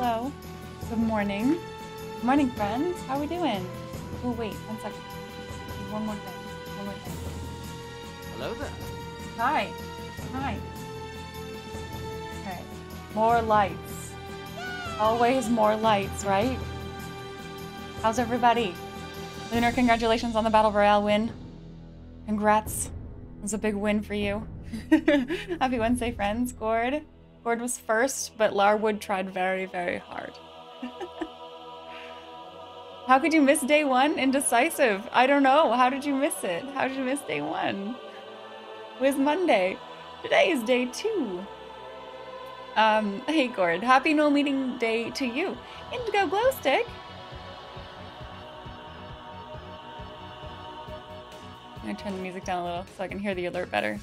hello. Good morning. Good morning, friends. How are we doing? Oh, wait, one second. One more thing. One more thing. Hello there. Hi. Hi. Okay. More lights. Always more lights, right? How's everybody? Lunar, congratulations on the Battle Royale win. Congrats. It was a big win for you. Happy Wednesday, friends. Gord. Gord was first, but Larwood tried very, very hard. How could you miss day one? Indecisive. I don't know. How did you miss it? How did you miss day one? It was Monday. Today is day two. Um, hey Gord, happy no meeting day to you. Indigo glow stick. I'm gonna turn the music down a little so I can hear the alert better.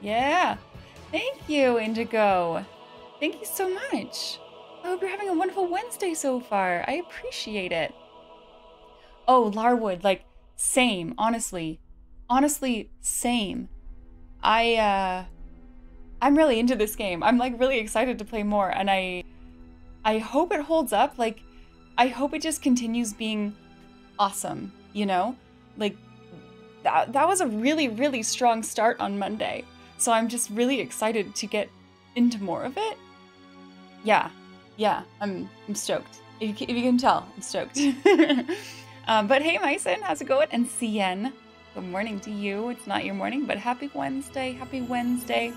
Yeah. Thank you, Indigo. Thank you so much. I hope you're having a wonderful Wednesday so far. I appreciate it. Oh, Larwood, like, same, honestly. Honestly, same. I, uh, I'm really into this game. I'm, like, really excited to play more, and I, I hope it holds up. Like, I hope it just continues being awesome, you know? Like, that, that was a really, really strong start on Monday. So I'm just really excited to get into more of it. Yeah, yeah, I'm, I'm stoked. If you, if you can tell, I'm stoked. um, but hey, Myson, how's it going? And Cien, good morning to you. It's not your morning, but happy Wednesday. Happy Wednesday.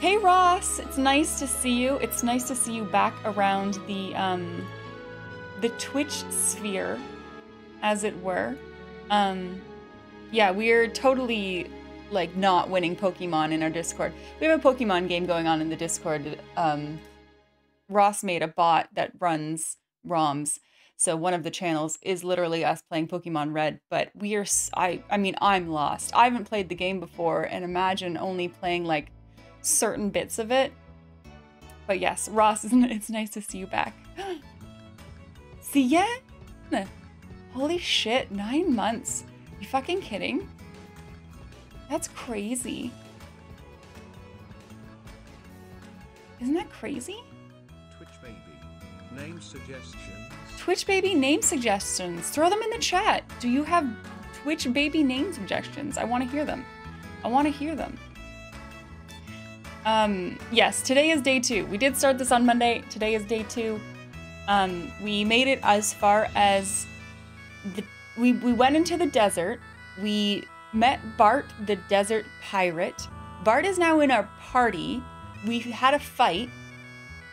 Hey, Ross. It's nice to see you. It's nice to see you back around the um, the Twitch sphere, as it were. Um, yeah, we're totally like not winning Pokemon in our Discord. We have a Pokemon game going on in the Discord. Um, Ross made a bot that runs ROMs. So one of the channels is literally us playing Pokemon Red, but we are I I mean I'm lost. I haven't played the game before and imagine only playing like certain bits of it. But yes, Ross, it's nice to see you back. see ya? Holy shit, nine months. You fucking kidding? That's crazy. Isn't that crazy? Twitch baby. Name suggestions. Twitch baby name suggestions. Throw them in the chat. Do you have Twitch baby name suggestions? I want to hear them. I want to hear them. Um, yes, today is day two. We did start this on Monday. Today is day two. Um, we made it as far as the, we, we went into the desert. We met Bart, the desert pirate. Bart is now in our party. We had a fight,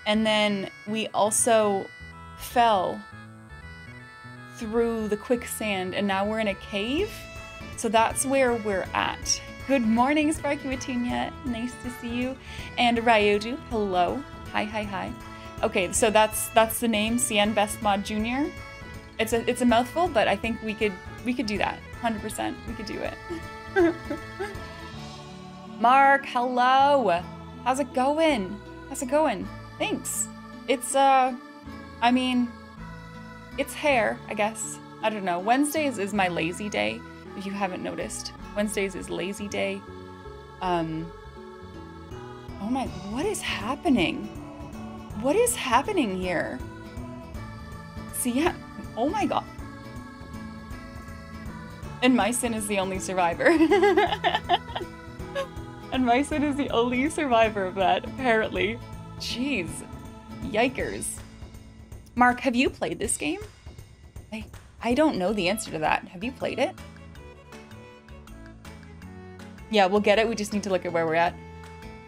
and then we also fell through the quicksand, and now we're in a cave. So that's where we're at. Good morning, Sparky Watunya. Nice to see you. And Ryoju, hello. Hi, hi, hi. Okay, so that's that's the name, Cien Best Mod Jr. It's a it's a mouthful, but I think we could we could do that. 100%. We could do it. Mark, hello. How's it going? How's it going? Thanks. It's, uh, I mean, it's hair, I guess. I don't know. Wednesdays is my lazy day, if you haven't noticed. Wednesdays is lazy day. Um, oh my, what is happening? What is happening here? See, yeah, oh my god. And Myson is the only survivor. and Myson is the only survivor of that, apparently. Jeez. Yikers. Mark, have you played this game? I, I don't know the answer to that. Have you played it? Yeah, we'll get it. We just need to look at where we're at.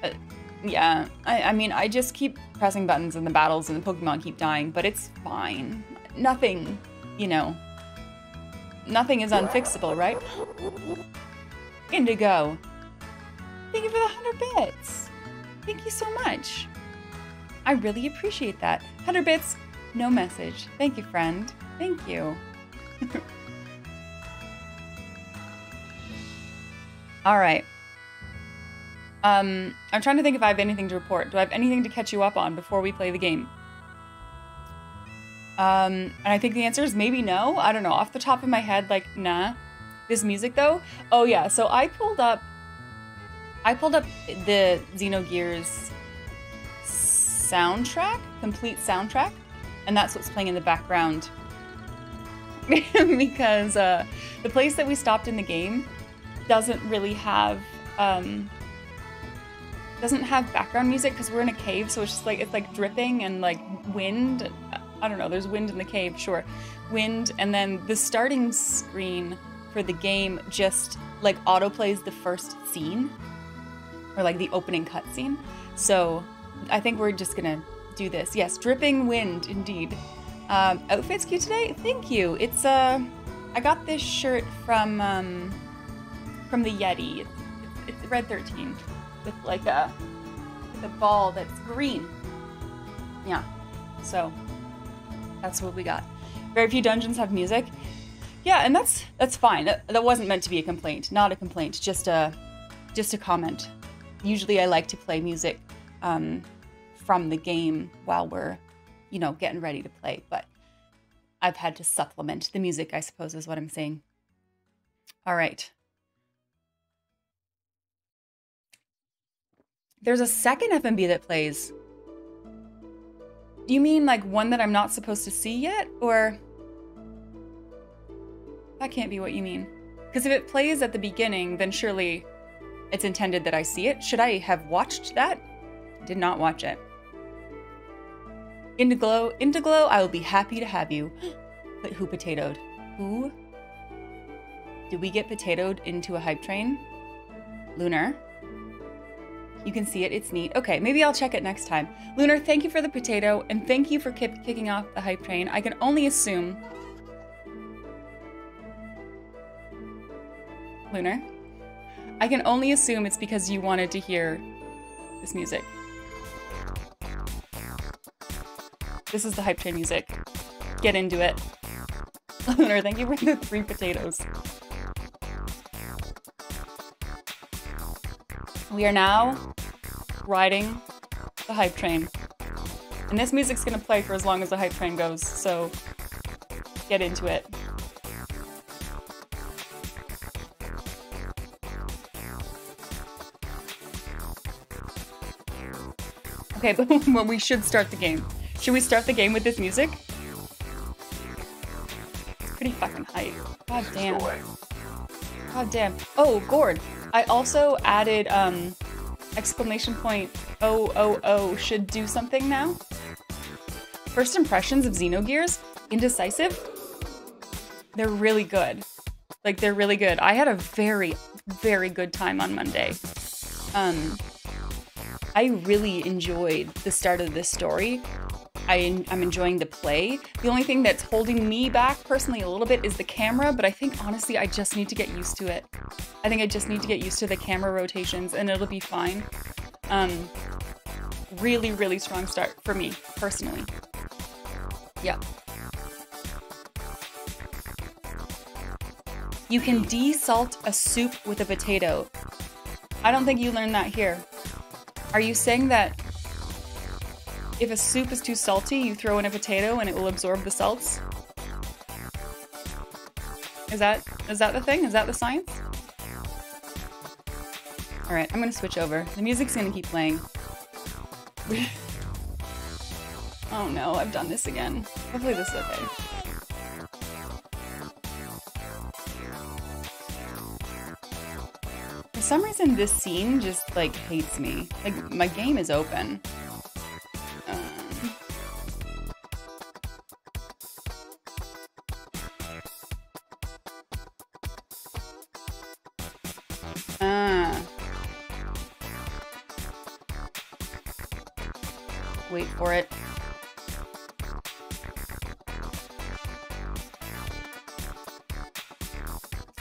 Uh, yeah, I, I mean, I just keep pressing buttons in the battles and the Pokemon keep dying, but it's fine. Nothing, you know, Nothing is unfixable, right? Indigo. Thank you for the 100 bits. Thank you so much. I really appreciate that. 100 bits, no message. Thank you, friend. Thank you. All right. Um, I'm trying to think if I have anything to report. Do I have anything to catch you up on before we play the game? Um, and I think the answer is maybe no. I don't know. Off the top of my head, like, nah. This music though? Oh yeah, so I pulled up I pulled up the Xenogears soundtrack, complete soundtrack, and that's what's playing in the background. because uh, the place that we stopped in the game doesn't really have um, doesn't have background music because we're in a cave, so it's just like it's like dripping and like wind. I don't know. There's wind in the cave, sure, wind, and then the starting screen for the game just like auto plays the first scene or like the opening cutscene. So I think we're just gonna do this. Yes, dripping wind, indeed. Um, outfit's cute today. Thank you. It's uh, I got this shirt from um, from the Yeti. It's, it's Red 13 with like a with a ball that's green. Yeah. So that's what we got. Very few dungeons have music. Yeah, and that's that's fine. That, that wasn't meant to be a complaint. Not a complaint. Just a just a comment. Usually, I like to play music um, from the game while we're, you know, getting ready to play. But I've had to supplement the music. I suppose is what I'm saying. All right. There's a second FMV that plays. Do you mean like one that I'm not supposed to see yet? Or. That can't be what you mean. Because if it plays at the beginning, then surely it's intended that I see it. Should I have watched that? Did not watch it. Indiglow, Indiglow, I will be happy to have you. But who potatoed? Who? Did we get potatoed into a hype train? Lunar? You can see it, it's neat. Okay, maybe I'll check it next time. Lunar, thank you for the potato, and thank you for kicking off the hype train. I can only assume... Lunar? I can only assume it's because you wanted to hear this music. This is the hype train music. Get into it. Lunar, thank you for the three potatoes. We are now riding the hype train. And this music's gonna play for as long as the hype train goes, so get into it. Okay, but well, we should start the game. Should we start the game with this music? It's pretty fucking hype. God damn. God damn. Oh, Gord. I also added um exclamation point oh oh oh should do something now. First impressions of Xenogears, indecisive. They're really good. Like they're really good. I had a very very good time on Monday. Um I really enjoyed the start of this story. I, am enjoying the play. The only thing that's holding me back personally a little bit is the camera, but I think honestly I just need to get used to it. I think I just need to get used to the camera rotations and it'll be fine. Um, really, really strong start for me personally. Yeah. You can desalt a soup with a potato. I don't think you learned that here. Are you saying that if a soup is too salty, you throw in a potato and it will absorb the salts? Is that is that the thing? Is that the science? Alright, I'm gonna switch over. The music's gonna keep playing. oh no, I've done this again. Hopefully this is okay. For some reason, this scene just, like, hates me. Like, my game is open. For it.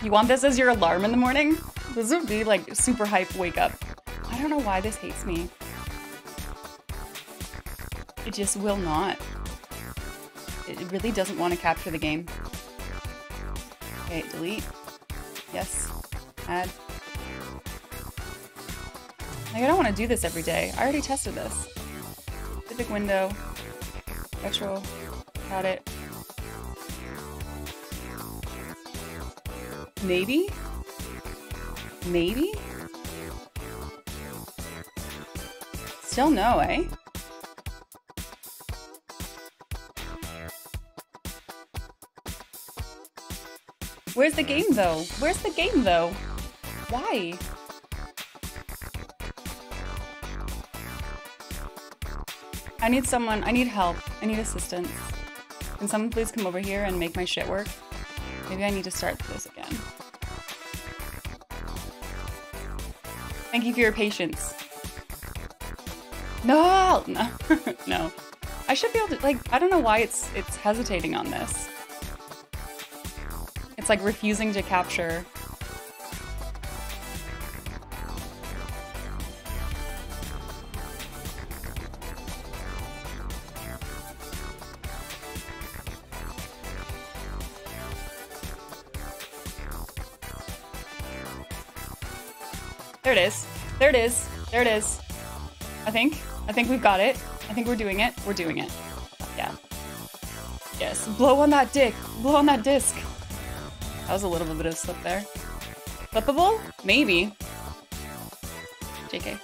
You want this as your alarm in the morning? This would be like super hype wake up. I don't know why this hates me. It just will not. It really doesn't want to capture the game. Okay, delete. Yes. Add. Like, I don't want to do this every day. I already tested this window. petrol, Got it. Maybe? Maybe? Still no, eh? Where's the game though? Where's the game though? Why? I need someone, I need help. I need assistance. Can someone please come over here and make my shit work? Maybe I need to start this again. Thank you for your patience. No, no, no. I should be able to, like, I don't know why it's it's hesitating on this. It's like refusing to capture. There it is. There it is. I think. I think we've got it. I think we're doing it. We're doing it. Yeah. Yes. Blow on that dick. Blow on that disc. That was a little bit of slip there. Flippable? Maybe. JK.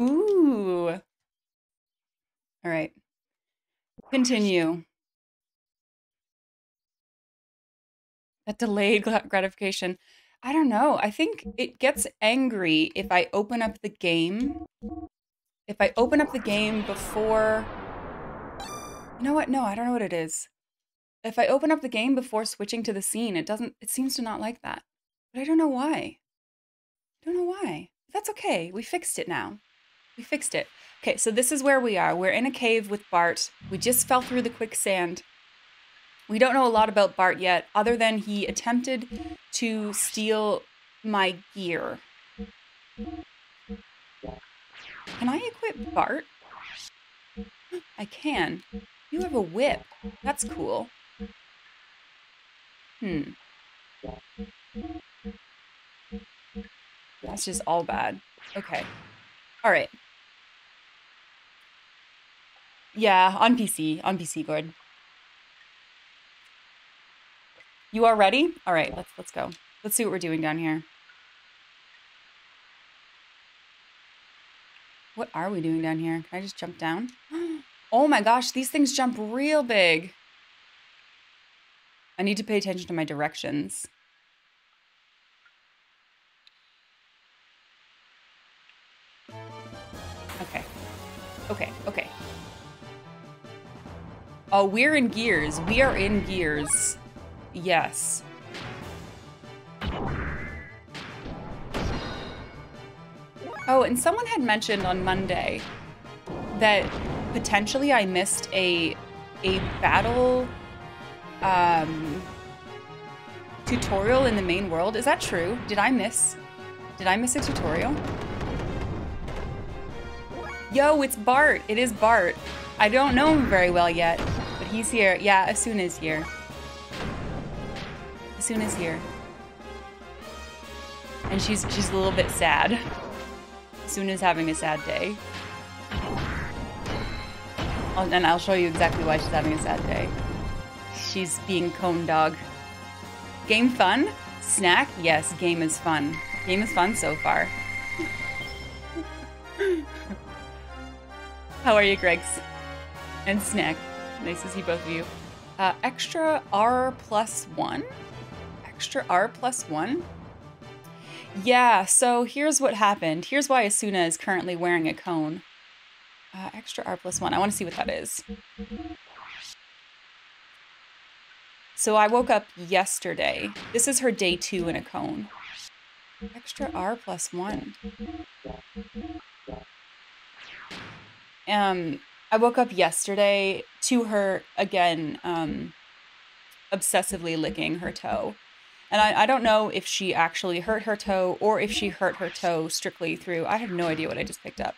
Ooh. All right. Continue. That delayed gratification. I don't know. I think it gets angry if I open up the game. If I open up the game before. You know what? No, I don't know what it is. If I open up the game before switching to the scene, it doesn't. It seems to not like that. But I don't know why. I don't know why. But That's okay. We fixed it now. We fixed it. Okay, so this is where we are. We're in a cave with Bart. We just fell through the quicksand. We don't know a lot about Bart yet, other than he attempted to steal my gear. Can I equip Bart? I can. You have a whip. That's cool. Hmm. That's just all bad. Okay. All right. Yeah, on PC. On PC, Gord. You are ready? All right, let's let's go. Let's see what we're doing down here. What are we doing down here? Can I just jump down? Oh my gosh, these things jump real big. I need to pay attention to my directions. Okay. Okay, okay. Oh, we're in gears. We are in gears. Yes. Oh, and someone had mentioned on Monday that potentially I missed a a battle um, tutorial in the main world. Is that true? Did I miss? Did I miss a tutorial? Yo, it's Bart. It is Bart. I don't know him very well yet, but he's here. Yeah, Asuna's here. Asuna's here. And she's she's a little bit sad. Asuna's having a sad day. I'll, and I'll show you exactly why she's having a sad day. She's being cone dog. Game fun? Snack? Yes, game is fun. Game is fun so far. How are you, Gregs? And Snack. Nice to see both of you. Uh, extra R plus one? Extra R plus one? Yeah, so here's what happened. Here's why Asuna is currently wearing a cone. Uh, extra R plus one. I want to see what that is. So I woke up yesterday. This is her day two in a cone. Extra R plus one. Um, I woke up yesterday to her again, um, obsessively licking her toe. And I, I don't know if she actually hurt her toe or if she hurt her toe strictly through. I have no idea what I just picked up.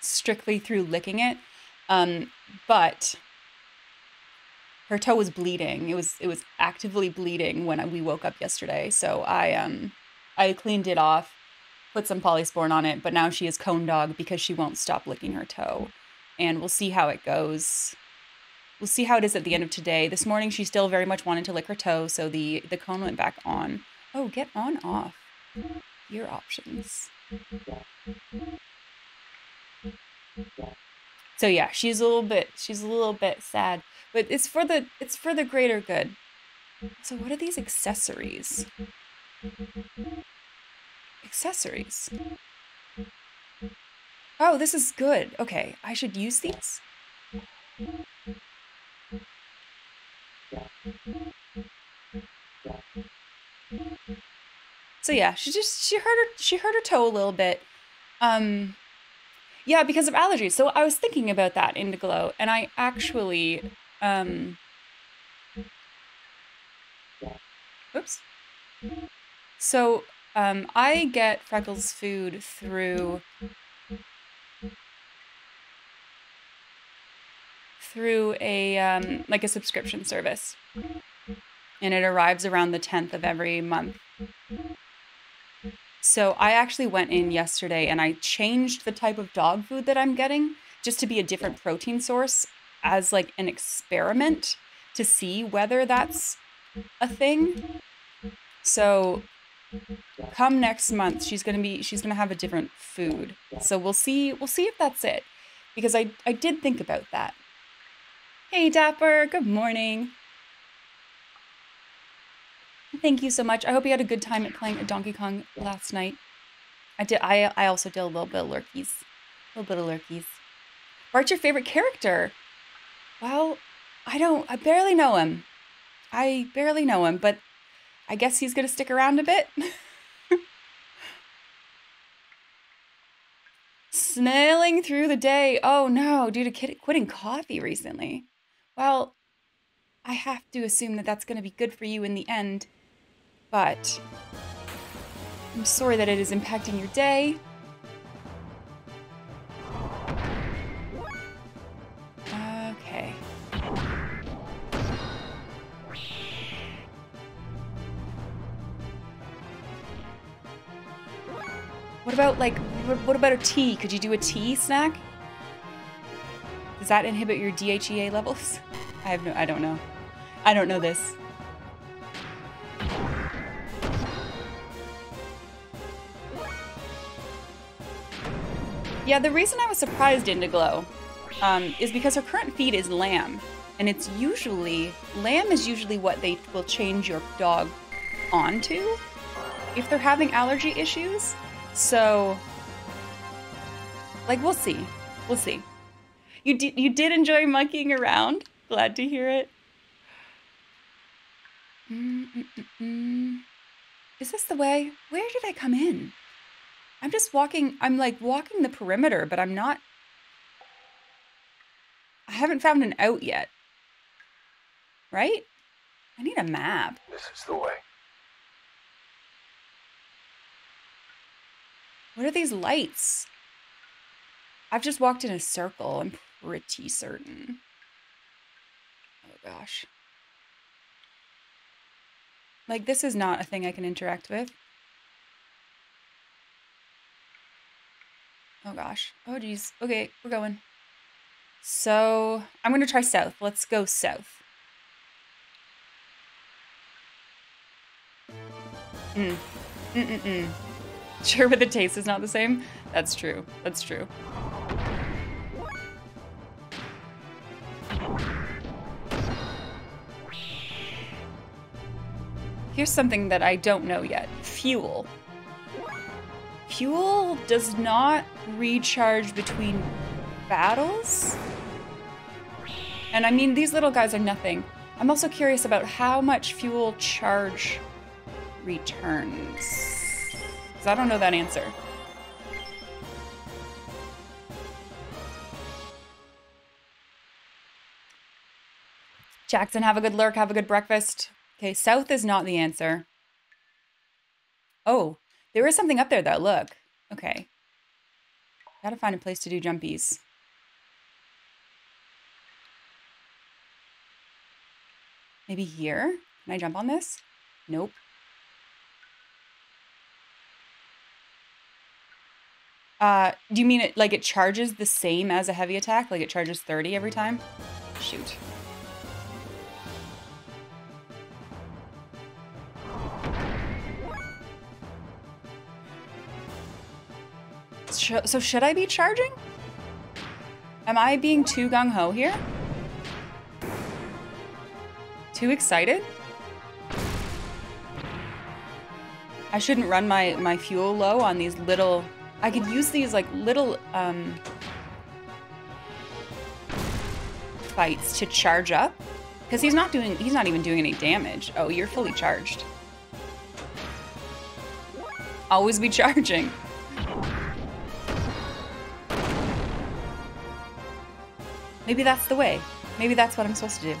Strictly through licking it. Um, but her toe was bleeding. It was it was actively bleeding when we woke up yesterday. So I um I cleaned it off, put some polysporin on it, but now she is cone dog because she won't stop licking her toe. And we'll see how it goes. We'll see how it is at the end of today. This morning she still very much wanted to lick her toe, so the the cone went back on. Oh, get on off. Your options. So yeah, she's a little bit she's a little bit sad, but it's for the it's for the greater good. So what are these accessories? Accessories. Oh, this is good. Okay, I should use these. So yeah, she just she hurt her she hurt her toe a little bit. Um yeah, because of allergies. So I was thinking about that Indiglo and I actually um Oops. So um I get Freckles food through through a um, like a subscription service, and it arrives around the tenth of every month. So I actually went in yesterday and I changed the type of dog food that I'm getting just to be a different protein source as like an experiment to see whether that's a thing. So come next month she's going to be she's going to have a different food. So we'll see we'll see if that's it because I I did think about that. Hey Dapper, good morning. Thank you so much. I hope you had a good time at playing Donkey Kong last night. I did. I I also did a little bit of lurkies, a little bit of lurkies. Bart's your favorite character? Well, I don't. I barely know him. I barely know him, but I guess he's gonna stick around a bit. Snailing through the day. Oh no, due to quitting coffee recently. Well, I have to assume that that's going to be good for you in the end. But I'm sorry that it is impacting your day. Okay. What about like, what about a tea? Could you do a tea snack? Does that inhibit your DHEA levels? I have no, I don't know. I don't know this. Yeah, the reason I was surprised Indiglo um, is because her current feed is lamb. And it's usually, lamb is usually what they will change your dog onto if they're having allergy issues. So, like, we'll see. We'll see. You did, you did enjoy monkeying around? Glad to hear it. Mm -mm -mm is this the way? Where did I come in? I'm just walking, I'm like walking the perimeter, but I'm not. I haven't found an out yet. Right? I need a map. This is the way. What are these lights? I've just walked in a circle, I'm pretty certain. Oh gosh. Like, this is not a thing I can interact with. Oh gosh. Oh geez. Okay, we're going. So I'm gonna try south. Let's go south. Mm. Mm-mm-mm. Sure, but the taste is not the same? That's true. That's true. Here's something that I don't know yet. Fuel. Fuel does not recharge between battles? And I mean, these little guys are nothing. I'm also curious about how much fuel charge returns. Because I don't know that answer. Jackson, have a good lurk, have a good breakfast. Okay, south is not the answer. Oh, there is something up there though. Look. Okay. Gotta find a place to do jumpies. Maybe here? Can I jump on this? Nope. Uh, do you mean it like it charges the same as a heavy attack? Like it charges 30 every time? Shoot. So should I be charging? Am I being too gung-ho here? Too excited? I shouldn't run my, my fuel low on these little... I could use these like little um, fights to charge up. Because he's not doing he's not even doing any damage. Oh, you're fully charged. Always be charging. Maybe that's the way. Maybe that's what I'm supposed to do.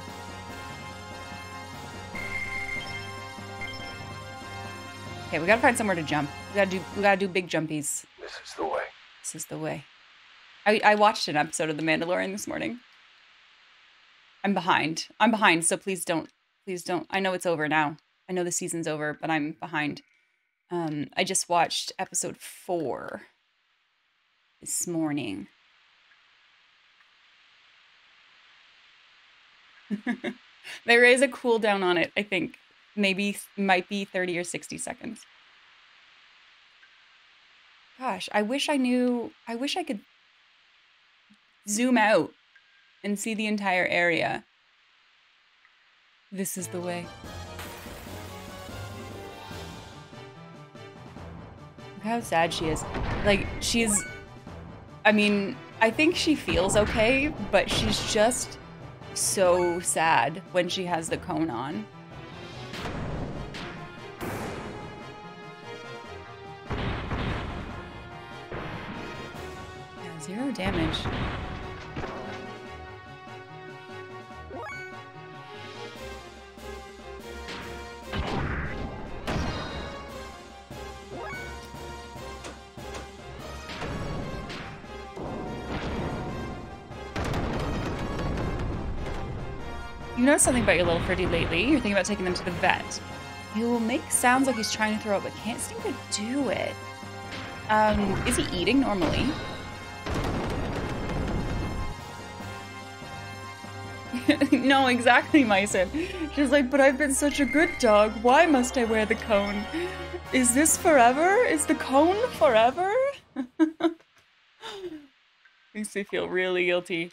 Okay, we gotta find somewhere to jump. We gotta do we gotta do big jumpies. This is the way. This is the way. I, I watched an episode of The Mandalorian this morning. I'm behind. I'm behind, so please don't please don't. I know it's over now. I know the season's over, but I'm behind. Um, I just watched episode four this morning. there is a cooldown on it, I think. Maybe might be 30 or 60 seconds. Gosh, I wish I knew I wish I could zoom out and see the entire area. This is the way. Look how sad she is. Like, she's. I mean, I think she feels okay, but she's just so sad when she has the cone on. Yeah, zero damage. Noticed something about your little Freddy lately. You're thinking about taking them to the vet. He will make sounds like he's trying to throw up, but can't seem to do it. Um, is he eating normally? no, exactly, Myson. She's like, but I've been such a good dog. Why must I wear the cone? Is this forever? Is the cone forever? Makes me feel really guilty.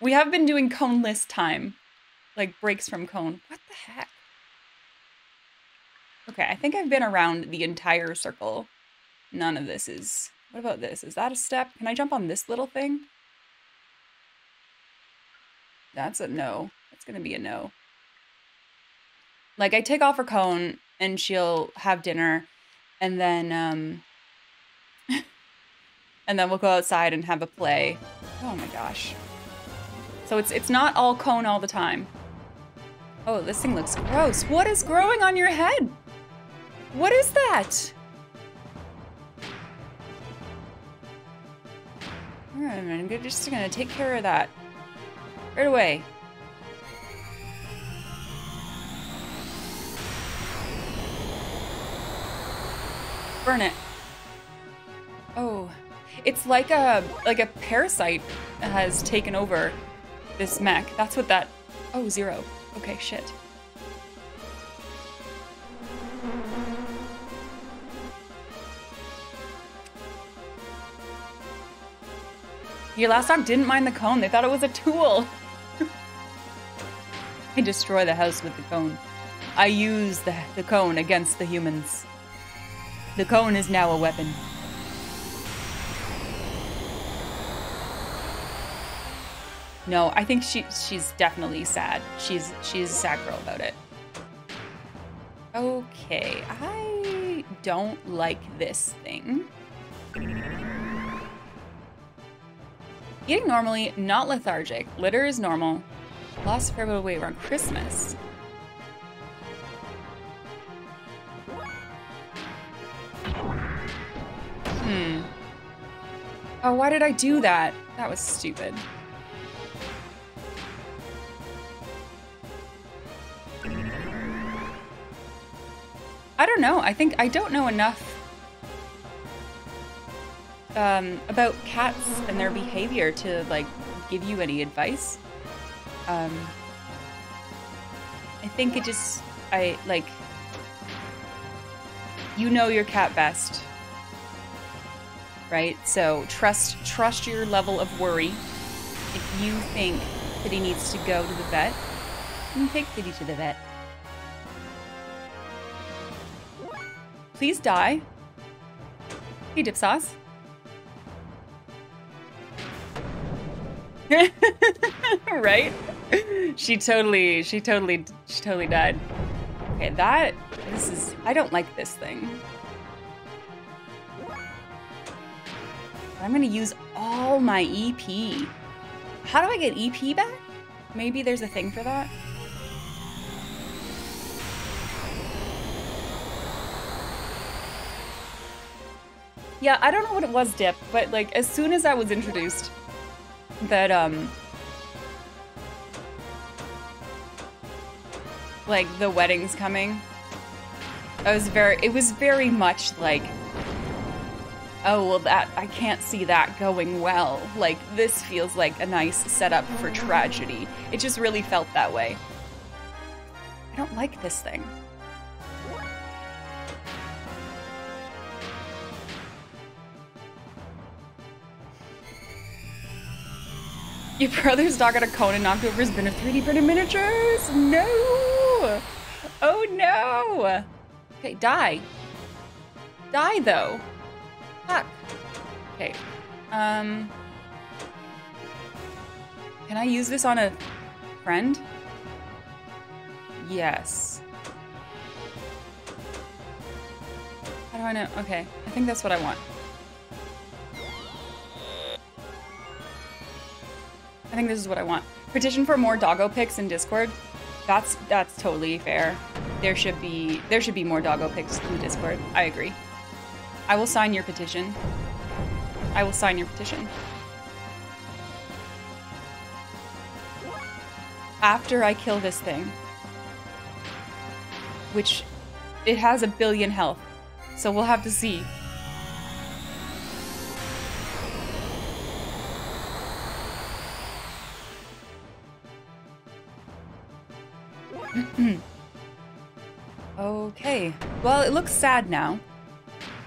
We have been doing coneless time. Like breaks from cone. What the heck? Okay, I think I've been around the entire circle. None of this is... What about this? Is that a step? Can I jump on this little thing? That's a no. That's gonna be a no. Like, I take off her cone, and she'll have dinner, and then, um... and then we'll go outside and have a play. Oh my gosh. So it's it's not all cone all the time. Oh, this thing looks gross. What is growing on your head? What is that? I'm just gonna take care of that. Right away. Burn it. Oh. It's like a like a parasite has taken over this mech. That's what that... Oh, zero. Okay, shit. Your last dog didn't mind the cone. They thought it was a tool. I destroy the house with the cone. I use the, the cone against the humans. The cone is now a weapon. No, I think she she's definitely sad. She's she's a sad girl about it. Okay, I don't like this thing. Eating normally, not lethargic. Litter is normal. Lost a fair bit of weight around Christmas. Hmm. Oh, why did I do that? That was stupid. I don't know. I think I don't know enough um, about cats and their behavior to like give you any advice. Um, I think it just I like you know your cat best. right? So trust trust your level of worry. If you think that he needs to go to the vet, then take Kitty to the vet. Please die. Hey, dip sauce. right? She totally, she totally, she totally died. Okay, that, this is, I don't like this thing. I'm gonna use all my EP. How do I get EP back? Maybe there's a thing for that? Yeah, I don't know what it was, Dip, but like as soon as I was introduced that um like the wedding's coming, I was very it was very much like oh well that I can't see that going well. Like this feels like a nice setup for tragedy. It just really felt that way. I don't like this thing. Your brother's dog got a cone and knocked over his bin of 3D printed miniatures? No! Oh no! Okay, die. Die though. Fuck. Okay. Um. Can I use this on a friend? Yes. How do I know? Okay, I think that's what I want. I think this is what I want. Petition for more doggo pics in Discord. That's that's totally fair. There should be there should be more doggo pics in Discord. I agree. I will sign your petition. I will sign your petition. After I kill this thing, which it has a billion health, so we'll have to see. okay. Well, it looks sad now.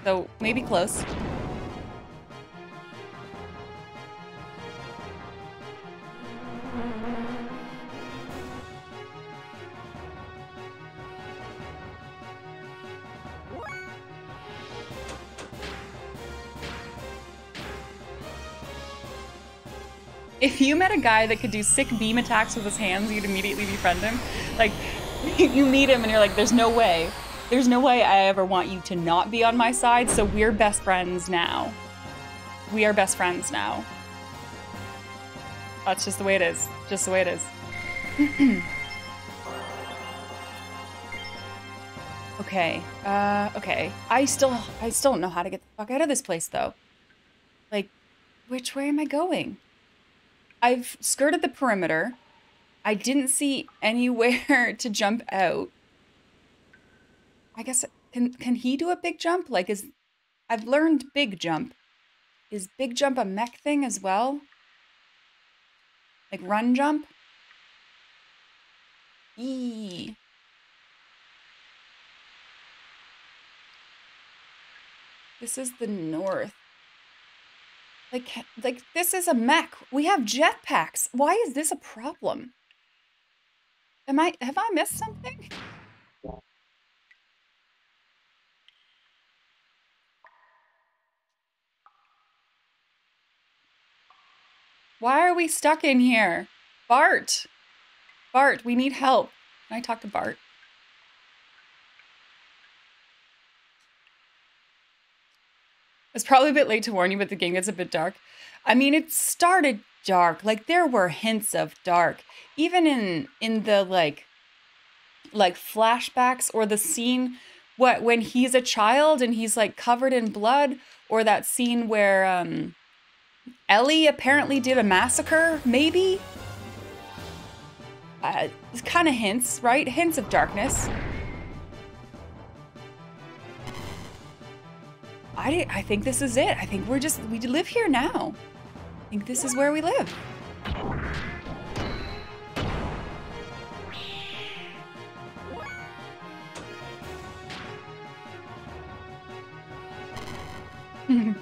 So, maybe close. If you met a guy that could do sick beam attacks with his hands, you'd immediately befriend him. Like, you meet him and you're like, there's no way. There's no way I ever want you to not be on my side, so we're best friends now. We are best friends now. That's just the way it is. Just the way it is. okay. Uh, okay. I still, I still don't know how to get the fuck out of this place, though. Like, which way am I going? I've skirted the perimeter. I didn't see anywhere to jump out. I guess can can he do a big jump? Like is I've learned big jump. Is big jump a mech thing as well? Like run jump? Eee. This is the north. Like, like this is a mech. We have jetpacks. Why is this a problem? Am I, have I missed something? Why are we stuck in here? Bart! Bart, we need help. Can I talk to Bart? It's probably a bit late to warn you, but the game gets a bit dark. I mean, it started dark. Like there were hints of dark, even in in the like like flashbacks or the scene what when he's a child and he's like covered in blood, or that scene where um Ellie apparently did a massacre, maybe? Uh, kind of hints, right? Hints of darkness. I, I think this is it. I think we're just, we live here now. I think this is where we live.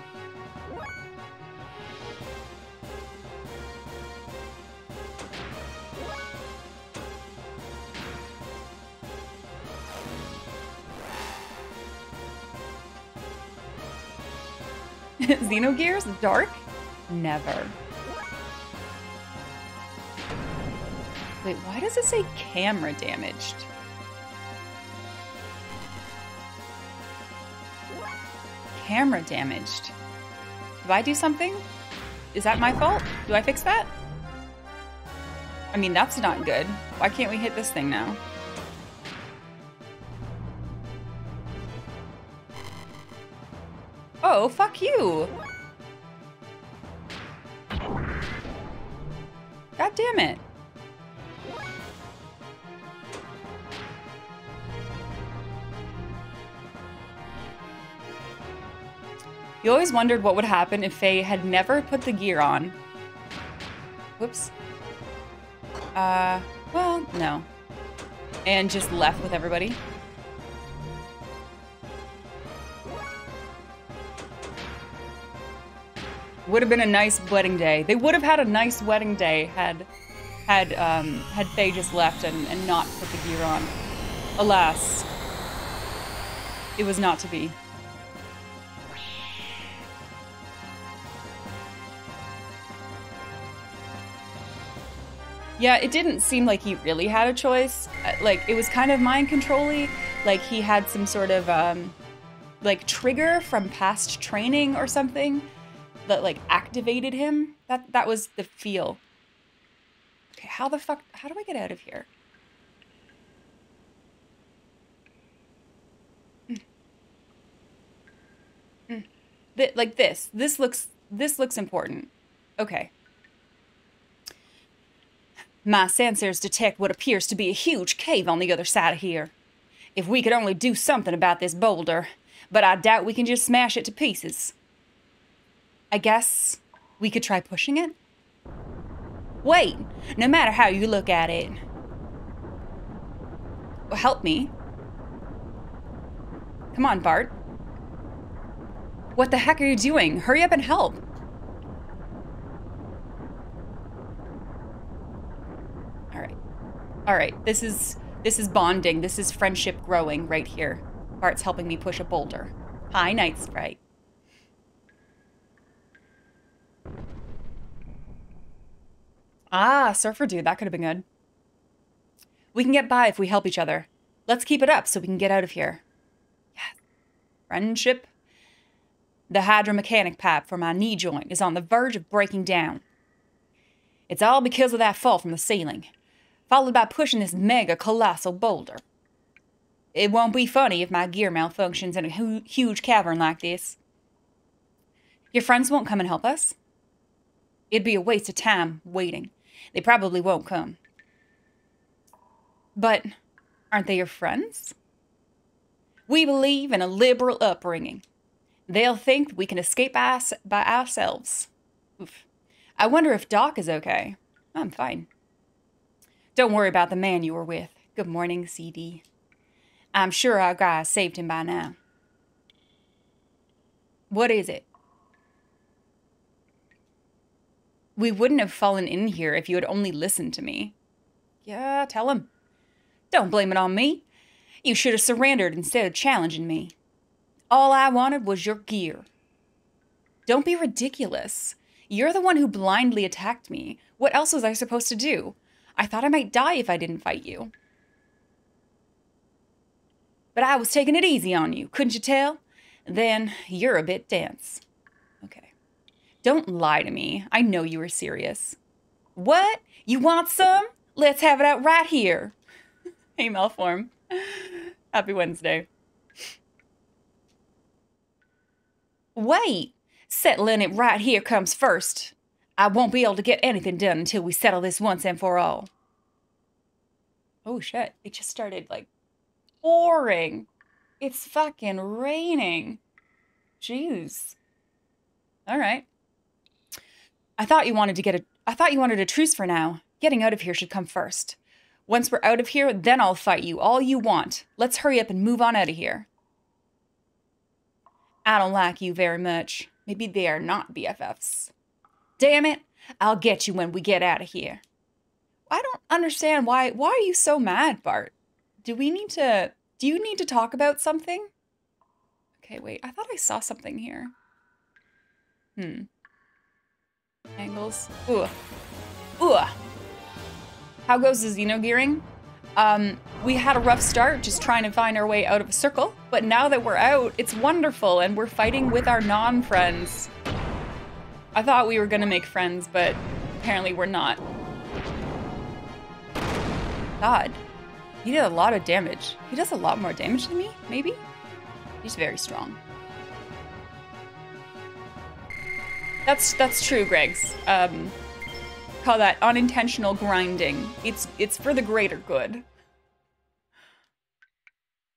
Xenogears? Dark? Never. Wait, why does it say camera damaged? Camera damaged. Did I do something? Is that my fault? Do I fix that? I mean, that's not good. Why can't we hit this thing now? Oh, fuck you! God damn it. You always wondered what would happen if Fei had never put the gear on. Whoops. Uh, well, no. And just left with everybody. Would have been a nice wedding day. They would have had a nice wedding day had had um, had Fei just left and, and not put the gear on. Alas, it was not to be. Yeah, it didn't seem like he really had a choice. Uh, Like, it was kind of mind controlly. Like, he had some sort of, um, like, trigger from past training or something that, like, activated him. That, that was the feel. Okay, how the fuck, how do I get out of here? Mm. Mm. Th- like this. This looks, this looks important. Okay. My sensors detect what appears to be a huge cave on the other side of here. If we could only do something about this boulder, but I doubt we can just smash it to pieces. I guess we could try pushing it? Wait, no matter how you look at it. Help me. Come on, Bart. What the heck are you doing? Hurry up and help. All right. All right. This is this is bonding. This is friendship growing right here. Bart's helping me push a boulder. Hi, Night Sprite. Ah, surfer dude. That could have been good. We can get by if we help each other. Let's keep it up so we can get out of here. Yes. Friendship. The hydromechanic pipe for my knee joint is on the verge of breaking down. It's all because of that fall from the ceiling, followed by pushing this mega colossal boulder. It won't be funny if my gear malfunctions in a hu- huge cavern like this. Your friends won't come and help us? It'd be a waste of time waiting. They probably won't come. But aren't they your friends? We believe in a liberal upbringing. They'll think we can escape by, us- by ourselves. Oof. I wonder if Doc is okay. I'm fine. Don't worry about the man you were with. Good morning, CD. I'm sure our guy saved him by now. What is it? We wouldn't have fallen in here if you had only listened to me. Yeah, tell him. Don't blame it on me. You should have surrendered instead of challenging me. All I wanted was your gear. Don't be ridiculous. You're the one who blindly attacked me. What else was I supposed to do? I thought I might die if I didn't fight you. But I was taking it easy on you, couldn't you tell? Then you're a bit dense. Don't lie to me. I know you were serious. What? You want some? Let's have it out right here. hey, Malform. Happy Wednesday. Wait! Settling it right here comes first. I won't be able to get anything done until we settle this once and for all. Oh shit. It just started like pouring. It's fucking raining. Jeez. All right. I thought you wanted to get a I thought you wanted a truce for now. Getting out of here should come first. Once we're out of here, then I'll fight you all you want. Let's hurry up and move on out of here. I don't like you very much. Maybe they are not BFFs. Damn it. I'll get you when we get out of here. I don't understand why why are you so mad, Bart? Do we need to do you need to talk about something? Okay, wait. I thought I saw something here. Hmm. Angles. Ooh. Ooh. How goes the xenogearing? Um, we had a rough start just trying to find our way out of a circle, but now that we're out, it's wonderful and we're fighting with our non-friends. I thought we were gonna make friends, but apparently we're not. God, he did a lot of damage. He does a lot more damage than me, maybe? He's very strong. That's that's true, Greg's. Um, call that unintentional grinding. It's it's for the greater good.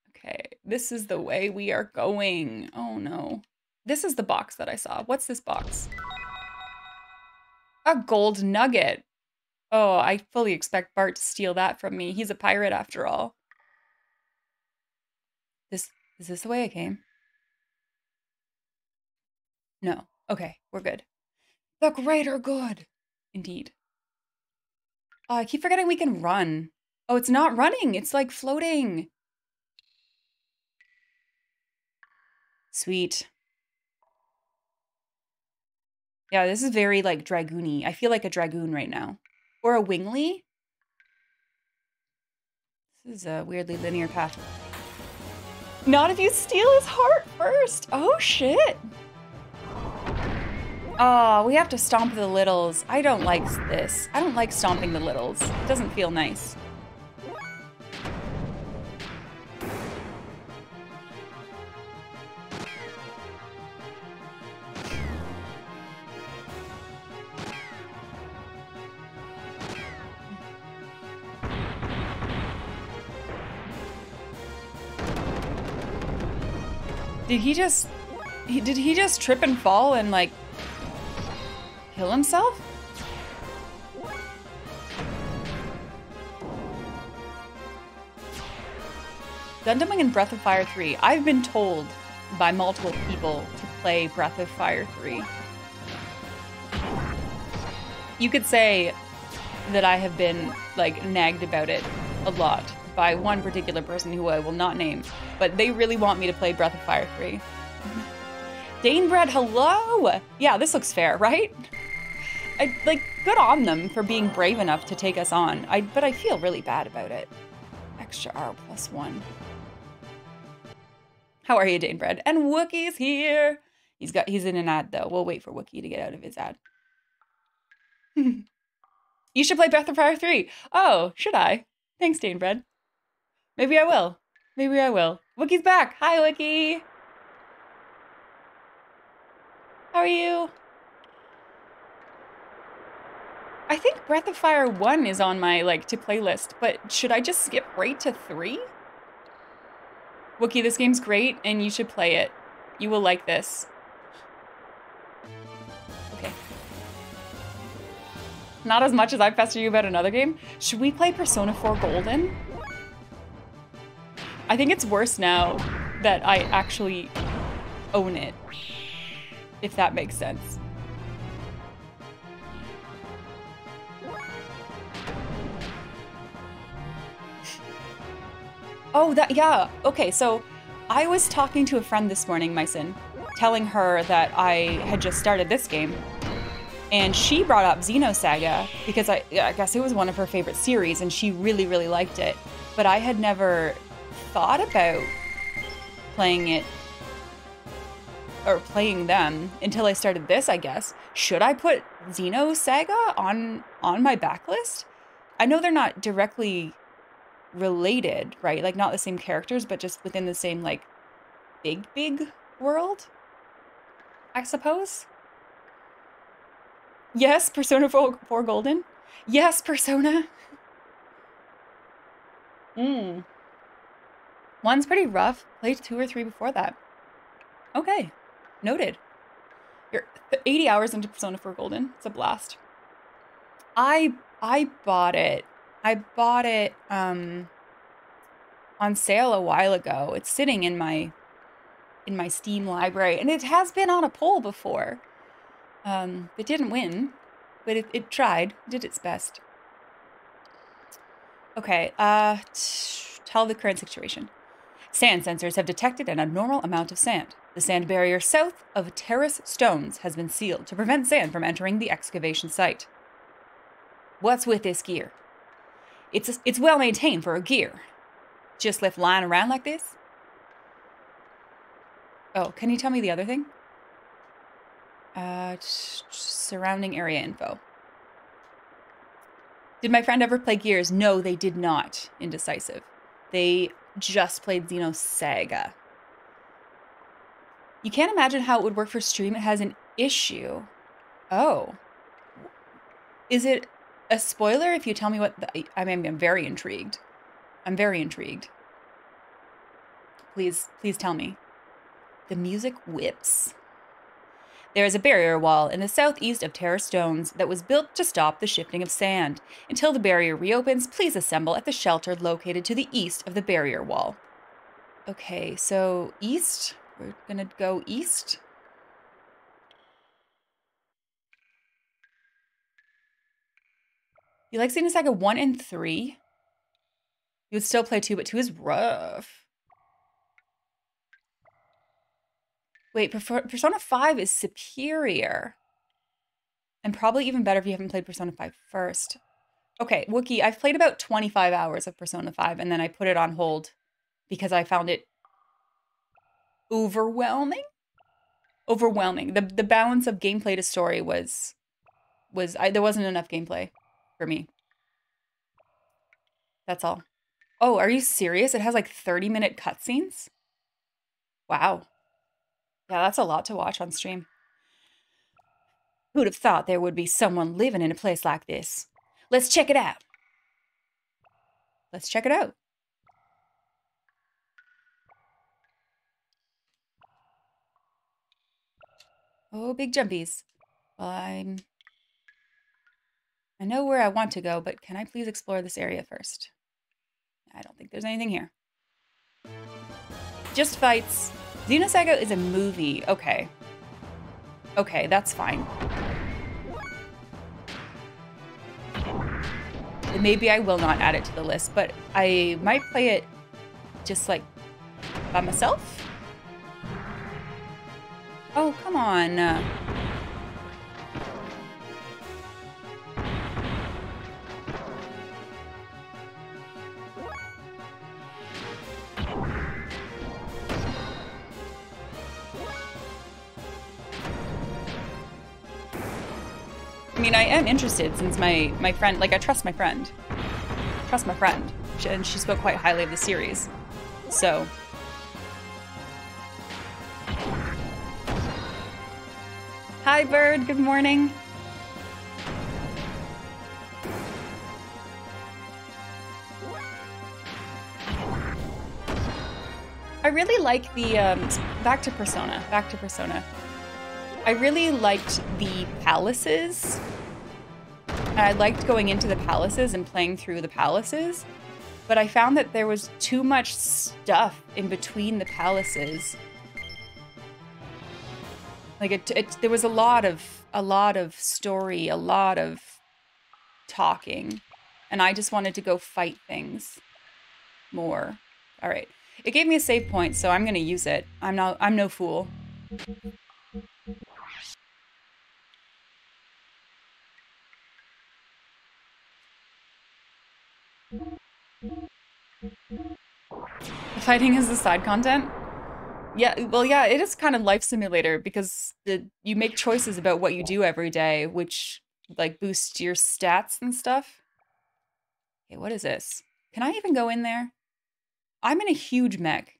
Okay, this is the way we are going. Oh no. This is the box that I saw. What's this box? A gold nugget. Oh, I fully expect Bart to steal that from me. He's a pirate after all. This is this the way I came? No. Okay, we're good. The greater good. Indeed. Oh, I keep forgetting we can run. Oh, it's not running. It's like floating. Sweet. Yeah, this is very like dragoony. I feel like a dragoon right now. Or a wingly. This is a weirdly linear path. Not if you steal his heart first. Oh, shit. Oh, we have to stomp the littles. I don't like this. I don't like stomping the littles. It doesn't feel nice. Did he just... Did he just trip and fall and, like, kill himself? Gundam Wing and Breath of Fire 3. I've been told by multiple people to play Breath of Fire 3. You could say that I have been, like, nagged about it a lot by one particular person who I will not name, but they really want me to play Breath of Fire 3. Mm-hmm. Danebred, hello! Yeah, this looks fair, right? I like good on them for being brave enough to take us on. I but I feel really bad about it. Extra R plus one. How are you, Danebred? And Wookie's here. He's got he's in an ad though. We'll wait for Wookie to get out of his ad. you should play Breath of Fire 3. Oh, should I? Thanks, Danebred. Maybe I will. Maybe I will. Wookie's back. Hi, Wookie. How are you? I think Breath of Fire 1 is on my like to playlist, but should I just skip right to 3? Wookie, this game's great and you should play it. You will like this. Okay. Not as much as I pester you about another game. Should we play Persona 4 Golden? I think it's worse now that I actually own it, if that makes sense. Oh, that, yeah. Okay, so I was talking to a friend this morning, Myson, telling her that I had just started this game. And she brought up Xenosaga because I, I guess it was one of her favorite series and she really, really liked it. But I had never thought about playing it or playing them until I started this, I guess. Should I put Xenosaga on on my backlist? I know they're not directly related, right? Like not the same characters, but just within the same like big big world. I suppose. Yes, Persona 4, 4 Golden. Yes, Persona. Mm. One's pretty rough. Played two or three before that. Okay. Noted. You're 80 hours into Persona 4 Golden. It's a blast. I I bought it I bought it um, on sale a while ago. It's sitting in my in my Steam library, and it has been on a poll before. Um, it didn't win, but it, it tried, did its best. Okay, uh, tell the current situation. Sand sensors have detected an abnormal amount of sand. The sand barrier south of Terrace Stones has been sealed to prevent sand from entering the excavation site. What's with this gear? It's, it's well maintained for a gear. Just left lying around like this? Oh, can you tell me the other thing? Uh, surrounding area info. Did my friend ever play Gears? No, they did not. Indecisive. They just played Xenosaga. You can't imagine how it would work for stream. It has an issue. Oh. Is it a spoiler if you tell me what the, I mean I'm very intrigued. I'm very intrigued. Please please tell me. The music whips. There is a barrier wall in the southeast of Terra Stones that was built to stop the shifting of sand. Until the barrier reopens, please assemble at the shelter located to the east of the barrier wall. Okay, so east? We're gonna go east? You like Xenosaga 1 and 3? You would still play 2, but 2 is rough. Wait, Persona 5 is superior. And probably even better if you haven't played Persona 5 first. Okay, Wookie, I've played about 25 hours of Persona 5 and then I put it on hold because I found it overwhelming. Overwhelming. The the balance of gameplay to story was was I, there wasn't enough gameplay for me. That's all. Oh, are you serious? It has like 30 minute cutscenes? Wow. Yeah, that's a lot to watch on stream. Who'd have thought there would be someone living in a place like this? Let's check it out. Let's check it out. Oh, big jumpies. Well, I'm... I know where I want to go, but can I please explore this area first? I don't think there's anything here. Just fights. Xenosaga is a movie. Okay. Okay, that's fine. Maybe I will not add it to the list, but I might play it just like by myself. Oh, come on. Mean, I am interested since my my friend, like, I trust my friend, trust my friend, and she spoke quite highly of the series. So. Hi, Bird. Good morning. I really like the um, back to Persona. Back to Persona. I really liked the palaces. I liked going into the palaces and playing through the palaces, but I found that there was too much stuff in between the palaces. Like it, it there was a lot of a lot of story, a lot of talking, and I just wanted to go fight things more. All right. It gave me a save point, so I'm going to use it. I'm not I'm no fool. Fighting is the side content? Yeah, well, yeah, it is kind of life simulator because the, you make choices about what you do every day, which like boosts your stats and stuff. Okay, what is this? Can I even go in there? I'm in a huge mech.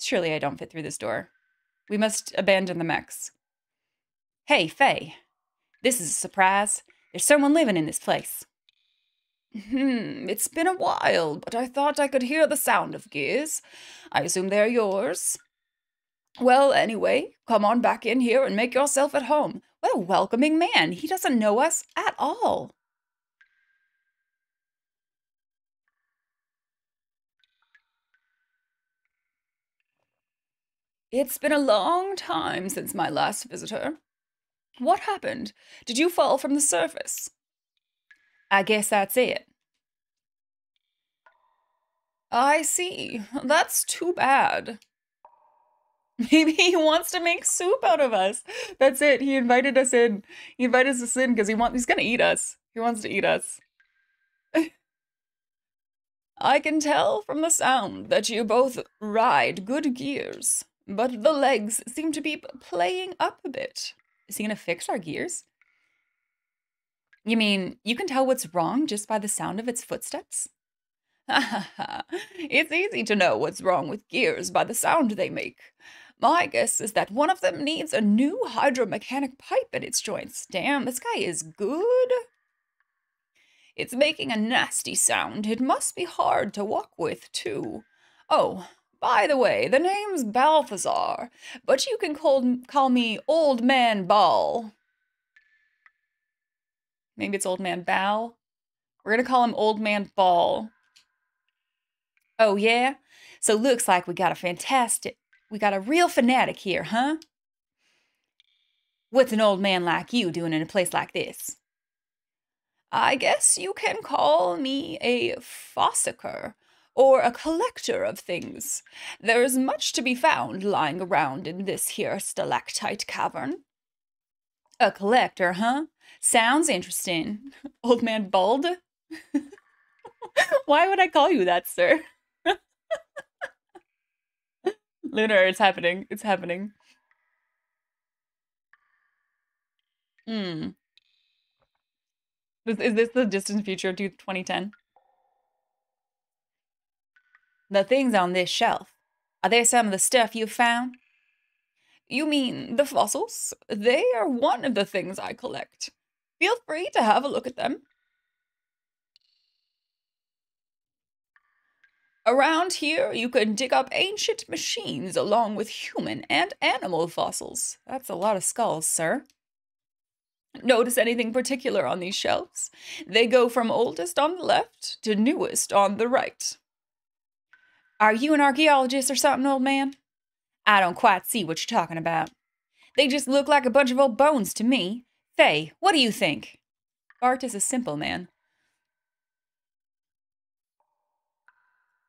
Surely I don't fit through this door. We must abandon the mechs. Hey, Fei. This is a surprise. There's someone living in this place. Hmm, it's been a while, but I thought I could hear the sound of gears. I assume they're yours. Well, anyway, come on back in here and make yourself at home. What a welcoming man. He doesn't know us at all. It's been a long time since my last visitor. What happened? Did you fall from the surface? I guess that's it. I see. That's too bad. Maybe he wants to make soup out of us. That's it. He invited us in. He invited us in because he wants he's gonna eat us. He wants to eat us. I can tell from the sound that you both ride good gears, but the legs seem to be playing up a bit. Is he gonna fix our gears? You mean you can tell what's wrong just by the sound of its footsteps? it's easy to know what's wrong with gears by the sound they make. My guess is that one of them needs a new hydromechanic pipe in its joints. Damn, this guy is good. It's making a nasty sound. It must be hard to walk with, too. Oh, by the way, the name's Balthazar, but you can call, call me Old Man Ball. Maybe it's Old Man Bal. We're gonna call him Old Man Ball. Oh, yeah? So looks like we got a fantastic we got a real fanatic here, huh? What's an old man like you doing in a place like this? I guess you can call me a fossicker, or a collector of things. There's much to be found lying around in this here stalactite cavern. A collector, huh? Sounds interesting. Old man bald? Why would I call you that, sir? Lunar, it's happening. It's happening. Hmm. Is, is this the distant future of 2010? The things on this shelf. Are they some of the stuff you found? You mean the fossils? They are one of the things I collect. Feel free to have a look at them. Around here, you can dig up ancient machines along with human and animal fossils. That's a lot of skulls, sir. Notice anything particular on these shelves? They go from oldest on the left to newest on the right. Are you an archaeologist or something, old man? I don't quite see what you're talking about. They just look like a bunch of old bones to me. Fei, what do you think? Bart is a simple man.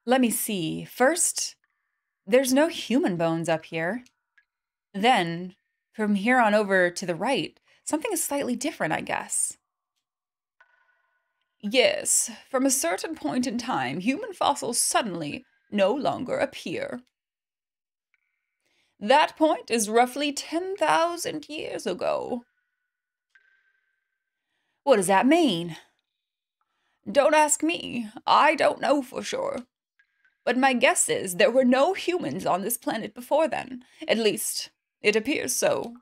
Let me see. First, there's no human bones up here. Then, from here on over to the right, something is slightly different, I guess. Yes, from a certain point in time, human fossils suddenly no longer appear. That point is roughly 10,000 years ago. What does that mean? Don't ask me. I don't know for sure but my guess is there were no humans on this planet before then. At least, it appears so.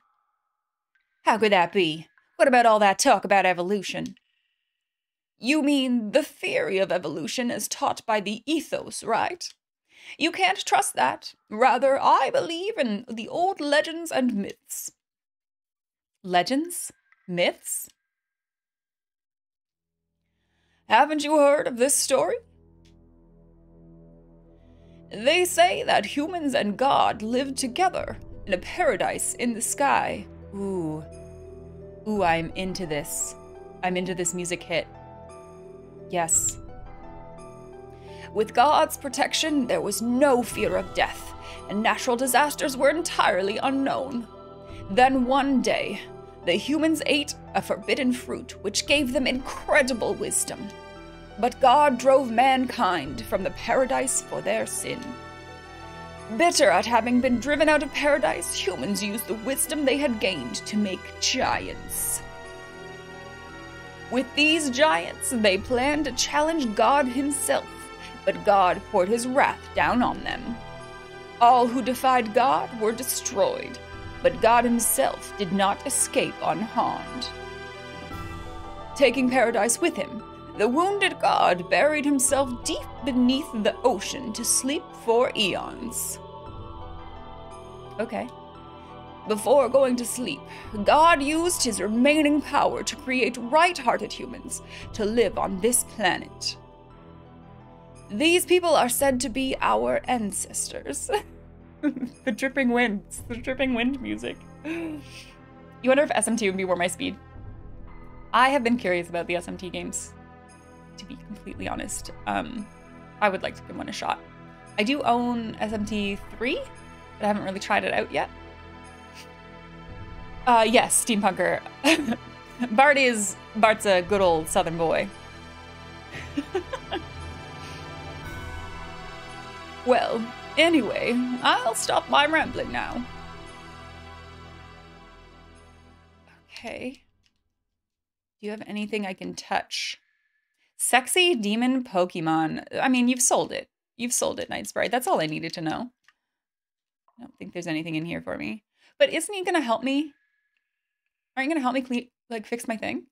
How could that be? What about all that talk about evolution? You mean the theory of evolution as taught by the ethos, right? You can't trust that. Rather, I believe in the old legends and myths. Legends? Myths? Haven't you heard of this story? They say that humans and God lived together in a paradise in the sky. Ooh. Ooh, I'm into this. I'm into this music hit. Yes. With God's protection, there was no fear of death, and natural disasters were entirely unknown. Then one day, the humans ate a forbidden fruit which gave them incredible wisdom. But God drove mankind from the paradise for their sin. Bitter at having been driven out of paradise, humans used the wisdom they had gained to make giants. With these giants, they planned to challenge God himself, but God poured his wrath down on them. All who defied God were destroyed, but God himself did not escape unharmed. Taking paradise with him, the wounded god buried himself deep beneath the ocean to sleep for eons. Okay. Before going to sleep, God used his remaining power to create right hearted humans to live on this planet. These people are said to be our ancestors. the dripping winds, the dripping wind music. You wonder if SMT would be more my speed? I have been curious about the SMT games to be completely honest. Um, I would like to give one a shot. I do own SMT3, but I haven't really tried it out yet. Uh, yes, Steampunker. Bart is Bart's a good old Southern boy. well, anyway, I'll stop my rambling now. Okay. Do you have anything I can touch? Sexy demon Pokemon. I mean, you've sold it. You've sold it, Night Sprite. That's all I needed to know. I don't think there's anything in here for me. But isn't he gonna help me? Aren't you gonna help me cle- like fix my thing?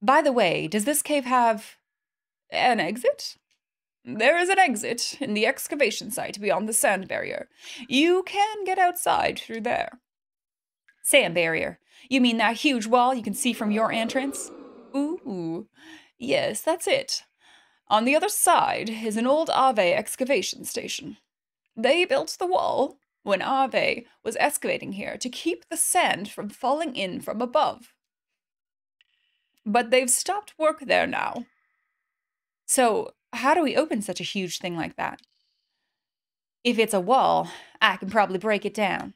By the way, does this cave have an exit? There is an exit in the excavation site beyond the sand barrier. You can get outside through there. Sand barrier. You mean that huge wall you can see from your entrance? Ooh, yes, that's it. On the other side is an old Aveh excavation station. They built the wall when Aveh was excavating here to keep the sand from falling in from above. But they've stopped work there now. So, how do we open such a huge thing like that? If it's a wall, I can probably break it down.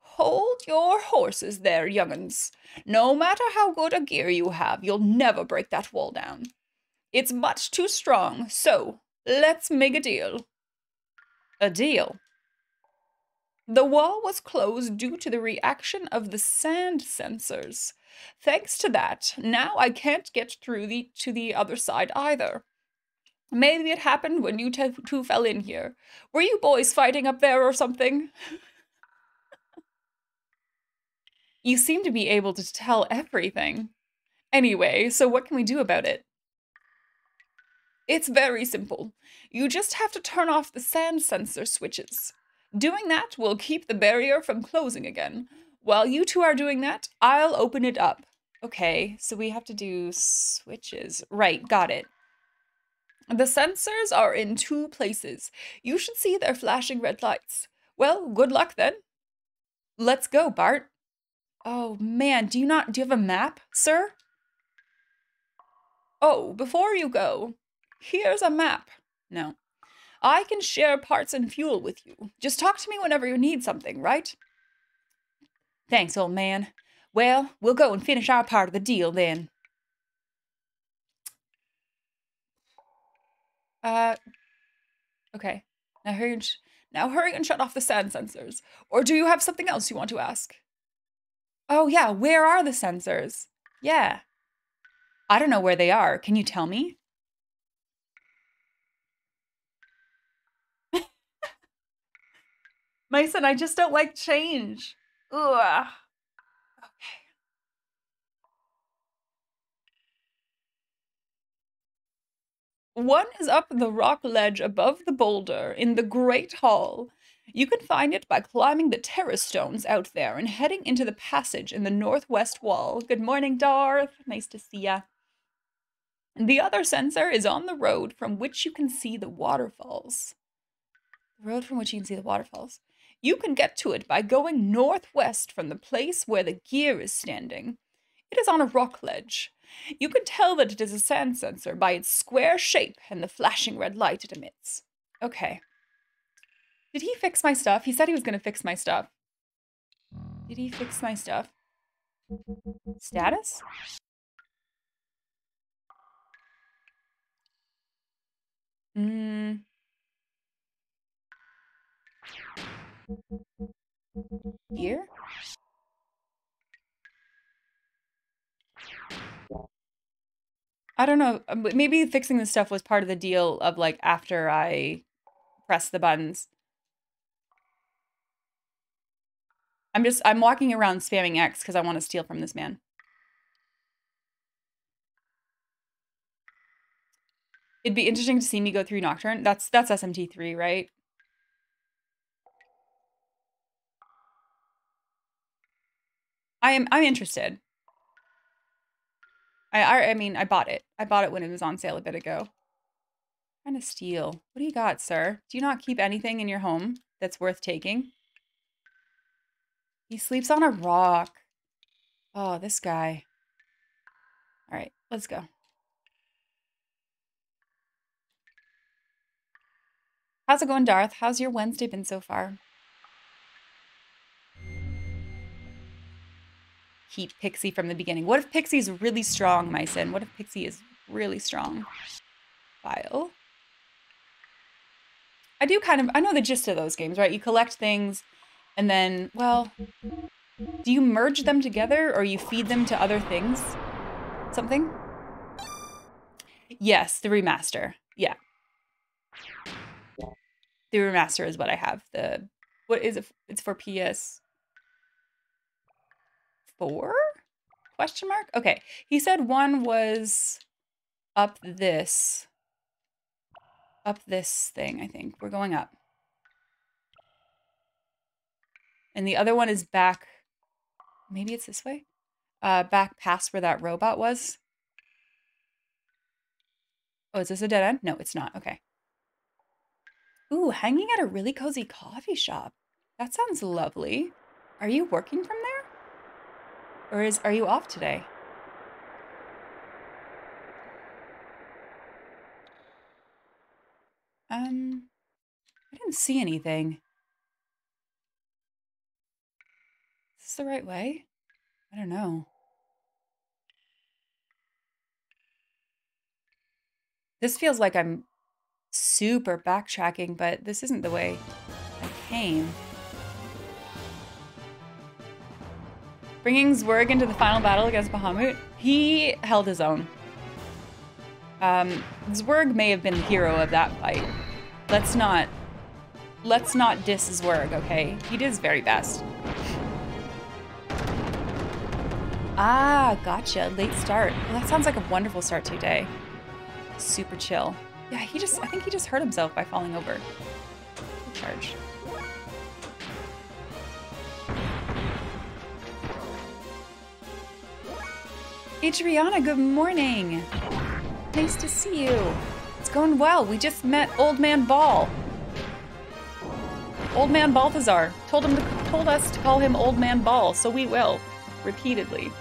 Hold your horses there, young'uns. No matter how good a gear you have, you'll never break that wall down. It's much too strong, so let's make a deal. A deal? The wall was closed due to the reaction of the sand sensors. Thanks to that, now I can't get through the, to the other side either. Maybe it happened when you two fell in here. Were you boys fighting up there or something? you seem to be able to tell everything. Anyway, so what can we do about it? It's very simple. You just have to turn off the sand sensor switches. Doing that will keep the barrier from closing again. While you two are doing that, I'll open it up. Okay, so we have to do switches. Right, got it. The sensors are in two places. You should see their flashing red lights. Well, good luck then. Let's go, Bart. Oh man, do you not do you have a map, sir? Oh, before you go, here's a map. No. I can share parts and fuel with you. Just talk to me whenever you need something, right? Thanks, old man. Well, we'll go and finish our part of the deal then. Uh, okay. Now hurry and now hurry and shut off the sand sensors. Or do you have something else you want to ask? Oh yeah, where are the sensors? Yeah. I don't know where they are. Can you tell me? Mason, I just don't like change. Ugh. One is up the rock ledge above the boulder in the Great Hall. You can find it by climbing the terrace stones out there and heading into the passage in the northwest wall. Good morning, Darth. Nice to see ya. The other sensor is on the road from which you can see the waterfalls. The road from which you can see the waterfalls. You can get to it by going northwest from the place where the gear is standing. It is on a rock ledge. You can tell that it is a sand sensor by its square shape and the flashing red light it emits. Okay. Did he fix my stuff? He said he was going to fix my stuff. Did he fix my stuff? Status? Hmm. Here? I don't know. uh, Maybe fixing this stuff was part of the deal of like after I press the buttons. I'm just I'm walking around spamming X because I want to steal from this man. It'd be interesting to see me go through Nocturne. That's that's SMT3, right? I am I'm interested. I, I, I mean, I bought it. I bought it when it was on sale a bit ago. I'm trying to steal. What do you got, sir? Do you not keep anything in your home that's worth taking? He sleeps on a rock. Oh, this guy. All right, let's go. How's it going, Darth? How's your Wednesday been so far? Keep Pixie from the beginning. What if Pixie's really strong, Myson? What if Pixie is really strong? File. I do kind of, I know the gist of those games, right? You collect things and then, well, do you merge them together or you feed them to other things? Something? Yes, the remaster. Yeah. The remaster is what I have. The what is it? It's for PS four? Question mark? Okay. He said one was up this. Up this thing, I think. We're going up. And the other one is back. Maybe it's this way? Uh, back past where that robot was. Oh, is this a dead end? No, it's not. Okay. Ooh, hanging at a really cozy coffee shop. That sounds lovely. Are you working from there? Or is are you off today? Um, I didn't see anything. Is this the right way? I don't know. This feels like I'm super backtracking, but this isn't the way I came. Bringing Zwerg into the final battle against Bahamut, he held his own. Um, Zwerg may have been the hero of that fight. Let's not, let's not diss Zwerg, okay? He did his very best. Ah, gotcha. Late start. Well, that sounds like a wonderful start to your day. Super chill. Yeah, he just, I think he just hurt himself by falling over. Charge. Adriana, good morning. Nice to see you. It's going well. We just met Old Man Ball. Old Man Balthazar told him to, told us to call him Old Man Ball, so we will repeatedly.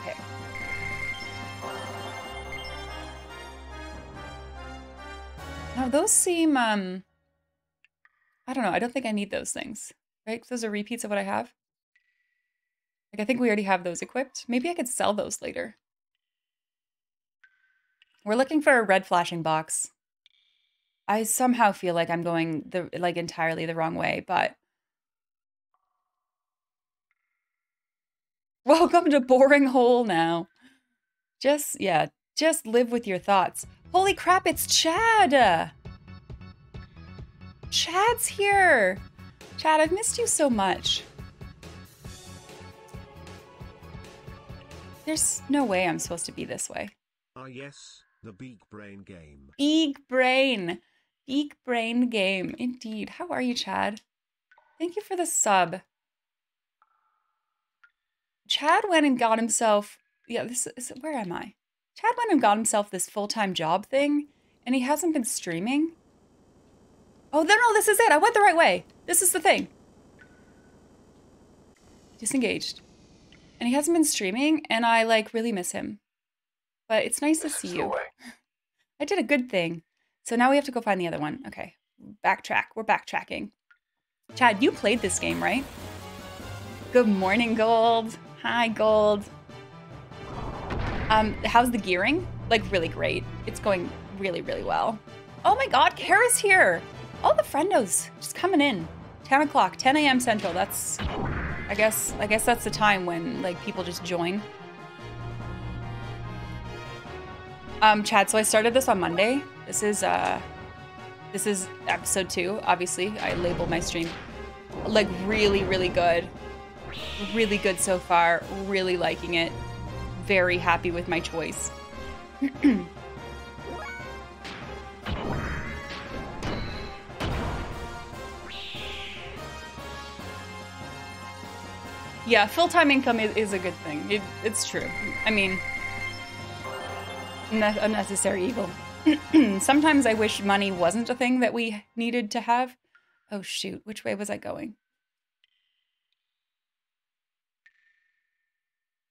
Okay. Now those seem um I don't know. I don't think I need those things. Right? Those are repeats of what I have. Like I think mm-hmm. we already have those equipped. Maybe I could sell those later. We're looking for a red flashing box. I somehow feel like I'm going the like entirely the wrong way, but welcome to boring hole now. Just yeah, just live with your thoughts. Holy crap, it's Chad. Chad's here. Chad, I've missed you so much. There's no way I'm supposed to be this way. Ah yes, the Beak Brain game. Big brain. Big brain game. Indeed. How are you, Chad? Thank you for the sub. Chad went and got himself. Yeah, this is. Where am I? Chad went and got himself this full time job thing, and he hasn't been streaming. Oh, no, no, this is it. I went the right way. This is the thing. Disengaged. And he hasn't been streaming, and I like really miss him. But it's nice to see you. I did a good thing. So now we have to go find the other one. Okay. Backtrack. We're backtracking. Chad, you played this game, right? Good morning, Gold. Hi, Gold. Um, how's the gearing? Like, really great. It's going really, really well. Oh my god, Kara's here! All the friendos just coming in. 10 o'clock, 10 a.m. Central. That's, I guess, I guess that's the time when, like, people just join. Um, Chad, so I started this on Monday. This is uh this is episode two, obviously. I labeled my stream. Like really, really good. Really good so far. Really liking it. Very happy with my choice. yeah, full-time income is, is, a good thing. It, it's true. I mean, unnecessary evil. Sometimes I wish money wasn't a thing that we needed to have. Oh shoot, which way was I going?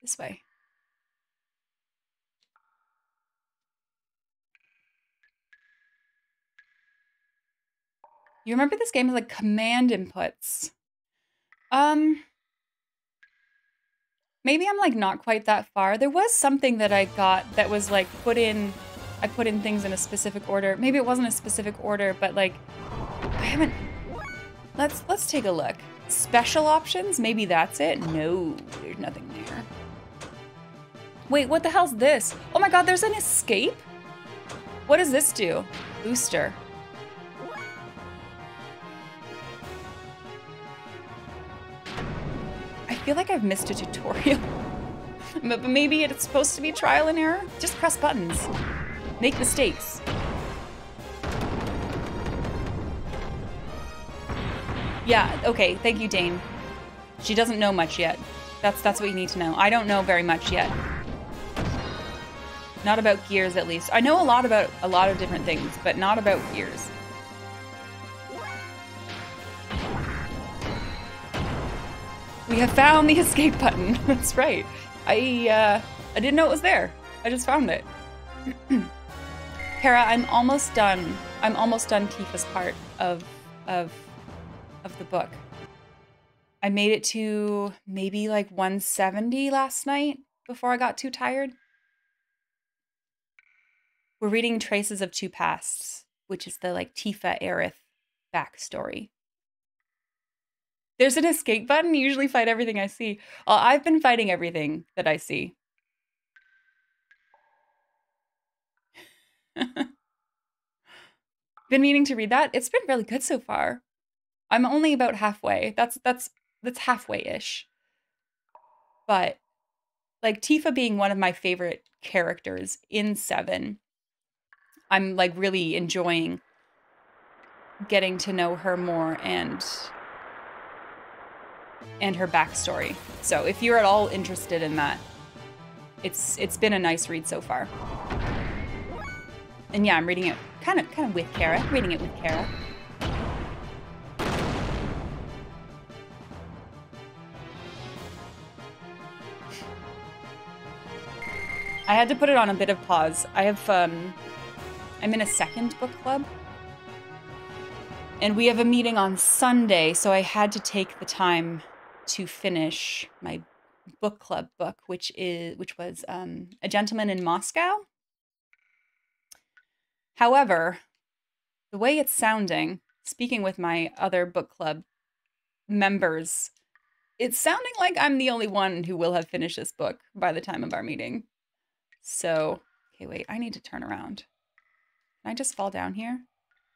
This way. You remember this game is like command inputs. Um, maybe I'm like not quite that far. There was something that I got that was like put in, I put in things in a specific order. Maybe it wasn't a specific order, but like I haven't, let's, let's take a look. Special options, maybe that's it. No, there's nothing there. Wait, what the hell's this? Oh my god, there's an escape? What does this do? Booster. Feel like I've missed a tutorial. but maybe it's supposed to be trial and error? Just press buttons. Make mistakes. Yeah, okay, thank you, Dane. She doesn't know much yet. That's that's what you need to know. I don't know very much yet. Not about gears, at least. I know a lot about a lot of different things, but not about gears. We have found the escape button. That's right. I uh, I didn't know it was there. I just found it. Kara, I'm almost done. I'm almost done Tifa's part of of of the book. I made it to maybe like 170 last night before I got too tired. We're reading Traces of Two Pasts, which is the like Tifa Aerith backstory. There's an escape button. You usually fight everything I see. Well, I've been fighting everything that I see. been meaning to read that. It's been really good so far. I'm only about halfway. That's that's that's halfway-ish. But like Tifa being one of my favorite characters in 7, I'm like really enjoying getting to know her more and and her backstory. So if you're at all interested in that, it's it's been a nice read so far. And yeah, I'm reading it kind of kind of with Kara, reading it with Kara. I had to put it on a bit of pause. I have, um, I'm in a second book club. And we have a meeting on Sunday, so I had to take the time to finish my book club book, which is which was um, A Gentleman in Moscow. However, the way it's sounding, speaking with my other book club members, it's sounding like I'm the only one who will have finished this book by the time of our meeting. So, okay, wait, I need to turn around. Can I just fall down here?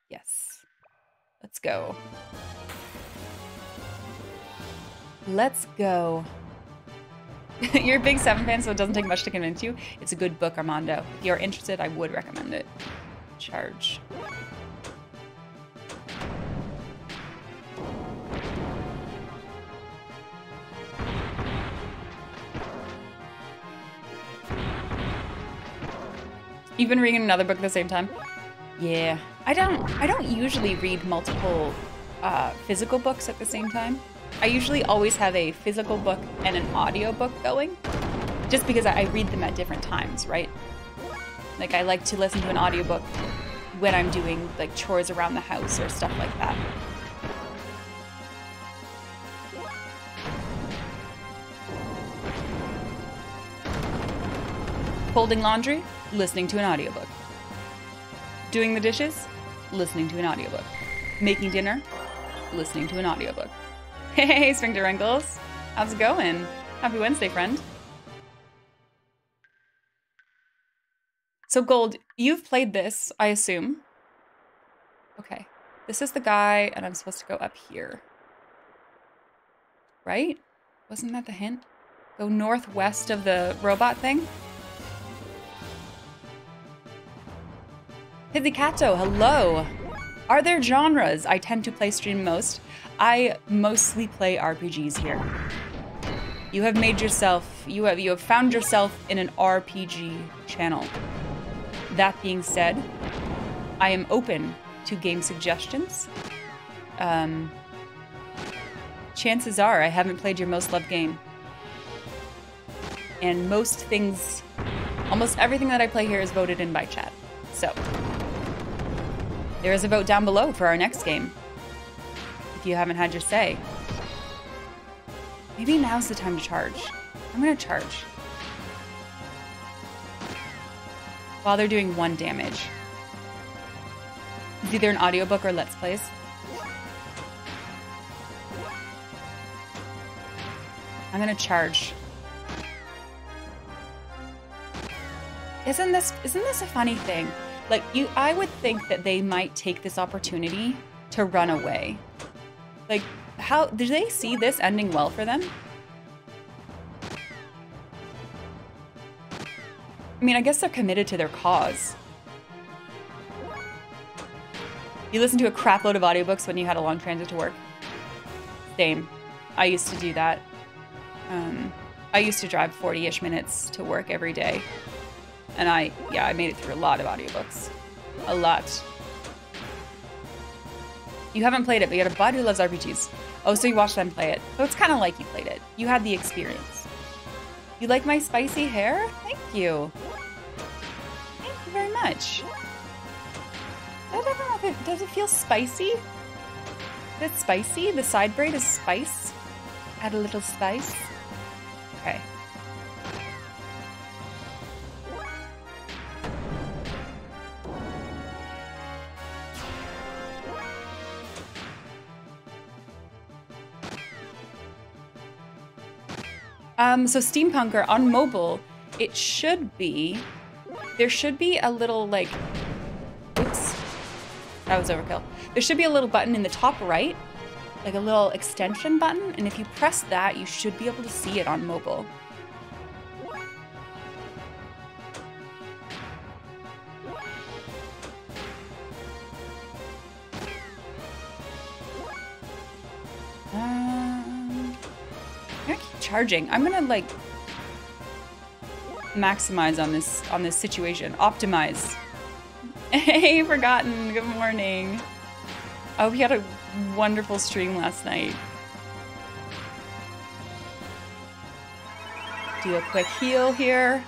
Yes. Let's go. Let's go. You're a big Seven fan, so it doesn't take much to convince you. It's a good book, Armando. If you're interested, I would recommend it. Charge. You've been reading another book at the same time? Yeah. I don't I don't usually read multiple uh, physical books at the same time. I usually always have a physical book and an audio book going. Just because I read them at different times, right? Like I like to listen to an audiobook when I'm doing like chores around the house or stuff like that. Folding laundry, listening to an audiobook. Doing the dishes, listening to an audiobook. Making dinner, listening to an audiobook. Hey, Sphincter Wrinkles. How's it going? Happy Wednesday, friend. So, Gold, you've played this, I assume. Okay. This is the guy, and I'm supposed to go up here. Right? Wasn't that the hint? Go northwest of the robot thing? Pizzicato, hello. Are there genres I tend to play stream most? I mostly play RPGs here. You have made yourself, you have you have found yourself in an RPG channel. That being said, I am open to game suggestions. Um, chances are I haven't played your most loved game. And most things, almost everything that I play here is voted in by chat. So, there is a vote down below for our next game. You haven't had your say. Maybe now's the time to charge. I'm gonna charge. While they're doing one damage. It's either an audiobook or Let's Plays. I'm gonna charge. Isn't this isn't this a funny thing? Like you I would think that they might take this opportunity to run away. Like how do they see this ending well for them? I mean, I guess they're committed to their cause. You listen to a crapload of audiobooks when you had a long transit to work. Same. I used to do that. Um, I used to drive 40-ish minutes to work every day. And I, yeah, I made it through a lot of audiobooks. A lot. You haven't played it, but you had a bud who loves RPGs. Oh, so you watched them play it. So it's kind of like you played it. You had the experience. You like my spicy hair? Thank you. Thank you very much. I don't know if it, does it feel spicy? Is it spicy? The side braid is spice? Add a little spice? Okay. Um, so Steampunker on mobile, it should be, there should be a little like, oops, that was overkill. There should be a little button in the top right, like a little extension button, and if you press that, you should be able to see it on mobile. Um, charging. I'm gonna like maximize on this on this situation. Optimize. Hey, forgotten. Good morning. Hope you had a wonderful stream last night. Do a quick heal here.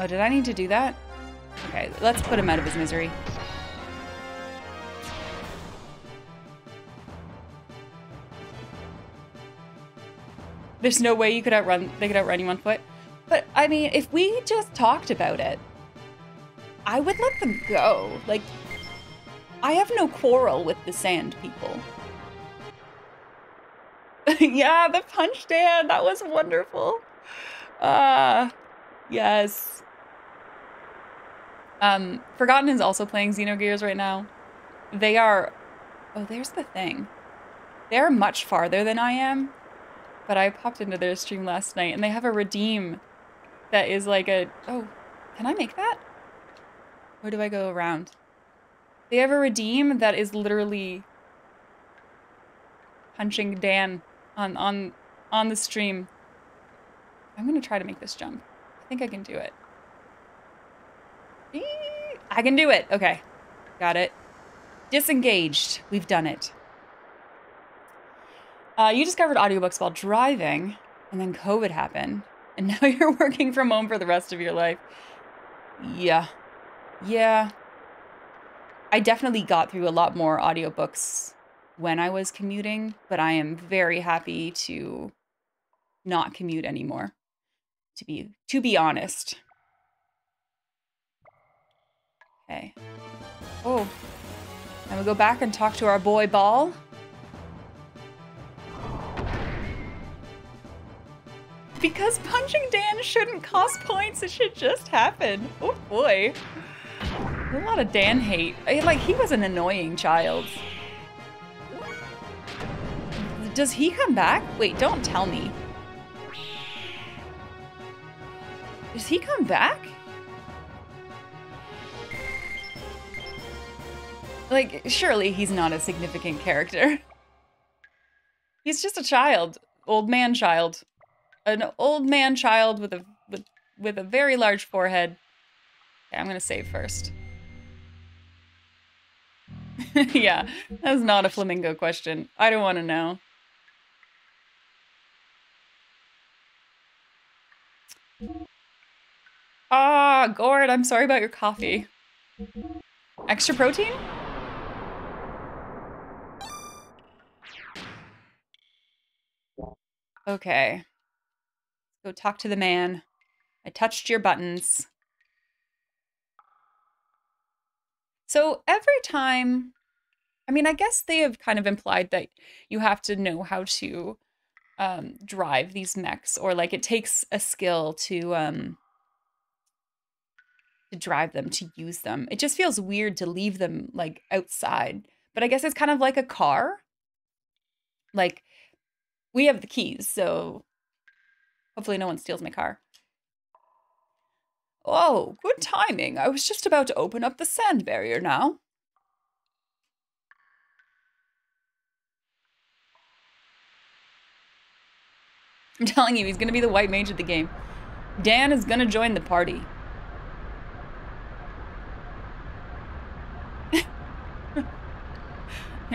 Oh, did I need to do that? Okay, let's put him out of his misery. There's no way you could outrun they could outrun you on foot. But I mean, if we just talked about it, I would let them go. Like I have no quarrel with the sand people. yeah, the punch Dan, that was wonderful. Ah, uh, yes. Um, Forgotten is also playing Xenogears right now. They are, oh, there's the thing. They're much farther than I am, but I popped into their stream last night and they have a redeem that is like a, oh, can I make that? Where do I go around? They have a redeem that is literally punching Dan on, on, on the stream. I'm gonna try to make this jump. I think I can do it. I can do it. Okay. Got it. Disengaged. We've done it. Uh, you discovered audiobooks while driving, and then COVID happened, and now you're working from home for the rest of your life. Yeah. Yeah. I definitely got through a lot more audiobooks when I was commuting, but I am very happy to not commute anymore. To be to be honest. Okay. Oh. And we go back and talk to our boy Ball. Because punching Dan shouldn't cost points, it should just happen. Oh boy. A lot of Dan hate. Eh, like, he was an annoying child. Does he come back? Wait, don't tell me. Does he come back? Like, surely he's not a significant character. He's just a child. Old man child. An old man child with a with, with a very large forehead. Okay, I'm gonna save first. yeah, that's not a flamingo question. I don't want to know. Ah, Gord, I'm sorry about your coffee. Extra protein? Okay. Go talk to the man. I touched your buttons. So every time, I mean, I guess they have kind of implied that you have to know how to um, drive these mechs, or like it takes a skill to um, to drive them, to use them. It just feels weird to leave them like outside. But I guess it's kind of like a car. Like we have the keys, so hopefully no one steals my car. Oh, good timing. I was just about to open up the sand barrier now. I'm telling you, he's going to be the white mage of the game. Dan is going to join the party.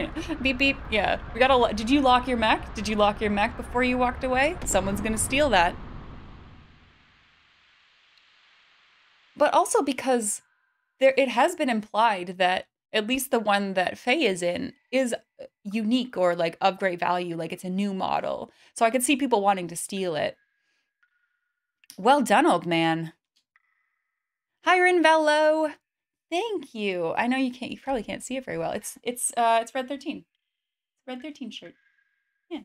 beep beep. Yeah, we gotta. Did you lock your mech? Did you lock your mech before you walked away? Someone's gonna steal that. But also because there, it has been implied that at least the one that Fei is in is uh, unique or like of great value. Like it's a new model, so I could see people wanting to steal it. Well done, old man. Hiren Velo. Thank you. I know you can't. You probably can't see it very well. It's it's uh it's red thirteen. Red thirteen shirt. Yeah.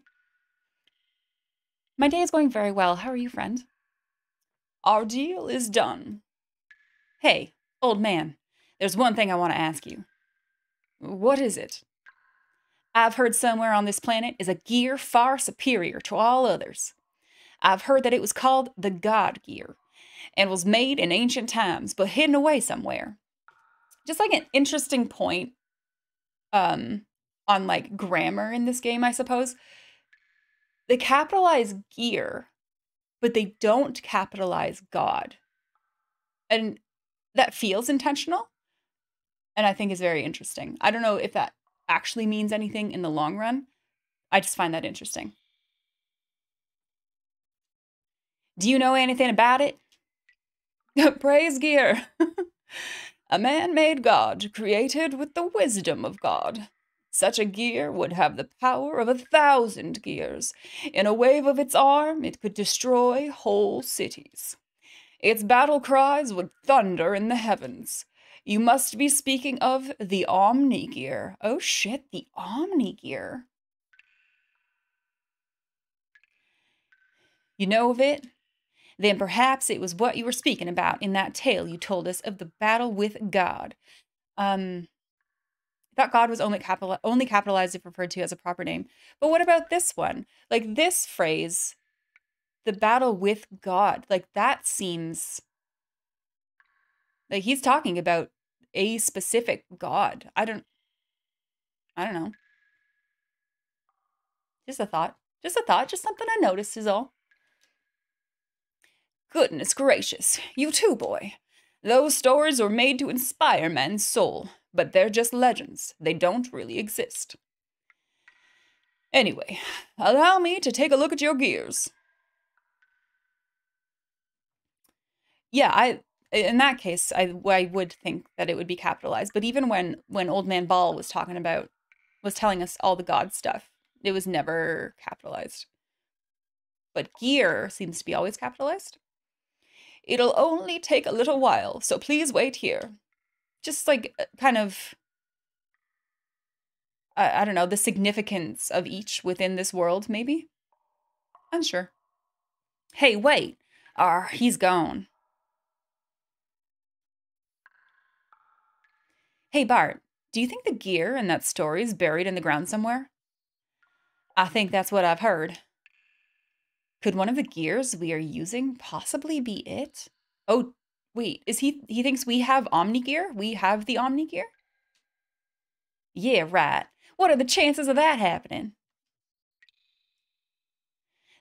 My day is going very well. How are you, friend? Our deal is done. Hey, old man. There's one thing I want to ask you. What is it? I've heard somewhere on this planet is a gear far superior to all others. I've heard that it was called the God Gear and was made in ancient times but hidden away somewhere just like an interesting point um on like grammar in this game, I suppose. They capitalize gear, but they don't capitalize God. And that feels intentional. And I think is very interesting. I don't know if that actually means anything in the long run. I just find that interesting. Do you know anything about it? Praise gear. A man made God, created with the wisdom of God. Such a gear would have the power of a thousand gears. In a wave of its arm, it could destroy whole cities. Its battle cries would thunder in the heavens. You must be speaking of the Omni Gear. Oh shit, the Omni Gear. You know of it? Then perhaps it was what you were speaking about in that tale you told us of the battle with God. Um, I thought God was only capital only capitalized if referred to as a proper name. But what about this one? Like this phrase, the battle with God. Like that seems like he's talking about a specific God. I don't I don't know. Just a thought. Just a thought. Just something I noticed is all. Goodness gracious, you too, boy. Those stories were made to inspire men's soul, but they're just legends. They don't really exist. Anyway, allow me to take a look at your gears. Yeah, I in that case, I I would think that it would be capitalized. But even when when Old Man Ball was talking about was telling us all the god stuff, it was never capitalized. But gear seems to be always capitalized. It'll only take a little while, so please wait here. Just like uh, kind of, I, I don't know, the significance of each within this world, maybe? Unsure. Hey, wait. Ah, he's gone. Hey, Bart, do you think the gear in that story is buried in the ground somewhere? I think that's what I've heard. Could one of the gears we are using possibly be it? Oh, wait, is he he thinks we have Omni gear? We have the Omni gear? Yeah, right. What are the chances of that happening?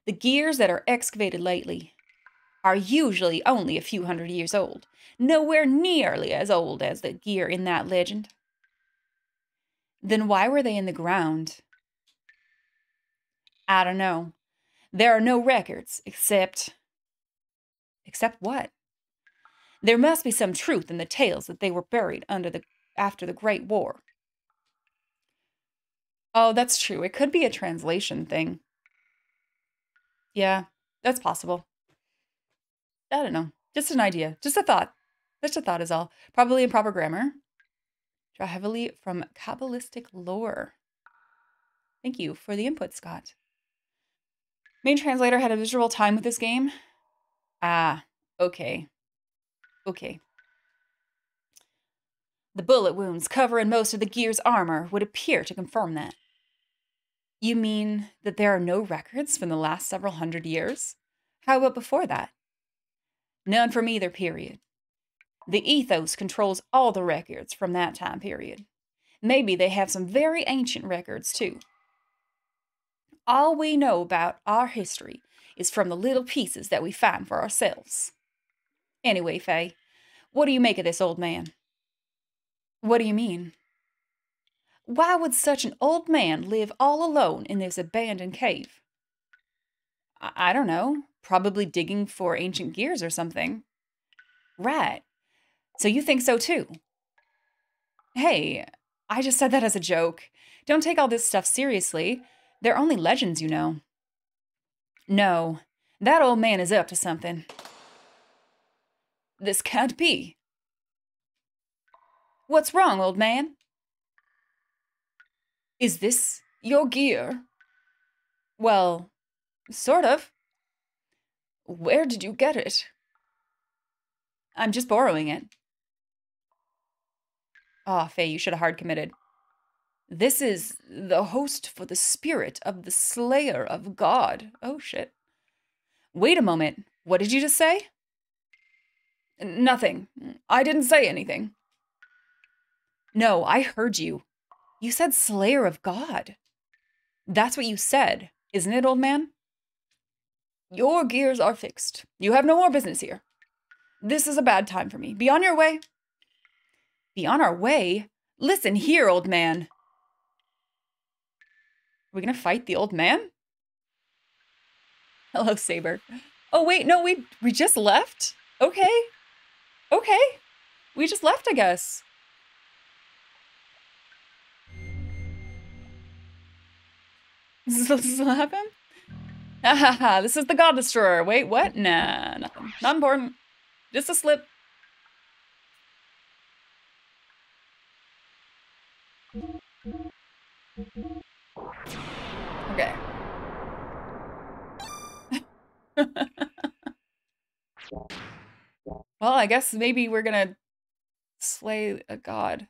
The gears that are excavated lately are usually only a few hundred years old, nowhere nearly as old as the gear in that legend. Then why were they in the ground? I don't know. There are no records except. Except what? There must be some truth in the tales that they were buried under the after the Great War. Oh, that's true. It could be a translation thing. Yeah, that's possible. I don't know. Just an idea. Just a thought. Just a thought is all. Probably improper grammar. Draw heavily from Kabbalistic lore. Thank you for the input, Scott. Main translator had a visual time with this game. Ah, okay. Okay. The bullet wounds covering most of the gear's armor would appear to confirm that. You mean that there are no records from the last several hundred years? How about before that? None from either period. The ethos controls all the records from that time period. Maybe they have some very ancient records too. All we know about our history is from the little pieces that we find for ourselves. Anyway, Fei, what do you make of this old man? What do you mean? Why would such an old man live all alone in this abandoned cave? I, I don't know. Probably digging for ancient gears or something. Right. So you think so too? Hey, I just said that as a joke. Don't take all this stuff seriously. They're only legends, you know. No, that old man is up to something. This can't be. What's wrong, old man? Is this your gear? Well, sort of. Where did you get it? I'm just borrowing it. Ah, oh, Fei, you should have hard committed. This is the host for the spirit of the slayer of God. Oh, shit. Wait a moment. What did you just say? Nothing. I didn't say anything. No, I heard you. You said slayer of God. That's what you said, isn't it, old man? Your gears are fixed. You have no more business here. This is a bad time for me. Be on your way. Be on our way? Listen here, old man. Are we gonna fight the old man? Hello, Saber. Oh wait, no, we we just left? Okay. Okay. We just left, I guess. This is what happened? Ah, this is the God Destroyer. Wait, what? Nah, nothing. Not important. Just a slip. well, I guess maybe we're gonna slay a god.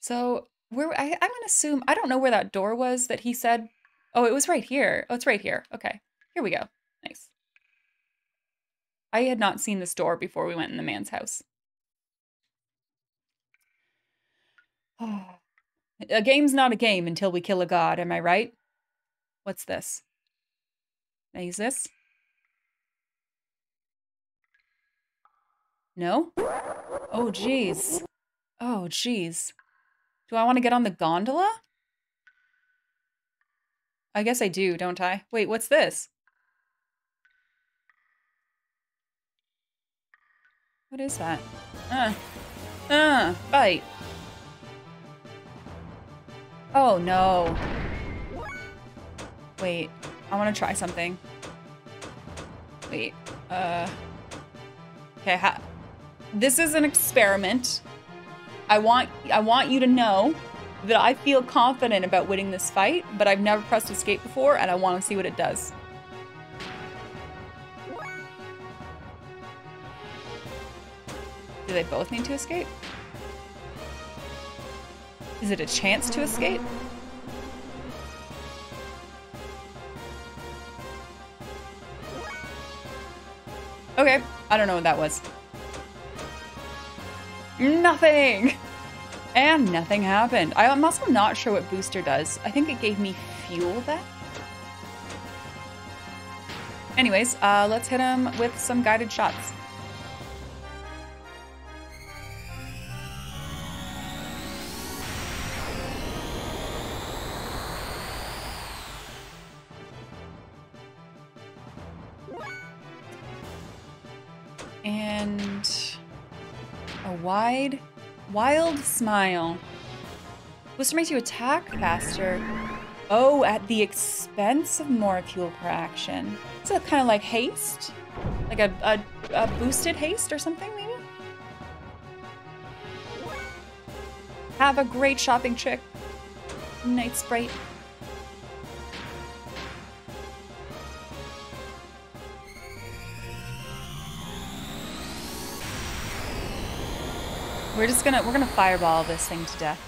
So, where I, I'm gonna assume I don't know where that door was that he said. Oh, it was right here. Oh, it's right here. Okay, here we go. Nice. I had not seen this door before we went in the man's house. Oh. A game's not a game until we kill a god, am I right? What's this? Can I use this? No? Oh, jeez. Oh, jeez. Do I want to get on the gondola? I guess I do, don't I? Wait, what's this? What is that? Uh, uh, bite. Oh no. Wait, I want to try something. Wait, uh... Okay, this is an experiment. I want I want you to know that I feel confident about winning this fight, but I've never pressed escape before, and I want to see what it does. Do they both need to escape? Is it a chance to escape? Okay, I don't know what that was. Nothing! And nothing happened. I'm also not sure what booster does. I think it gave me fuel then? Anyways, uh, let's hit him with some guided shots. Wild Smile. Booster makes you attack faster. Oh, at the expense of more fuel per action. So kind of like haste? Like a, a, a boosted haste or something, maybe? Have a great shopping trip, Night Sprite. We're just gonna we're gonna fireball this thing to death.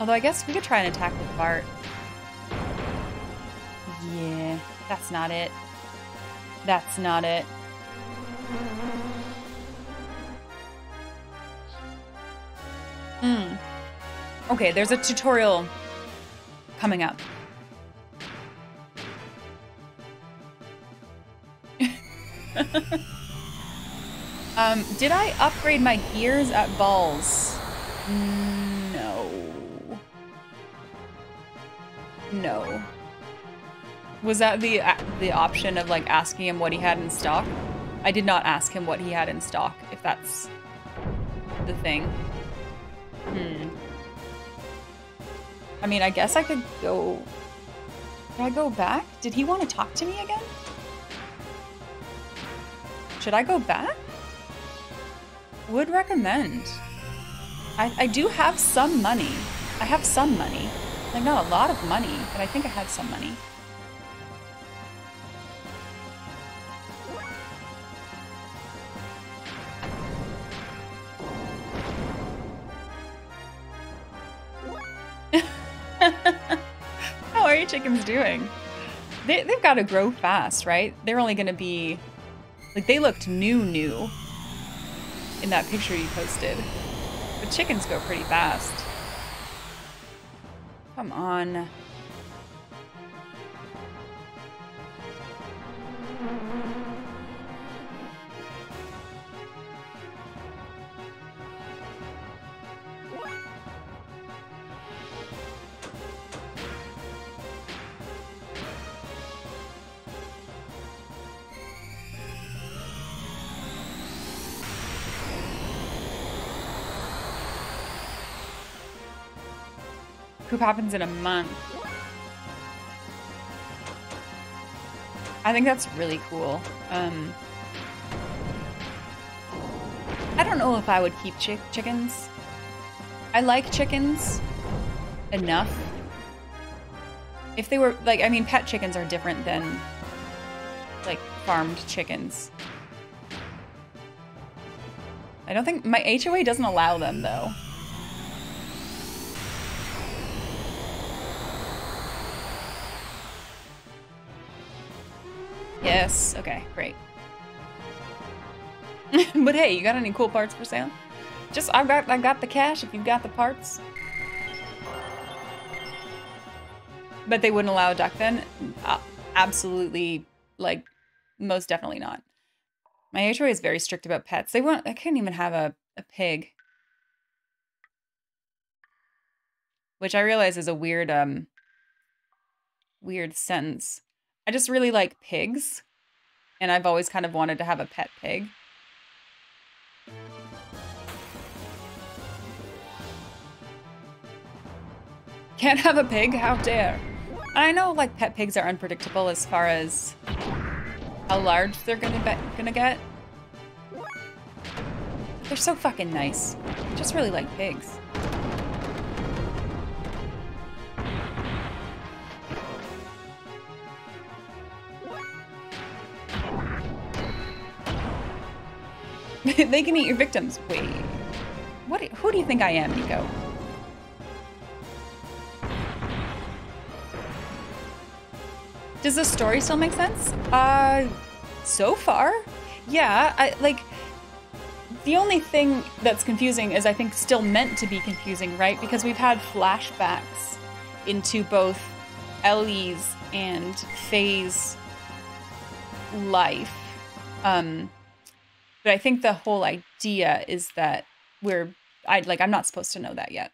Although I guess we could try and attack with Bart. Yeah, that's not it. That's not it. Hmm. Okay, there's a tutorial coming up. um, did I upgrade my gears at balls? No. No. Was that the the option of like asking him what he had in stock? I did not ask him what he had in stock, if that's the thing. Hmm. I mean, I guess I could go... Can I go back? Did he want to talk to me again? Should I go back? Would recommend. I, I do have some money. I have some money. Like, not a lot of money, but I think I had some money. How are your chickens doing? They, they've got to grow fast, right? They're only going to be... Like, they looked new new in that picture you posted. But chickens go pretty fast. Come on. Happens in a month. I think that's really cool. Um, I don't know if I would keep chick chickens. I like chickens enough. If they were, like, I mean, pet chickens are different than, like, farmed chickens. I don't think, my HOA doesn't allow them, though. Yes. Okay, great. but hey, you got any cool parts for sale? Just I've got I got the cash if you've got the parts. But they wouldn't allow a duck then? Uh, absolutely, like, most definitely not. My HOA is very strict about pets. They won't, I couldn't even have a, a pig. Which I realize is a weird, um, weird sentence. I just really like pigs. And I've always kind of wanted to have a pet pig. Can't have a pig? How dare. I know like pet pigs are unpredictable as far as how large they're gonna be gonna get. They're so fucking nice. I just really like pigs. they can eat your victims. Wait. What? Who do you think I am, Nico? Does the story still make sense? Uh, so far, yeah. I like. The only thing that's confusing is I think still meant to be confusing, right? Because we've had flashbacks into both Elly's and Fei's life. Um, but I think the whole idea is that we're I like I'm not supposed to know that yet.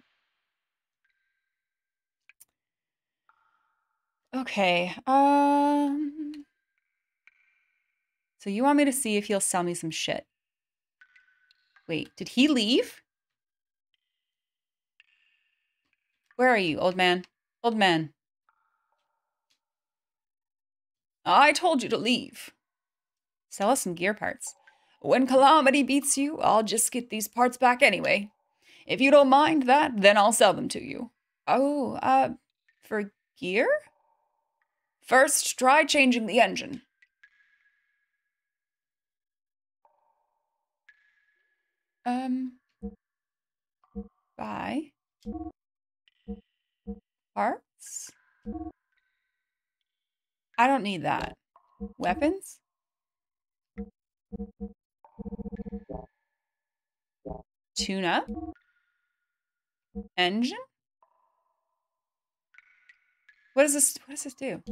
Okay. Um So you want me to see if he'll sell me some shit. Wait, did he leave? Where are you, old man? Old man. I told you to leave. Sell us some gear parts. When Calamity beats you, I'll just get these parts back anyway. If you don't mind that, then I'll sell them to you. Oh, uh, for gear? First, try changing the engine. Um, buy parts? I don't need that. Weapons? Tune up? Engine? What does this what does this do?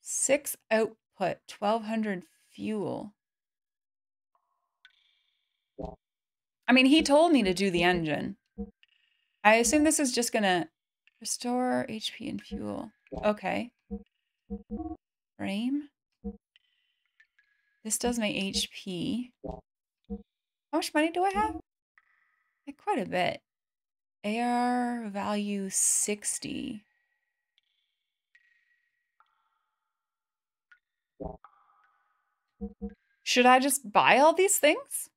Six output, twelve hundred fuel. I mean, he told me to do the engine. I assume this is just gonna restore HP and fuel. Okay. Frame. This does my HP. How much money do I have? Like quite a bit. AR value 60. Should I just buy all these things?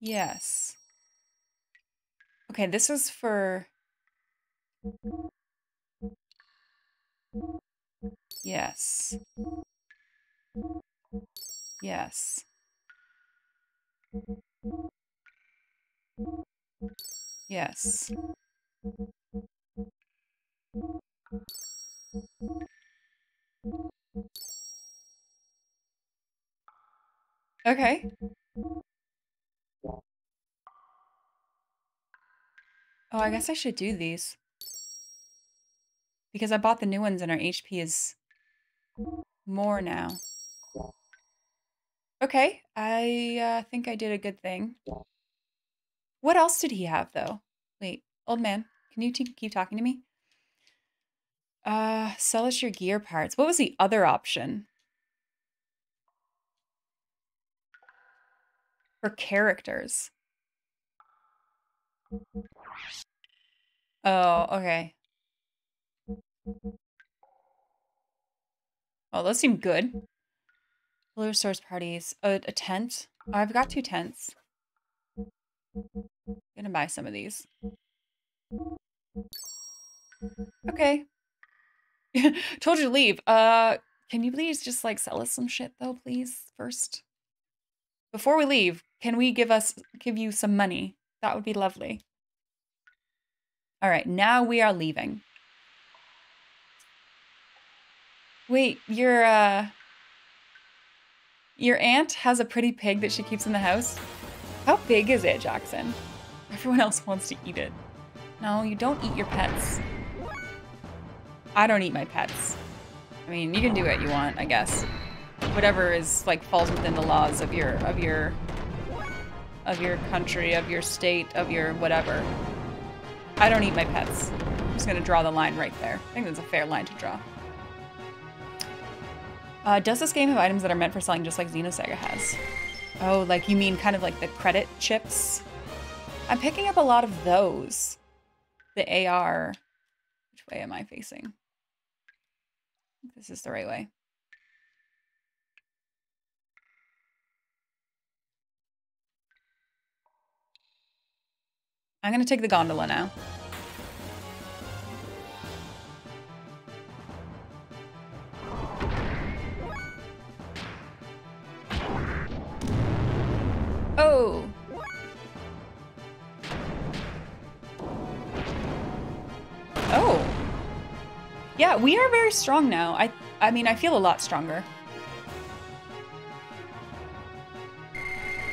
Yes. Okay, this is for... Yes. Yes. Yes. Okay. Oh, I guess I should do these. Because I bought the new ones and our HP is more now. Okay, I uh, think I did a good thing. What else did he have, though? Wait, old man, can you keep talking to me? Uh, sell us your gear parts. What was the other option? For characters. Oh, okay. Oh, those seem good. Blue source parties. A, a tent. I've got two tents. Gonna buy some of these. Okay. Told you to leave. Uh, can you please just like sell us some shit though, please, first? Before we leave, can we give us give you some money? That would be lovely. All right, now we are leaving. Wait, your uh your aunt has a pretty pig that she keeps in the house. How big is it, Jackson? Everyone else wants to eat it. No, you don't eat your pets. I don't eat my pets. I mean, you can do what you want, I guess. Whatever is like falls within the laws of your of your of your country, of your state, of your whatever. I don't eat my pets. I'm just gonna draw the line right there. I think that's a fair line to draw. Uh, does this game have items that are meant for selling just like Xenosaga has? Oh, like you mean kind of like the credit chips? I'm picking up a lot of those. The AR. Which way am I facing? This is the right way. I'm going to take the gondola now. Oh! Oh! Yeah, we are very strong now. I I mean, I feel a lot stronger.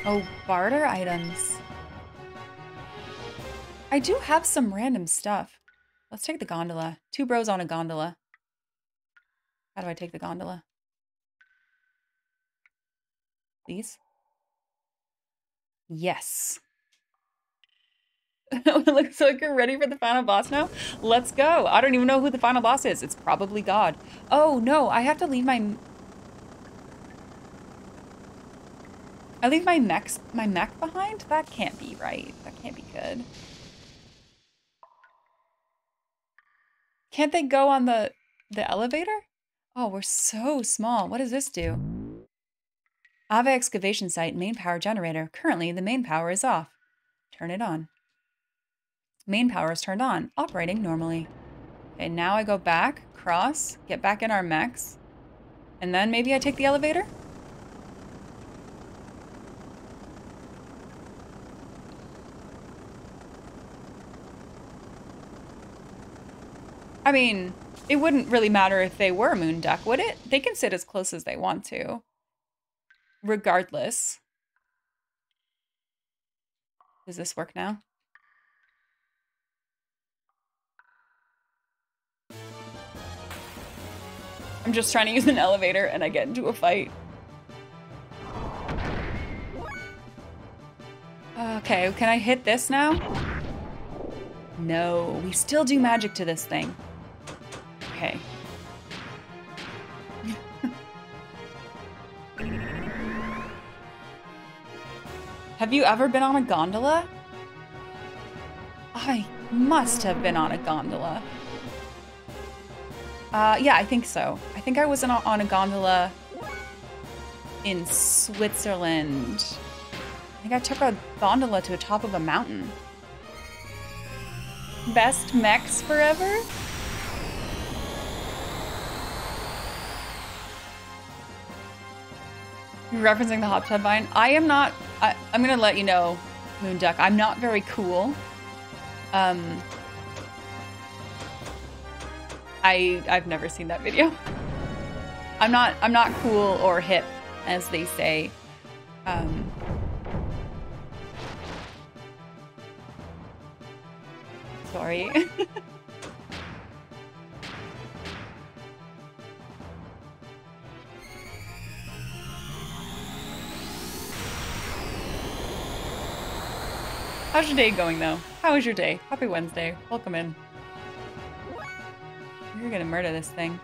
Oh, barter items. I do have some random stuff. Let's take the gondola. Two bros on a gondola. How do I take the gondola? Please? Yes. it looks like you're ready for the final boss now. Let's go. I don't even know who the final boss is. It's probably God. Oh, no. I have to leave my... I leave my mech, my mech behind? That can't be right. That can't be good. Can't they go on the the elevator? Oh, we're so small. What does this do? Aveh excavation site, main power generator. Currently, the main power is off. Turn it on. Main power is turned on, operating normally. Okay, now I go back, cross, get back in our mechs, and then maybe I take the elevator? I mean, it wouldn't really matter if they were a moon duck, would it? They can sit as close as they want to. Regardless. Does this work now? I'm just trying to use an elevator and I get into a fight. Okay, can I hit this now? No, we still do magic to this thing. Okay. have you ever been on a gondola? I must have been on a gondola. Uh, yeah, I think so. I think I was on a gondola in Switzerland. I think I took a gondola to the top of a mountain. Best mechs forever? Referencing the hot tub vine. I am not, I, am gonna let you know, Moon Duck, I'm not very cool. Um, I I've never seen that video. I'm not I'm not cool or hip, as they say. Um, sorry. How's your day going though? How was your day? Happy Wednesday. Welcome in. You're gonna murder this thing.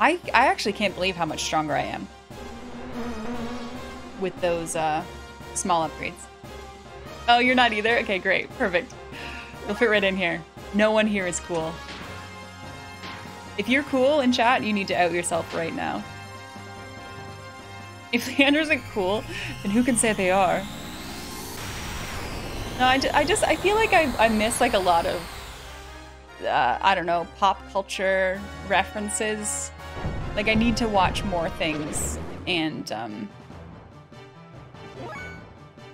I, I actually can't believe how much stronger I am with those uh, small upgrades. Oh, you're not either? Okay, great. Perfect. You'll fit right in here. No one here is cool. If you're cool in chat, you need to out yourself right now. If Leandra's isn't cool, then who can say they are? No, I, I just, I feel like I, I miss like a lot of, uh, I don't know, pop culture references. Like I need to watch more things and, um,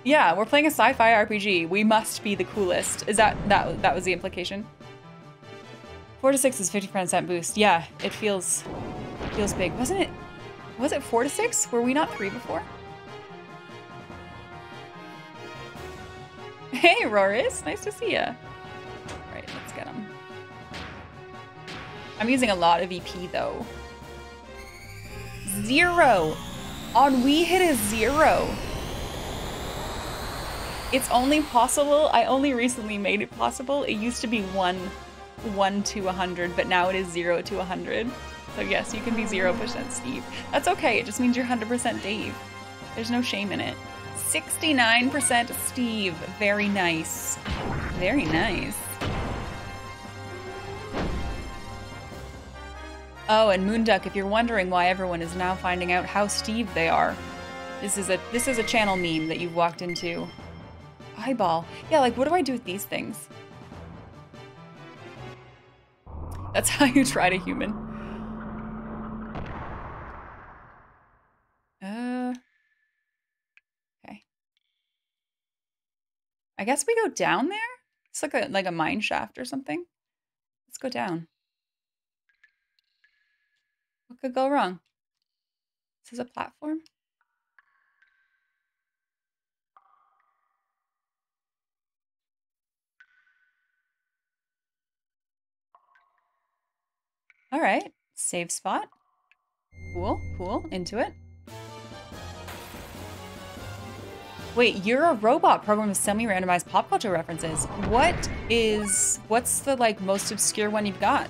yeah, we're playing a sci-fi RPG. We must be the coolest. Is that, that, that was the implication? Four to six is 50% boost. Yeah, it feels, feels big. Wasn't it, was it four to six? Were we not three before? Hey, Roris. Nice to see you. Right, let's get him. I'm using a lot of EP, though. Zero. On we hit a zero. It's only possible, I only recently made it possible. It used to be one, one to a 100, but now it is zero to a 100. So yes, you can be 0% Steve. That's okay, it just means you're 100% Dave. There's no shame in it. 69% Steve. Very nice. Very nice. Oh, and Moonduck, if you're wondering why everyone is now finding out how Steve they are, this is a this is a channel meme that you've walked into. Eyeball. Yeah, like what do I do with these things? That's how you try to human. Uh I guess we go down there? It's like a like a mine shaft or something. Let's go down. What could go wrong? This is a platform? All right, save spot. Cool, cool, into it. Wait, you're a robot program with semi-randomized pop culture references. What is what's the like most obscure one you've got?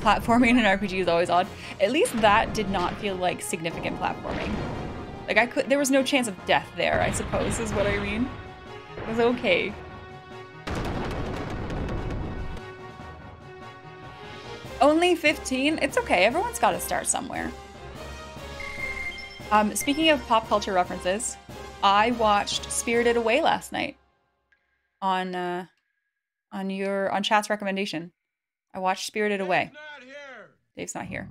Platforming in an RPG is always odd. At least that did not feel like significant platforming. Like I could there was no chance of death there, I suppose is what I mean. It was okay. Only 15? It's okay. Everyone's got to start somewhere. Um, speaking of pop culture references, I watched Spirited Away last night on uh, on your on chat's recommendation. I watched Spirited Away. Dave's not here.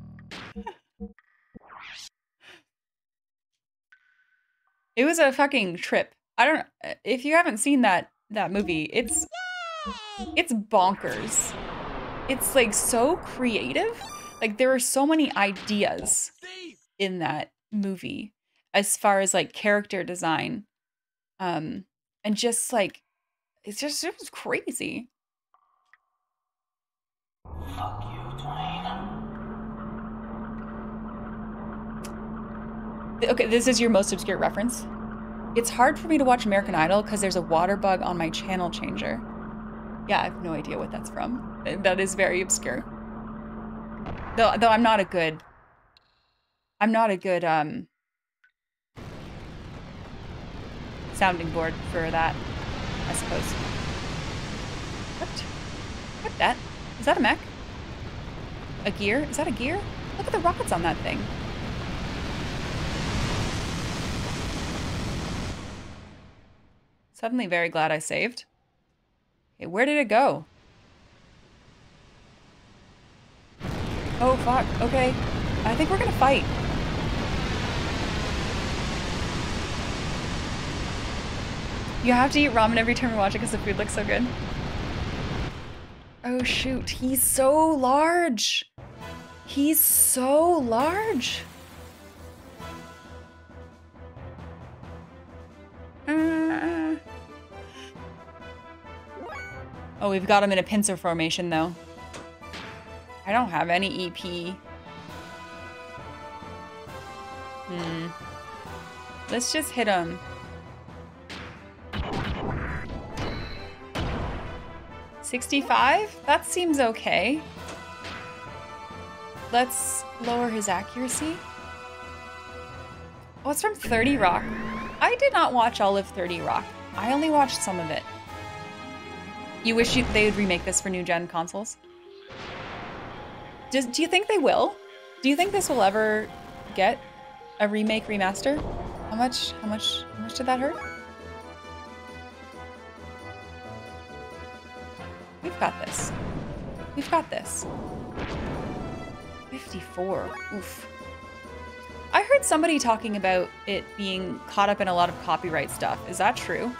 it was a fucking trip. I don't if you haven't seen that that movie, it's it's bonkers. It's like so creative. Like there are so many ideas in that movie as far as like character design. Um and just like it's just it was crazy. Fuck you, Dwayne. Okay, this is your most obscure reference. It's hard for me to watch American Idol because there's a water bug on my channel changer. Yeah, I have no idea what that's from. That is very obscure. Though, though I'm not a good. I'm not a good um. Sounding board for that, I suppose. What? What that? Is that a mech? A gear? Is that a gear? Look at the rockets on that thing. Suddenly very glad I saved. Okay, where did it go? Oh, fuck. Okay. I think we're gonna fight. You have to eat ramen every time you watch it because the food looks so good. Oh, shoot. He's so large. He's so large. Uh... Oh, we've got him in a pincer formation, though. I don't have any EP. Hmm. Let's just hit him. Sixty-five? That seems okay. Let's lower his accuracy. Oh, it's from 30 Rock. I did not watch all of 30 Rock. I only watched some of it. You wish you, they would remake this for new gen consoles? Do you think they will? Do you think this will ever get a remake remaster? How much, how much, how much did that hurt? We've got this. We've got this. 54. Oof. I heard somebody talking about it being caught up in a lot of copyright stuff. Is that true?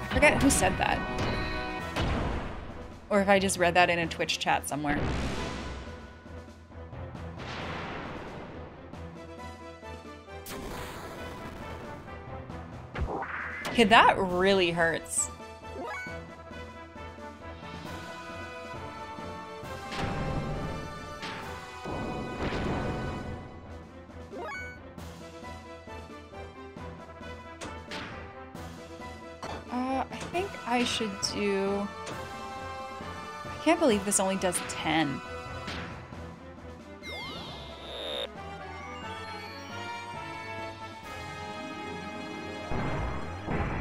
I forget who said that. Or if I just read that in a Twitch chat somewhere. Okay, that really hurts. Uh, I think I should do... I can't believe this only does 10.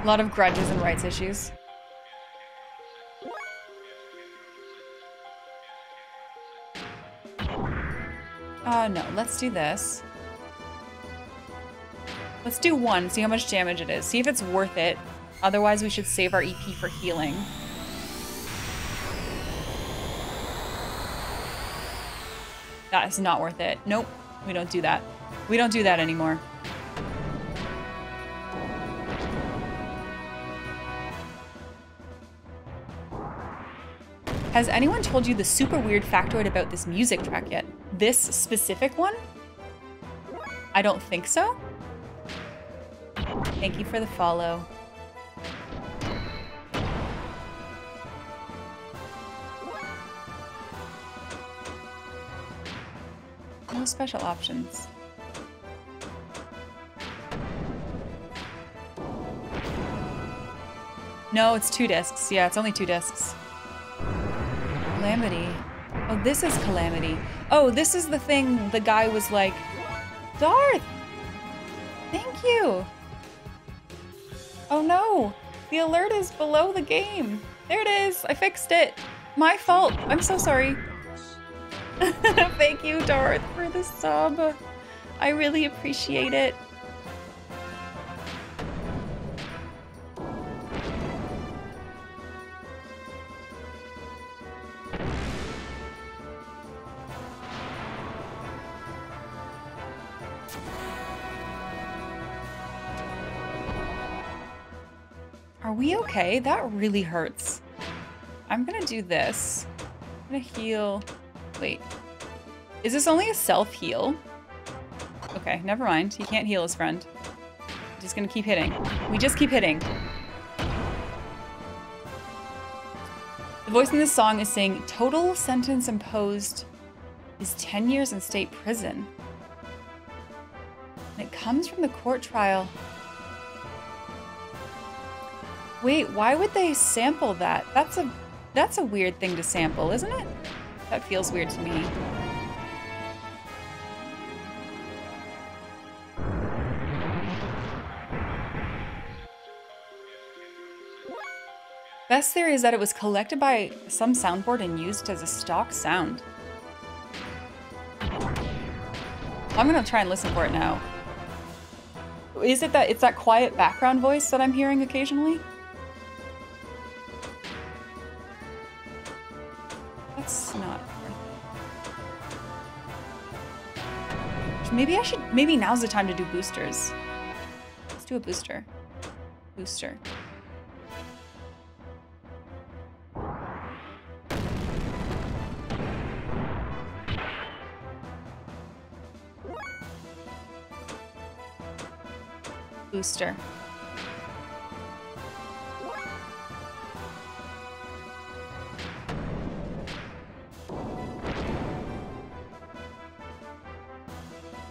A lot of grudges and rights issues. Uh, no, let's do this. Let's do one, see how much damage it is. See if it's worth it. Otherwise, we should save our EP for healing. That is not worth it. Nope, we don't do that. We don't do that anymore. Has anyone told you the super weird factoid about this music track yet? This specific one? I don't think so. Thank you for the follow. No special options. No, it's two discs. Yeah, it's only two discs. Calamity. Oh, this is Calamity. Oh, this is the thing the guy was like, Darth! Thank you! Oh no! The alert is below the game. There it is. I fixed it. My fault. I'm so sorry. Thank you, Darth, for the sub. I really appreciate it. Are we okay? That really hurts. I'm gonna do this. I'm gonna heal. Wait. Is this only a self-heal? Okay, never mind. He can't heal his friend. Just gonna keep hitting. We just keep hitting. The voice in this song is saying, total sentence imposed is 10 years in state prison. And it comes from the court trial. Wait, why would they sample that? That's a that's a weird thing to sample, isn't it? That feels weird to me. Best theory is that it was collected by some soundboard and used as a stock sound. I'm gonna try and listen for it now. Is it that it's that quiet background voice that I'm hearing occasionally? That's not. Maybe I should. Maybe now's the time to do boosters. Let's do a booster. Booster. Booster.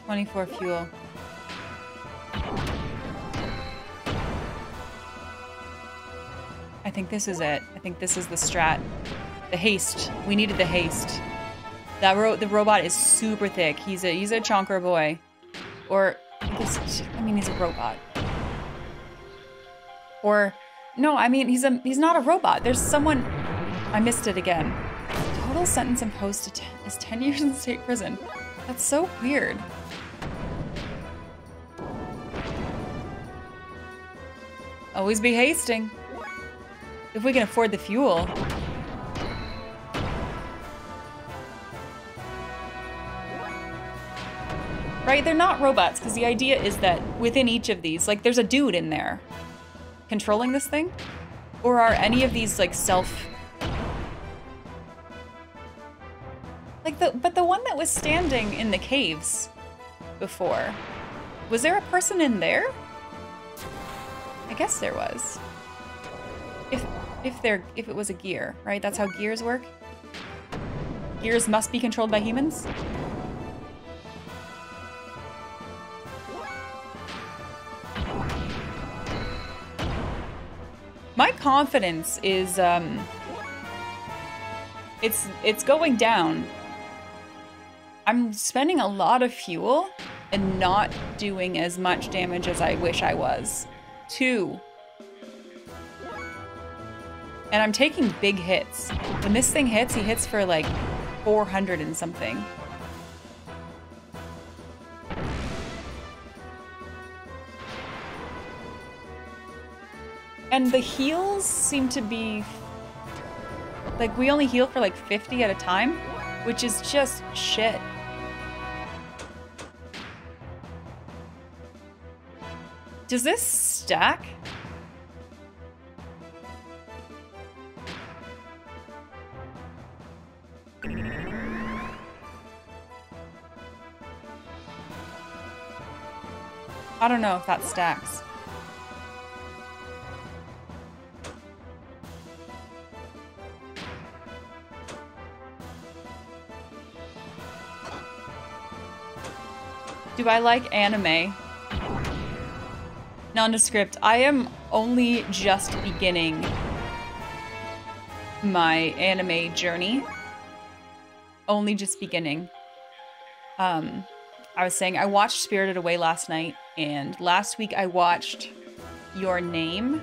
Twenty-four fuel. I think this is it. I think this is the strat. The haste. We needed the haste. That ro the robot is super thick. He's a he's a chonker boy. Or I mean he's a robot. Or no, I mean he's a he's not a robot. There's someone I missed it again. Total sentence imposed ten, is 10 years in state prison. That's so weird. Always be hasting. If we can afford the fuel. Right? They're not robots, because the idea is that within each of these, like, there's a dude in there controlling this thing? Or are any of these, like, self... Like, the but the one that was standing in the caves before, was there a person in there? I guess there was. If if there if it was a gear, right? That's how gears work. Gears must be controlled by humans. My confidence is um it's it's going down. I'm spending a lot of fuel and not doing as much damage as I wish I was. Two. And I'm taking big hits. When this thing hits, he hits for like 400 and something. And the heals seem to be... Like, we only heal for like 50 at a time, which is just shit. Does this stack? I don't know if that stacks. Do I like anime? Nondescript. I am only just beginning my anime journey. Only just beginning. Um, I was saying I watched Spirited Away last night, and last week I watched Your Name.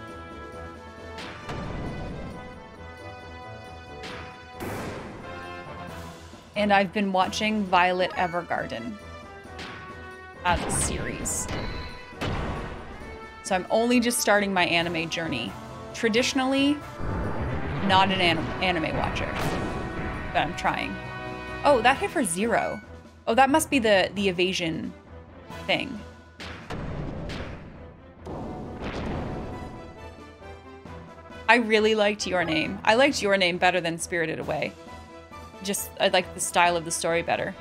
And I've been watching Violet Evergarden as a series. So I'm only just starting my anime journey. Traditionally, not an anim anime watcher, but I'm trying. Oh, that hit for zero. Oh, that must be the, the evasion thing. I really liked Your Name. I liked Your Name better than Spirited Away. Just, I like the style of the story better.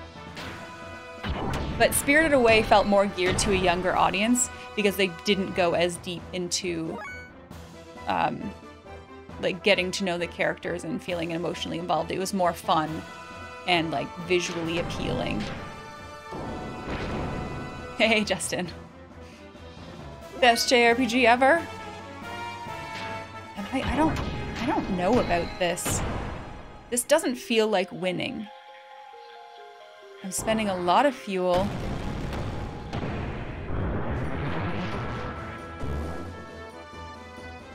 But Spirited Away felt more geared to a younger audience because they didn't go as deep into um, like getting to know the characters and feeling emotionally involved. It was more fun and like visually appealing. Hey, Justin. Best JRPG ever? I, I don't I don't know about this. This doesn't feel like winning. I'm spending a lot of fuel.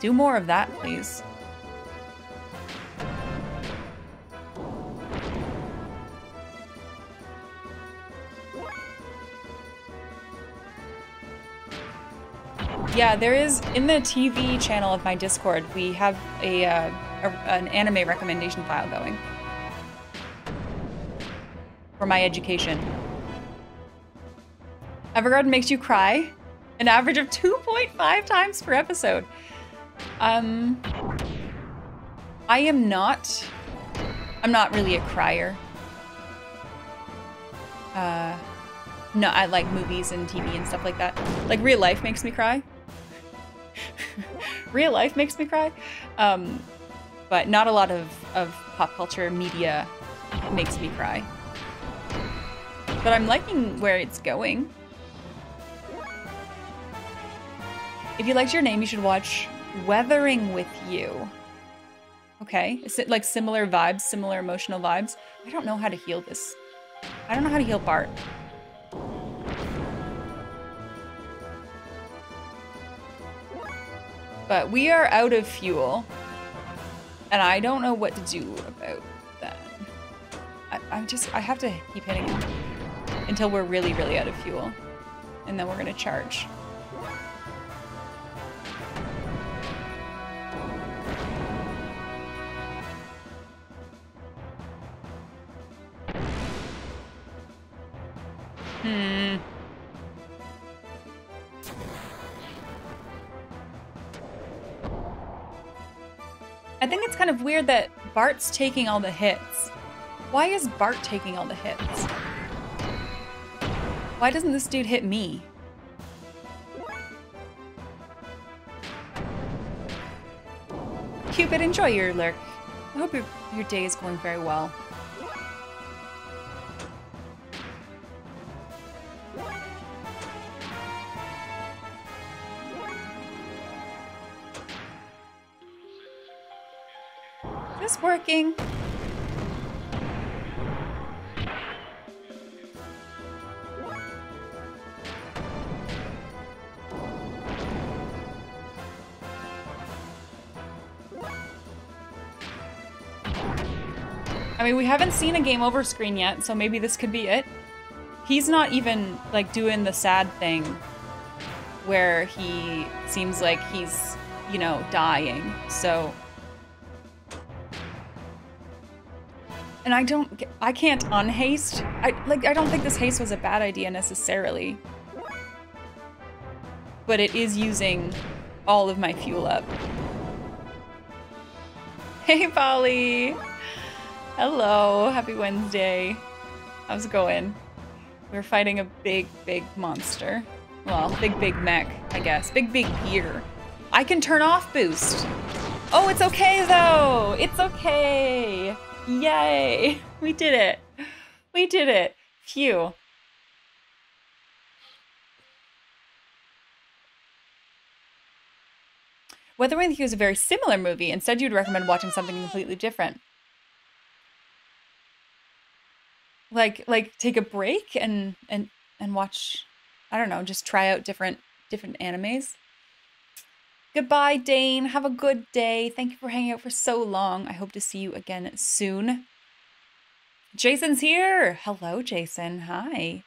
Do more of that, please. Yeah, there is in the TV channel of my Discord. We have a, uh, a an anime recommendation file going for my education. Evergarden makes you cry, an average of 2.5 times per episode. Um, I am not. I'm not really a crier. Uh, no, I like movies and TV and stuff like that. Like real life makes me cry. real life makes me cry. Um, but not a lot of, of pop culture media makes me cry. But I'm liking where it's going. If you liked your name, you should watch Weathering with You. Okay, is it like similar vibes, similar emotional vibes? I don't know how to heal this. I don't know how to heal Bart. But we are out of fuel. And I don't know what to do about that. I, I just, I have to keep hitting him until we're really, really out of fuel. And then we're gonna charge. Hmm. I think it's kind of weird that Bart's taking all the hits. Why is Bart taking all the hits? Why doesn't this dude hit me? Cupid, enjoy your lurk. I hope your, your day is going very well. Is this working? I mean, we haven't seen a game over screen yet, so maybe this could be it. He's not even, like, doing the sad thing where he seems like he's, you know, dying, so... And I don't, I can't unhaste. I, like, I don't think this haste was a bad idea necessarily. But it is using all of my fuel up. Hey, Polly! Hello, happy Wednesday. How's it going? We're fighting a big, big monster. Well, big, big mech, I guess. Big, big gear. I can turn off boost. Oh, it's okay though. It's okay. Yay. We did it. We did it. Phew. Weathering with You is a very similar movie. Instead, you'd recommend watching something completely different. Like like take a break and and and watch I don't know, just try out different different animes. Goodbye, Dane. Have a good day. Thank you for hanging out for so long. I hope to see you again soon. Jason's here. Hello, Jason. Hi.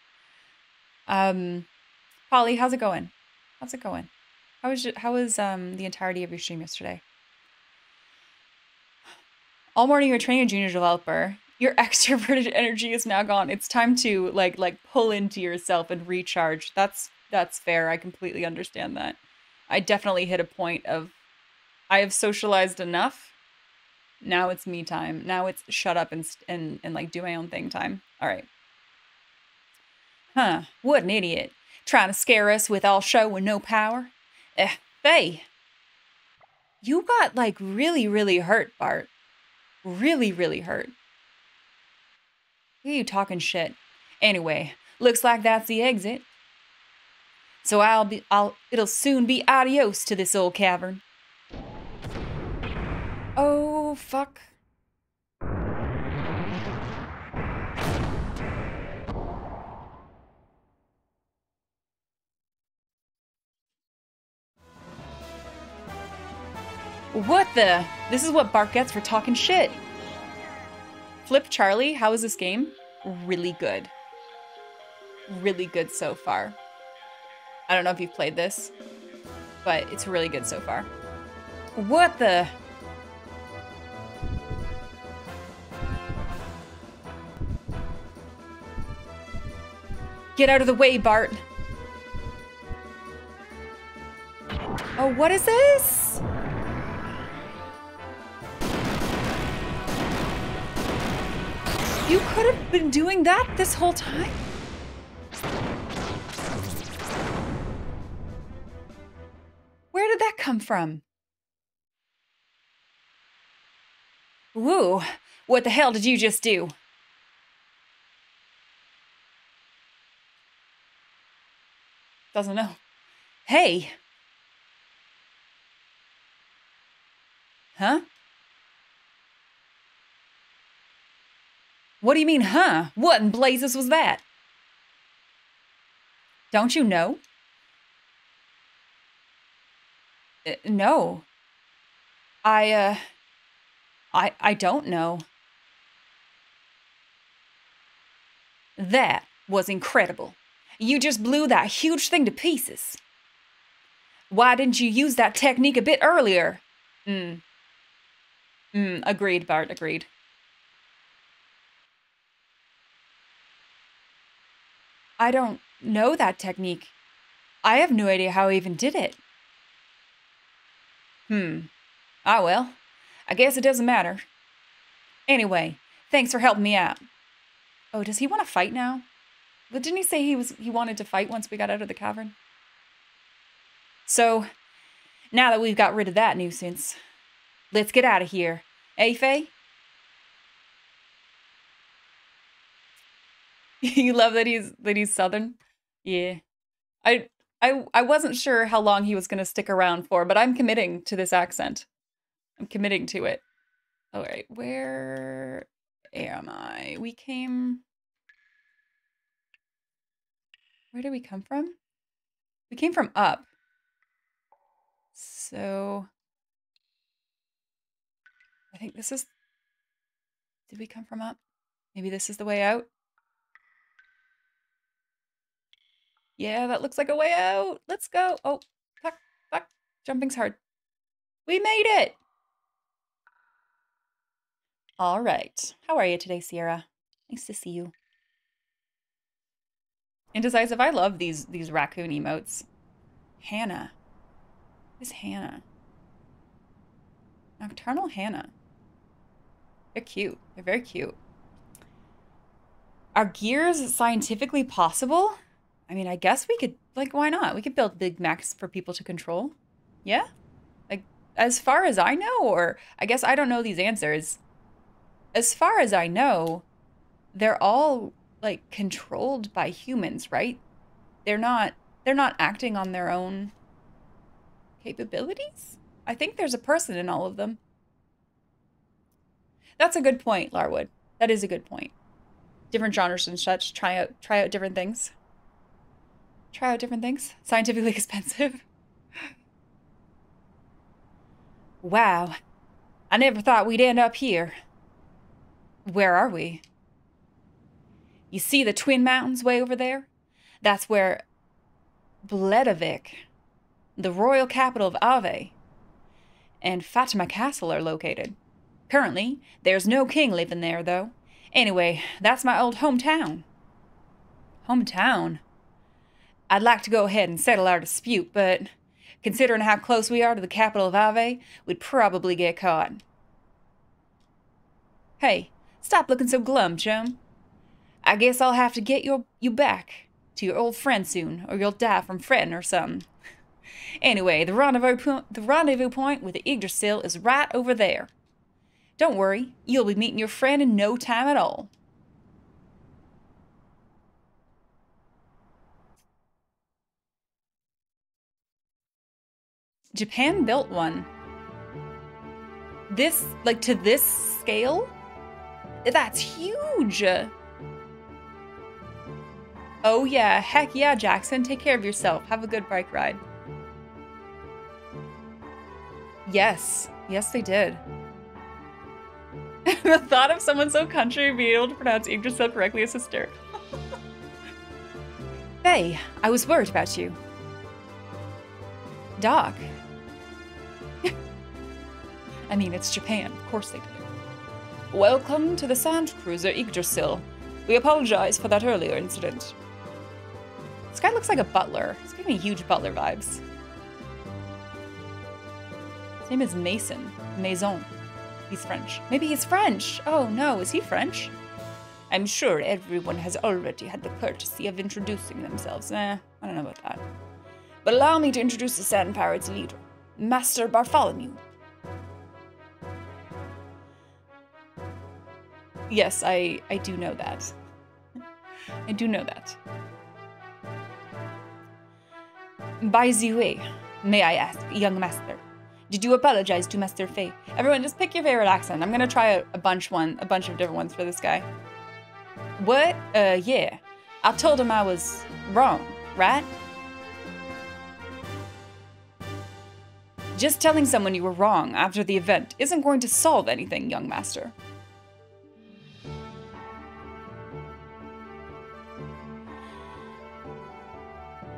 Um, Polly, how's it going? How's it going? How was how was um the entirety of your stream yesterday? All morning you're training a junior developer. Your extroverted energy is now gone. It's time to like like pull into yourself and recharge. That's that's fair. I completely understand that. I definitely hit a point of I have socialized enough. Now it's me time. Now it's shut up and and and like do my own thing time. All right. Huh, what an idiot. Trying to scare us with all show and no power. Eh, Fei. You got like really, really hurt, Bart. Really, really hurt. You talking shit? Anyway, looks like that's the exit. So I'll be I'll it'll soon be adios to this old cavern. Oh fuck. What the? This is what Bart gets for talking shit. Flip Charlie, how is this game? Really good. Really good so far. I don't know if you've played this, but it's really good so far. What the? Get out of the way, Bart. Oh, what is this? You could have been doing that this whole time? Where did that come from? Woo, what the hell did you just do? Doesn't know. Hey. Huh? What do you mean, huh? What in blazes was that? Don't you know? Uh, no. I, uh, I, I don't know. That was incredible. You just blew that huge thing to pieces. Why didn't you use that technique a bit earlier? Hmm. Hmm, agreed, Bart, agreed. I don't know that technique. I have no idea how I even did it. Hmm. Ah, well. I guess it doesn't matter. Anyway, thanks for helping me out. Oh, does he want to fight now? But didn't he say he was he wanted to fight once we got out of the cavern? So, now that we've got rid of that nuisance, let's get out of here. Eh, Fei? you love that he's that he's southern? Yeah. I I I wasn't sure how long he was going to stick around for, but I'm committing to this accent. I'm committing to it. All right, where am I? We came Where did we come from? We came from up. So I think this is Did we come from up? Maybe this is the way out? Yeah, that looks like a way out. Let's go. Oh, fuck, fuck. Jumping's hard. We made it. All right. How are you today, Sierra? Nice to see you. Indecisive. I love these these raccoon emotes. Hannah. Who's Hannah? Nocturnal Hannah. They're cute. They're very cute. Are gears scientifically possible? I mean, I guess we could, like, why not? We could build big mechs for people to control. Yeah? Like, as far as I know, or I guess I don't know these answers. As far as I know, they're all, like, controlled by humans, right? They're not, they're not acting on their own capabilities? I think there's a person in all of them. That's a good point, Larwood. That is a good point. Different genres and such. Try out try out different things. Try out different things. Scientifically expensive. wow. I never thought we'd end up here. Where are we? You see the Twin Mountains way over there? That's where Bledavik, the royal capital of Aveh, and Fatima Castle are located. Currently, there's no king living there, though. Anyway, that's my old hometown. Hometown? I'd like to go ahead and settle our dispute, but considering how close we are to the capital of Aveh, we'd probably get caught. Hey, stop looking so glum, chum. I guess I'll have to get your you back to your old friend soon, or you'll die from fretting or something. Anyway, the rendezvous, po- the rendezvous point with the Yggdrasil is right over there. Don't worry, you'll be meeting your friend in no time at all. Japan built one. This, like to this scale? That's huge. Oh yeah, heck yeah, Jackson. Take care of yourself. Have a good bike ride. Yes, yes they did. the thought of someone so country being able to pronounce Yggdrasil correctly is hysterical. Fei, I was worried about you. Doc. I mean, it's Japan. Of course they do. Welcome to the Sand Cruiser Yggdrasil. We apologize for that earlier incident. This guy looks like a butler. He's giving me huge butler vibes. His name is Mason. Maison. He's French. Maybe he's French. Oh no, is he French? I'm sure everyone has already had the courtesy of introducing themselves. Eh, I don't know about that. But allow me to introduce the Sand Pirates leader, Master Bartholomew. Yes, I, I do know that. I do know that. By the way, may I ask, young master, did you apologize to Master Fei? Everyone, just pick your favorite accent. I'm gonna try a, a bunch one, a bunch of different ones for this guy. What? Uh, yeah. I told him I was wrong, right? Just telling someone you were wrong after the event isn't going to solve anything, young master.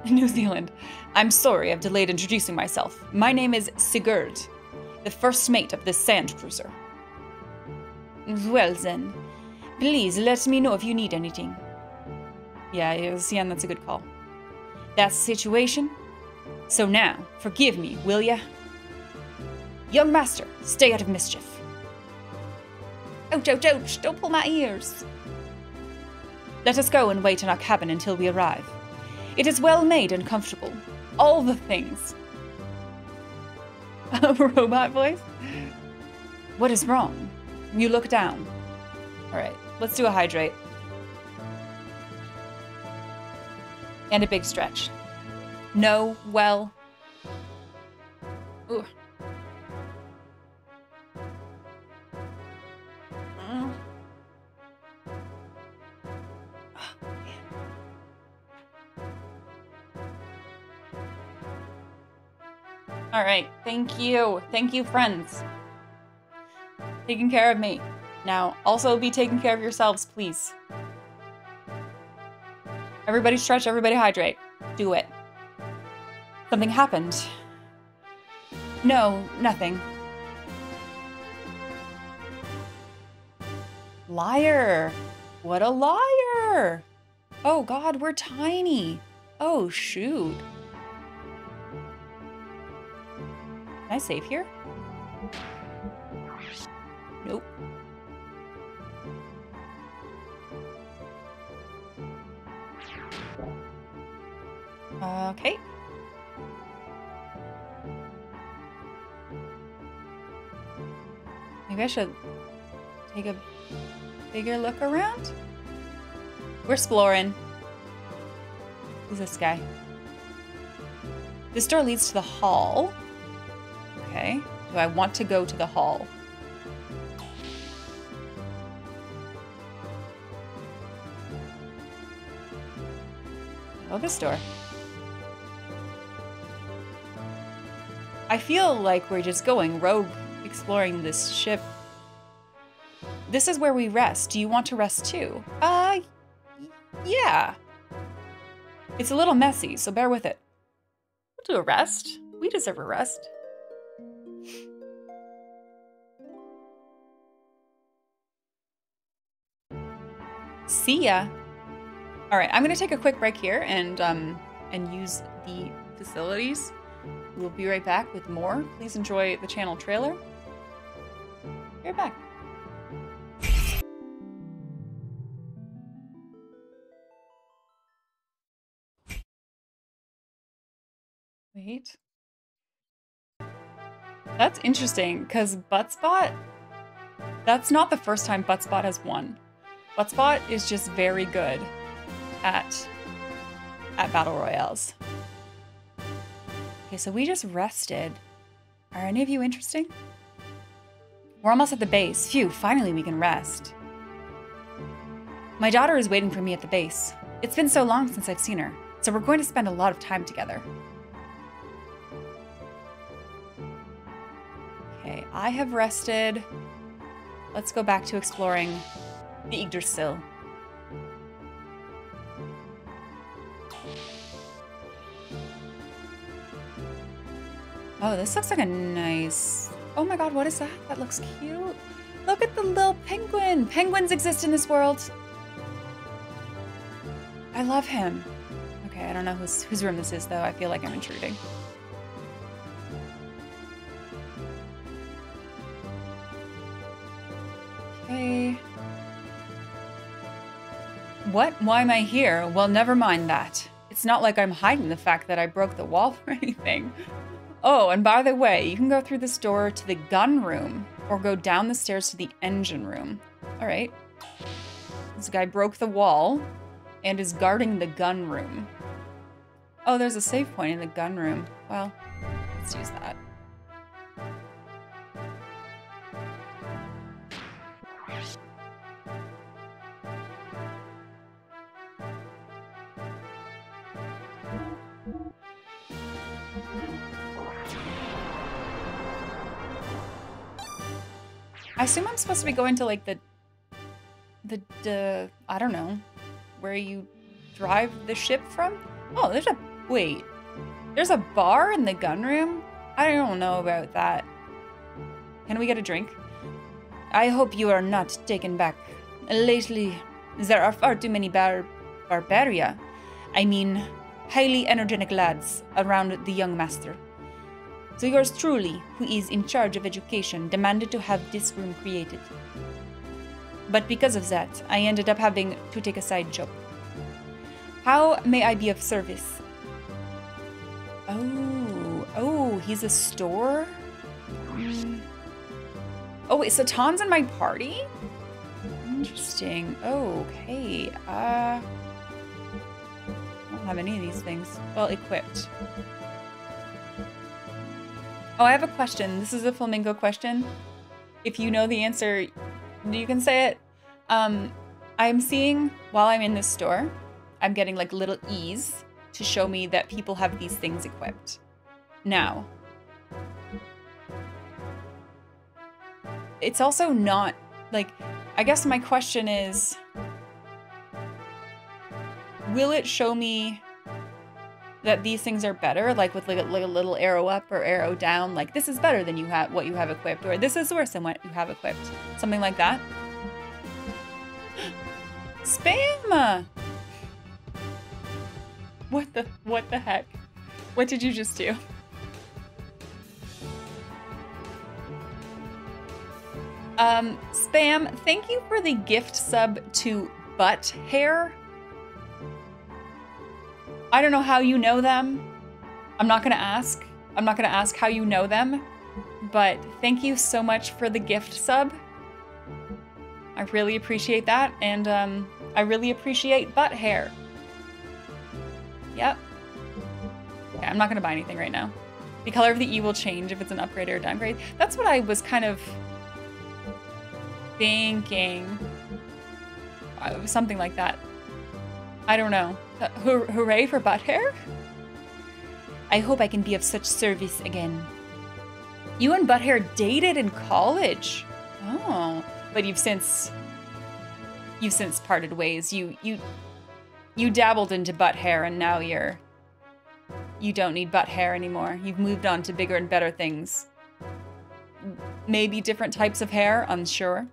New Zealand. I'm sorry I've delayed introducing myself. My name is Sigurd, the first mate of this sand cruiser. Well then, please let me know if you need anything. Yeah, Sian, that's a good call. That's the situation. So now, forgive me, will ya? Young master, stay out of mischief. Ouch, ouch, ouch, don't pull my ears. Let us go and wait in our cabin until we arrive. It is well made and comfortable. All the things. A robot voice? What is wrong? You look down. Alright, let's do a hydrate. And a big stretch. No, well. Ooh. All right, thank you. Thank you, friends. Taking care of me. Now, also be taking care of yourselves, please. Everybody stretch, everybody hydrate. Do it. Something happened. No, nothing. Liar. What a liar. Oh god, we're tiny. Oh shoot. Can I save here? Nope. Okay. Maybe I should take a bigger look around? We're exploring. Who's this guy? This door leads to the hall. Okay. Do I want to go to the hall? Oh, this door. I feel like we're just going rogue, exploring this ship. This is where we rest. Do you want to rest too? Uh, yeah. It's a little messy, so bear with it. We'll do a rest. We deserve a rest. See ya. All right, I'm gonna take a quick break here and um and use the facilities. We'll be right back with more. Please enjoy the channel trailer. Be right back. Wait. That's interesting, because Buttspot, that's not the first time Buttspot has won. Buttspot is just very good at at battle royales. Okay, so we just rested. Are any of you interesting? We're almost at the base. Phew, finally we can rest. My daughter is waiting for me at the base. It's been so long since I've seen her, so we're going to spend a lot of time together. Okay, I have rested. Let's go back to exploring the Yggdrasil. Oh, this looks like a nice... Oh my god, what is that? That looks cute. Look at the little penguin. Penguins exist in this world. I love him. Okay, I don't know whose, whose room this is, though. I feel like I'm intruding. Okay. What? Why am I here? Well, never mind that. It's not like I'm hiding the fact that I broke the wall or anything. Oh, and by the way, you can go through this door to the gun room or go down the stairs to the engine room. All right. This guy broke the wall and is guarding the gun room. Oh, there's a save point in the gun room. Well, let's use that. I assume I'm supposed to be going to like the, the, the, I don't know, where you drive the ship from? Oh, there's a, wait, there's a bar in the gun room? I don't know about that. Can we get a drink? I hope you are not taken back. Lately, there are far too many bar barbaria. I mean, highly energetic lads around the young master. So yours truly, who is in charge of education, demanded to have this room created. But because of that, I ended up having to take a side job. How may I be of service? Oh, oh, he's a store? Hmm. Oh, wait, so Tom's in my party? Interesting. Okay, uh... I don't have any of these things. Well, equipped. Oh, I have a question. This is a flamingo question. If you know the answer, you can say it. Um, I'm seeing while I'm in this store, I'm getting like little E's to show me that people have these things equipped. Now, it's also not like, I guess my question is, will it show me that these things are better, like with like a, like a little arrow up or arrow down, like this is better than you have what you have equipped, or this is worse than what you have equipped, something like that. Spam! What the what the heck? What did you just do? Um, Spam, thank you for the gift sub to Butt Hair. I don't know how you know them. I'm not gonna ask. I'm not gonna ask how you know them, but thank you so much for the gift sub. I really appreciate that, and um, I really appreciate butt hair. Yep. Okay, I'm not gonna buy anything right now. The color of the E will change if it's an upgrade or a downgrade. That's what I was kind of thinking. Uh, something like that. I don't know. Uh, hoo- hooray for butt hair? I hope I can be of such service again. You and butt hair dated in college. Oh, but you've since you've since parted ways. You you you dabbled into butt hair and now you're you don't need butt hair anymore. You've moved on to bigger and better things. Maybe different types of hair, unsure.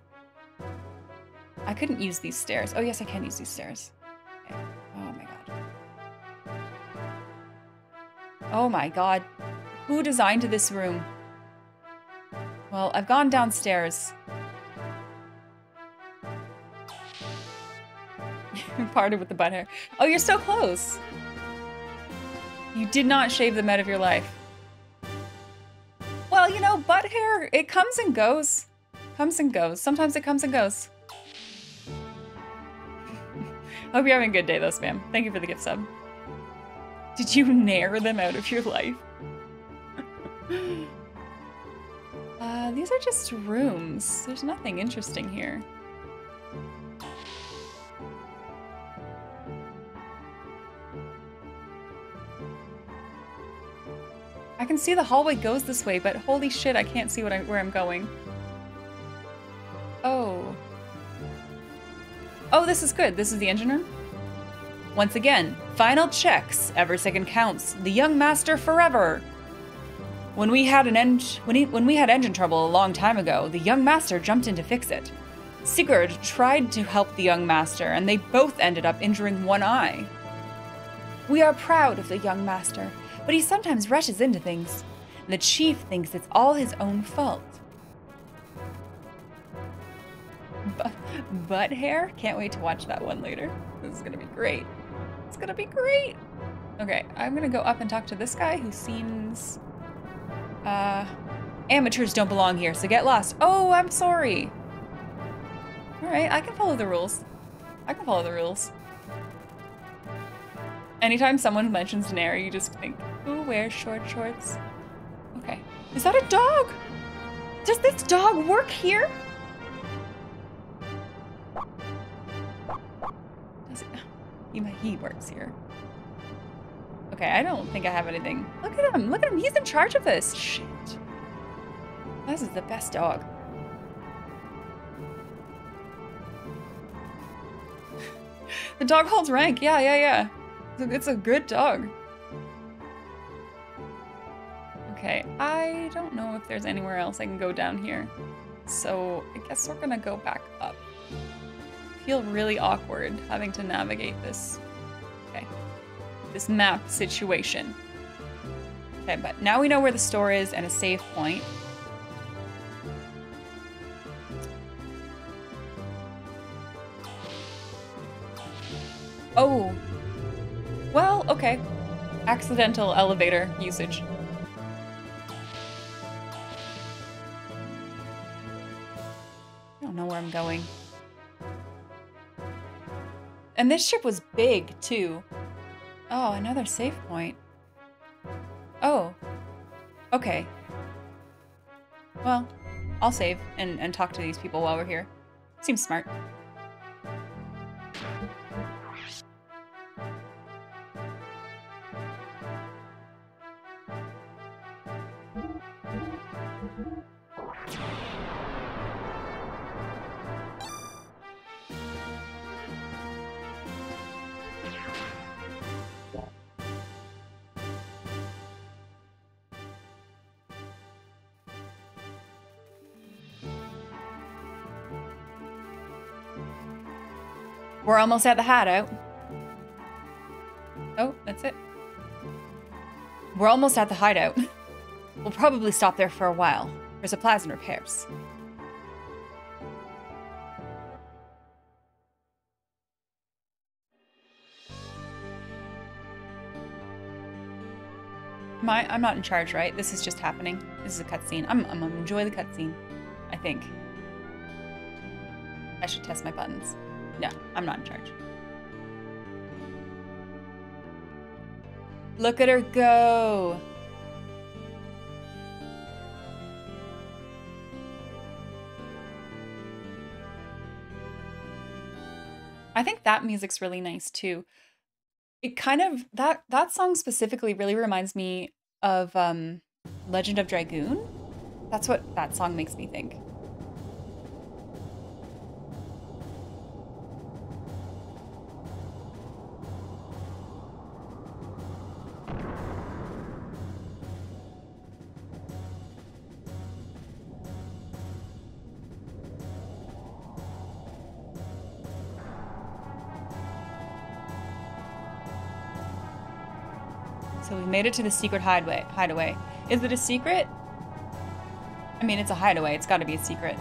I couldn't use these stairs. Oh yes, I can use these stairs. Oh my god. Who designed this room? Well, I've gone downstairs. Parted with the butt hair. Oh, you're so close. You did not shave them out of your life. Well, you know, butt hair, it comes and goes. Comes and goes. Sometimes it comes and goes. Hope you're having a good day though, Spam. Thank you for the gift sub. Did you nair them out of your life? uh, these are just rooms. There's nothing interesting here. I can see the hallway goes this way, but holy shit, I can't see what I, where I'm going. Oh. Oh, this is good. This is the engine room? Once again, final checks. Every second counts. The young master forever. When we had an en- when, he, when we had engine trouble a long time ago, the young master jumped in to fix it. Sigurd tried to help the young master, and they both ended up injuring one eye. We are proud of the young master, but he sometimes rushes into things. The chief thinks it's all his own fault. Bu- butt hair? Can't wait to watch that one later. This is gonna be great. It's gonna be great. Okay, I'm gonna go up and talk to this guy who seems. Uh. Amateurs don't belong here, so get lost. Oh, I'm sorry. Alright, I can follow the rules. I can follow the rules. Anytime someone mentions Nair, you just think, who wears short shorts? Okay. Is that a dog? Does this dog work here? He, he works here. Okay, I don't think I have anything. Look at him. Look at him. He's in charge of this. Shit. This is the best dog. the dog holds rank. Yeah, yeah, yeah. It's a- It's a good dog. Okay, I don't know if there's anywhere else I can go down here. So I guess we're gonna go back up. Feel really awkward having to navigate this. Okay. This map situation. Okay, but now we know where the store is and a save point. Oh. Well, okay. Accidental elevator usage. I don't know where I'm going. And this ship was big, too. Oh, another save point. Oh. Okay. Well, I'll save and, and talk to these people while we're here. Seems smart. We're almost at the hideout. Oh, that's it. We're almost at the hideout. We'll probably stop there for a while for supplies and repairs. My, I'm not in charge, right? This is just happening. This is a cutscene. I'm, I'm gonna enjoy the cutscene. I think. I should test my buttons. No, I'm not in charge. Look at her go. I think that music's really nice too. It kind of that that song specifically really reminds me of um, Legend of Dragoon. That's what that song makes me think. Made it to the secret hideaway. Hideaway. Is it a secret? I mean, it's a hideaway. It's got to be a secret.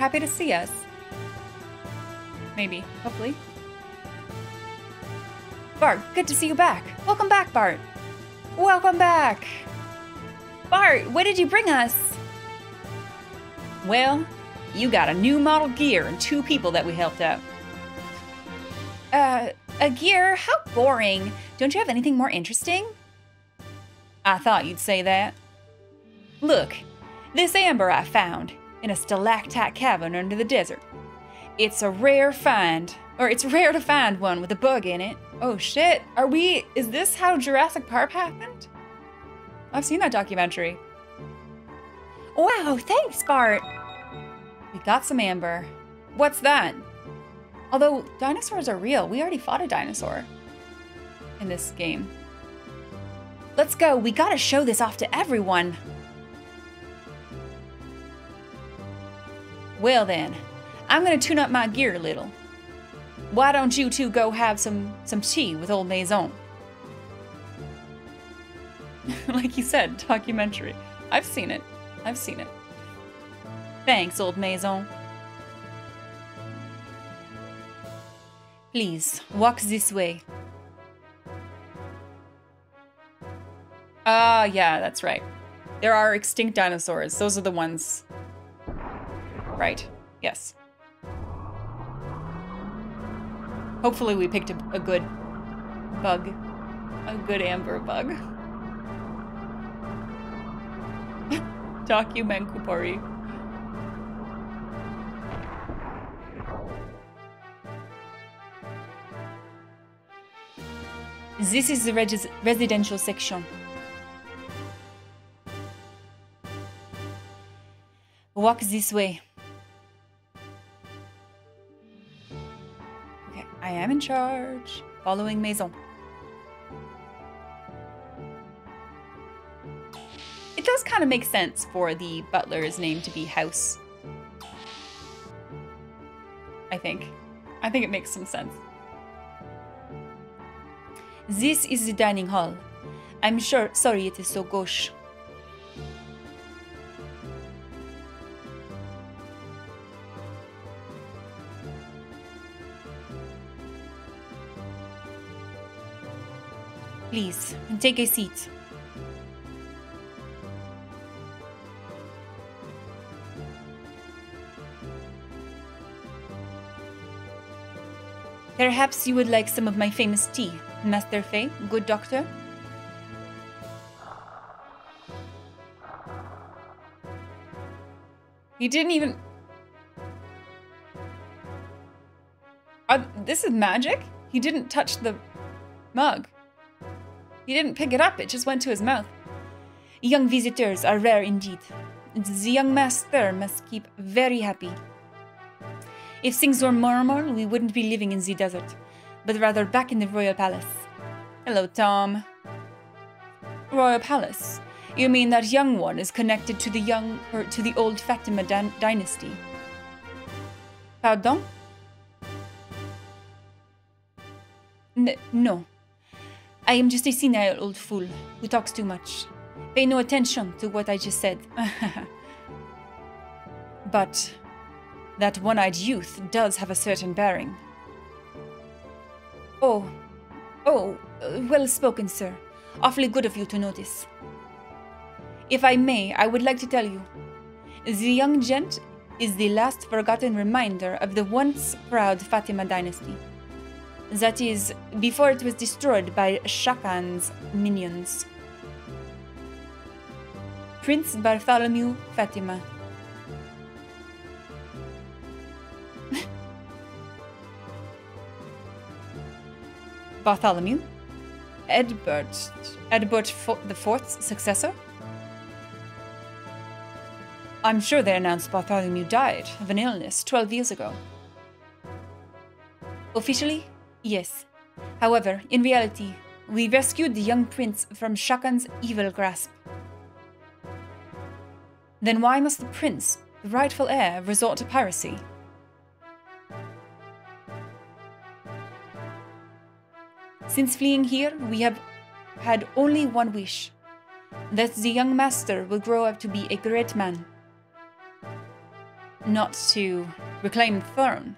Happy to see us. Maybe. Hopefully. Bart, good to see you back. Welcome back, Bart. Welcome back. Bart, what did you bring us? Well, you got a new model gear and two people that we helped out. Uh, a gear? How boring. Don't you have anything more interesting? I thought you'd say that. Look, this amber I found in a stalactite cavern under the desert. It's a rare find, or it's rare to find one with a bug in it. Oh shit, are we, is this how Jurassic Park happened? I've seen that documentary. Wow, thanks, Bart. We got some amber. What's that? Although dinosaurs are real, we already fought a dinosaur in this game. Let's go, we gotta show this off to everyone. Well then, I'm gonna tune up my gear a little. Why don't you two go have some some tea with old Maison? like you said, documentary. I've seen it. I've seen it. Thanks, old Maison. Please, walk this way. Ah, yeah, that's right. There are extinct dinosaurs. Those are the ones Right. Yes. Hopefully we picked a, a good bug. A good amber bug. Document Kupari. This is the res residential section. Walk this way. I am in charge, following Maison. It does kind of make sense for the butler's name to be House. I think. I think it makes some sense. This is the dining hall. I'm sure sorry it is so gauche. Please, take a seat. Perhaps you would like some of my famous tea, Master Fei, good doctor? He didn't even... Uh, this is magic? He didn't touch the mug. He didn't pick it up, it just went to his mouth. Young visitors are rare indeed. The young master must keep very happy. If things were normal, we wouldn't be living in the desert, but rather back in the royal palace. Hello, Tom. Royal palace? You mean that young one is connected to the young or to the old Fatima dynasty? Pardon? N no. I am just a senile old fool who talks too much. Pay no attention to what I just said. but that one eyed youth does have a certain bearing. Oh, oh, well spoken, sir. Awfully good of you to notice. If I may, I would like to tell you the young gent is the last forgotten reminder of the once proud Fatima dynasty. That is, before it was destroyed by Shakhan's minions. Prince Bartholomew Fatima. Bartholomew? Edvard. Edvard the Fourth's successor? I'm sure they announced Bartholomew died of an illness 12 years ago. Officially, yes. However, in reality, we rescued the young prince from Shakhan's evil grasp. Then why must the prince, the rightful heir, resort to piracy? Since fleeing here, we have had only one wish that the young master will grow up to be a great man. Not to reclaim the throne.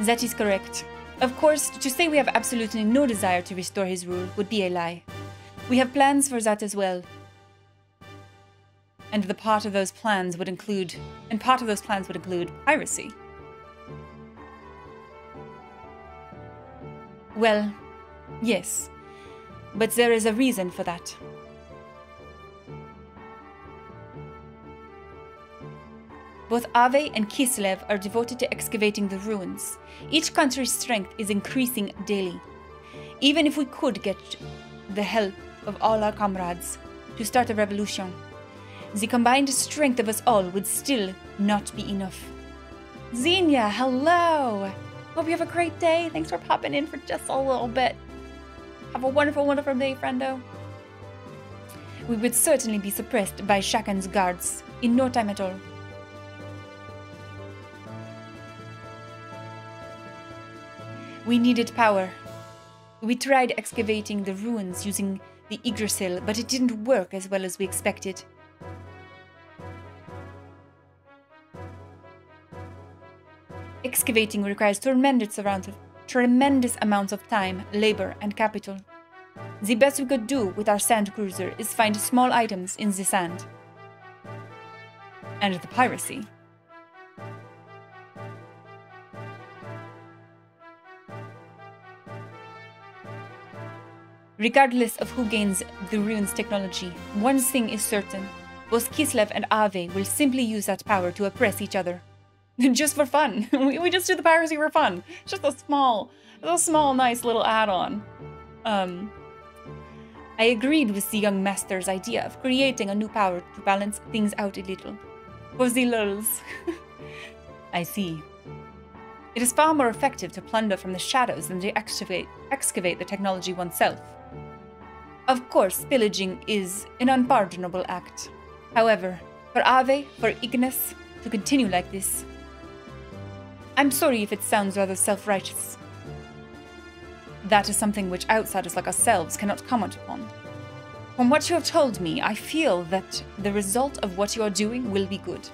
That is correct. Of course, to say we have absolutely no desire to restore his rule would be a lie. We have plans for that as well. And the part of those plans would include and part of those plans would include piracy. Well, yes. But there is a reason for that. Both Aveh and Kislev are devoted to excavating the ruins. Each country's strength is increasing daily. Even if we could get the help of all our comrades to start a revolution, the combined strength of us all would still not be enough. Xenia, hello! Hope you have a great day. Thanks for popping in for just a little bit. Have a wonderful, wonderful day, friendo. We would certainly be suppressed by Shakhan's guards in no time at all. We needed power. We tried excavating the ruins using the Yggdrasil, but it didn't work as well as we expected. Excavating requires tremendous amounts of, tremendous amounts of time, labor, and capital. The best we could do with our sand cruiser is find small items in the sand. And the piracy. Regardless of who gains the rune's technology, one thing is certain. Both Kislev and Aveh will simply use that power to oppress each other. just for fun. we, we just do the piracy for fun. Just a small, a small, nice little add-on. Um, I agreed with the young master's idea of creating a new power to balance things out a little. For the lulz. I see. It is far more effective to plunder from the shadows than to excavate, excavate the technology oneself. Of course, pillaging is an unpardonable act. However, for Aveh, for Ignas, to continue like this. I'm sorry if it sounds rather self righteous. That is something which outsiders like ourselves cannot comment upon. From what you have told me, I feel that the result of what you are doing will be good.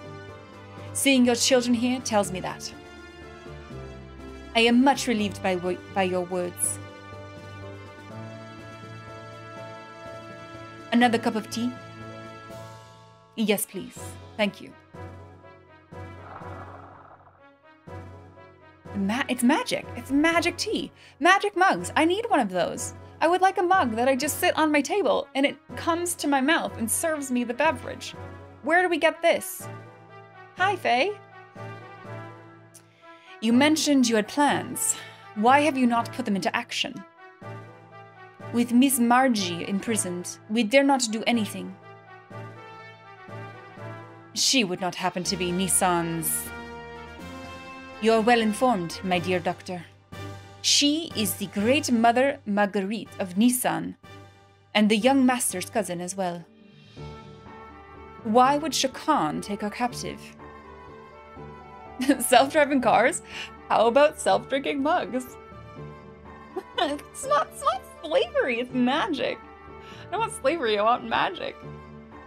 Seeing your children here tells me that. I am much relieved by, by your words. Another cup of tea? Yes, please. Thank you. Ma- it's magic. It's magic tea. Magic mugs. I need one of those. I would like a mug that I just sit on my table and it comes to my mouth and serves me the beverage. Where do we get this? Hi, Faye. You mentioned you had plans. Why have you not put them into action? With Miss Margie imprisoned, we dare not do anything. She would not happen to be Nisan's. You are well informed, my dear doctor. She is the great mother Marguerite of Nissan, and the young master's cousin as well. Why would Shakhan take her captive? self driving cars? How about self drinking mugs? it's, not, it's not slavery, it's magic. don't want slavery, I want magic.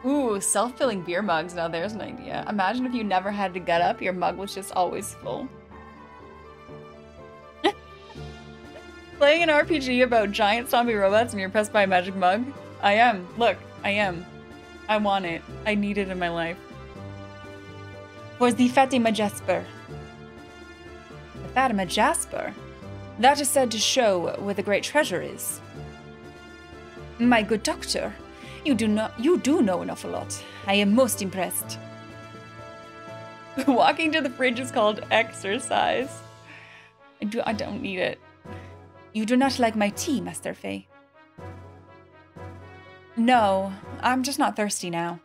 Ooh, self-filling beer mugs. Now there's an idea. Imagine if you never had to get up, your mug was just always full. Playing an RPG about giant zombie robots and you're pressed by a magic mug? I am. Look, I am. I want it. I need it in my life. For the Fatima Jasper. The Fatima Jasper? That is said to show where the great treasure is. My good doctor, you do not you do know an awful lot. I am most impressed. Walking to the fridge is called exercise. I do I don't need it. You do not like my tea, Master Fei. No, I'm just not thirsty now.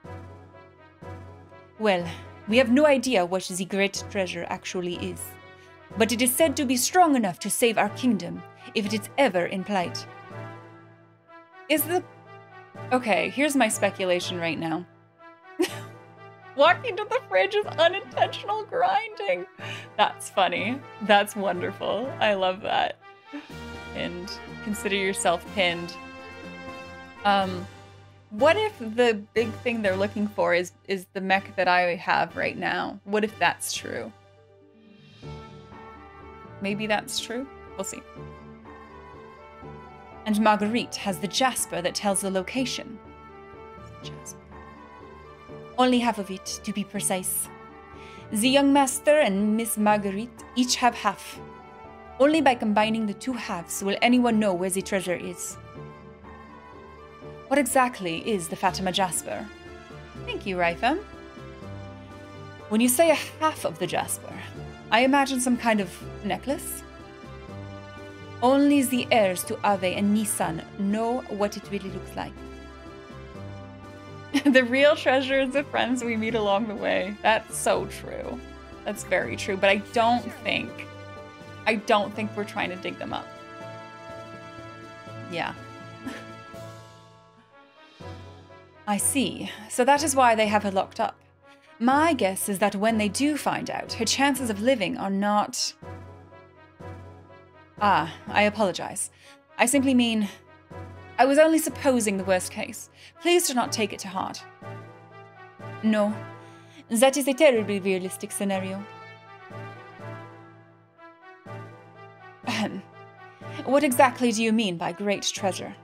Well, we have no idea what the great treasure actually is, but it is said to be strong enough to save our kingdom if it is ever in plight. Is the. Okay, here's my speculation right now. Walking to the fridge is unintentional grinding. That's funny. That's wonderful. I love that. And consider yourself pinned. Um, what if the big thing they're looking for is is the mech that I have right now? What if that's true? Maybe that's true. We'll see. And Marguerite has the Jasper that tells the location. Jasper. Only half of it, to be precise. The young master and Miss Marguerite each have half. Only by combining the two halves will anyone know where the treasure is. What exactly is the Fatima Jasper? Thank you, Raifam. When you say a half of the Jasper, I imagine some kind of necklace? Only the heirs to Aveh and Nisan know what it really looks like. the real treasure is the friends we meet along the way. That's so true. That's very true, but I don't think I don't think we're trying to dig them up. Yeah. I see. So that is why they have her locked up. My guess is that when they do find out, her chances of living are not. Ah, I apologize. I simply mean. I was only supposing the worst case. Please do not take it to heart. No, that is a terribly realistic scenario. Ahem. What exactly do you mean by great treasure?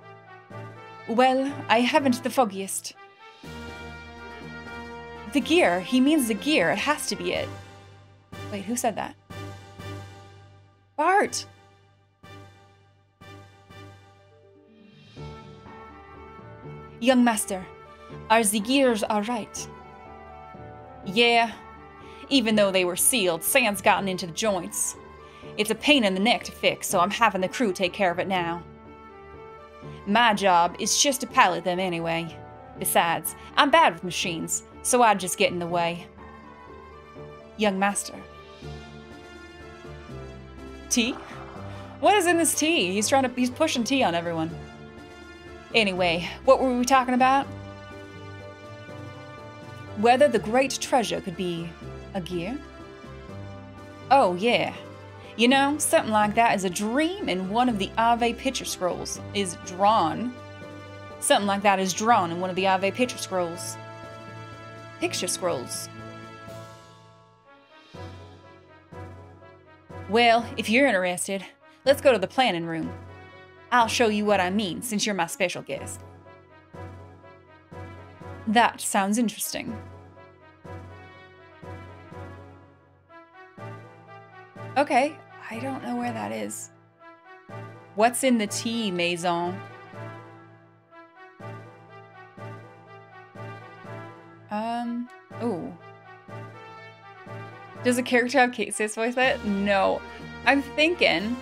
Well, I haven't the foggiest. The gear. He means the gear. It has to be it. Wait, who said that? Bart! Young master, our the gears are right. Yeah, even though they were sealed, sand's gotten into the joints. It's a pain in the neck to fix, so I'm having the crew take care of it now. My job is just to pilot them anyway. Besides, I'm bad with machines, so I'd just get in the way. Young master. Tea? What is in this tea? He's trying to he's pushing tea on everyone. Anyway, what were we talking about? Whether the great treasure could be a gear? Oh, yeah. You know, something like that is a dream in one of the Aveh picture scrolls. Is drawn. Something like that is drawn in one of the Aveh picture scrolls. Picture scrolls. Well, if you're interested, let's go to the planning room. I'll show you what I mean since you're my special guest. That sounds interesting. Okay, I don't know where that is. What's in the tea, Maison? Um, oh. Does a character have Casey's voice it? No. I'm thinking,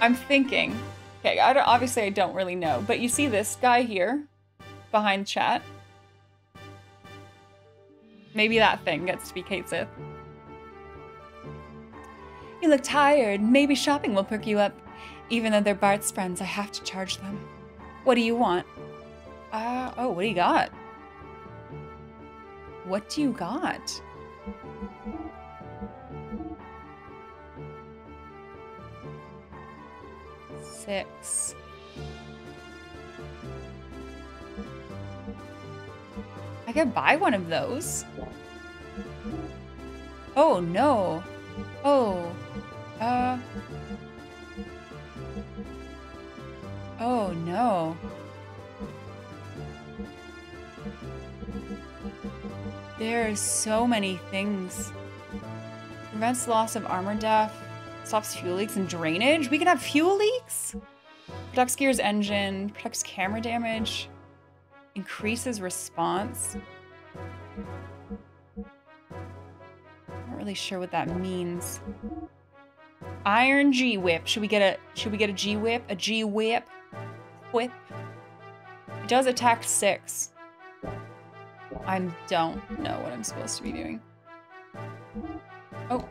I'm thinking, okay, I obviously I don't really know, but you see this guy here behind chat? Maybe that thing gets to be Kate Sith. You look tired. Maybe shopping will perk you up. Even though they're Bart's friends, I have to charge them. What do you want? Uh, oh, what do you got? What do you got? Six. I could buy one of those. Oh, no. Oh. Uh. Oh, no. There are so many things. Prevents loss of armor def. Stops fuel leaks and drainage. We can have fuel leaks? Protects gear's engine. Protects camera damage. Increases response. Not really sure what that means. Iron G whip. Should we get a should we get a G whip? A G whip? Whip. It does attack six. I don't know what I'm supposed to be doing. Oh,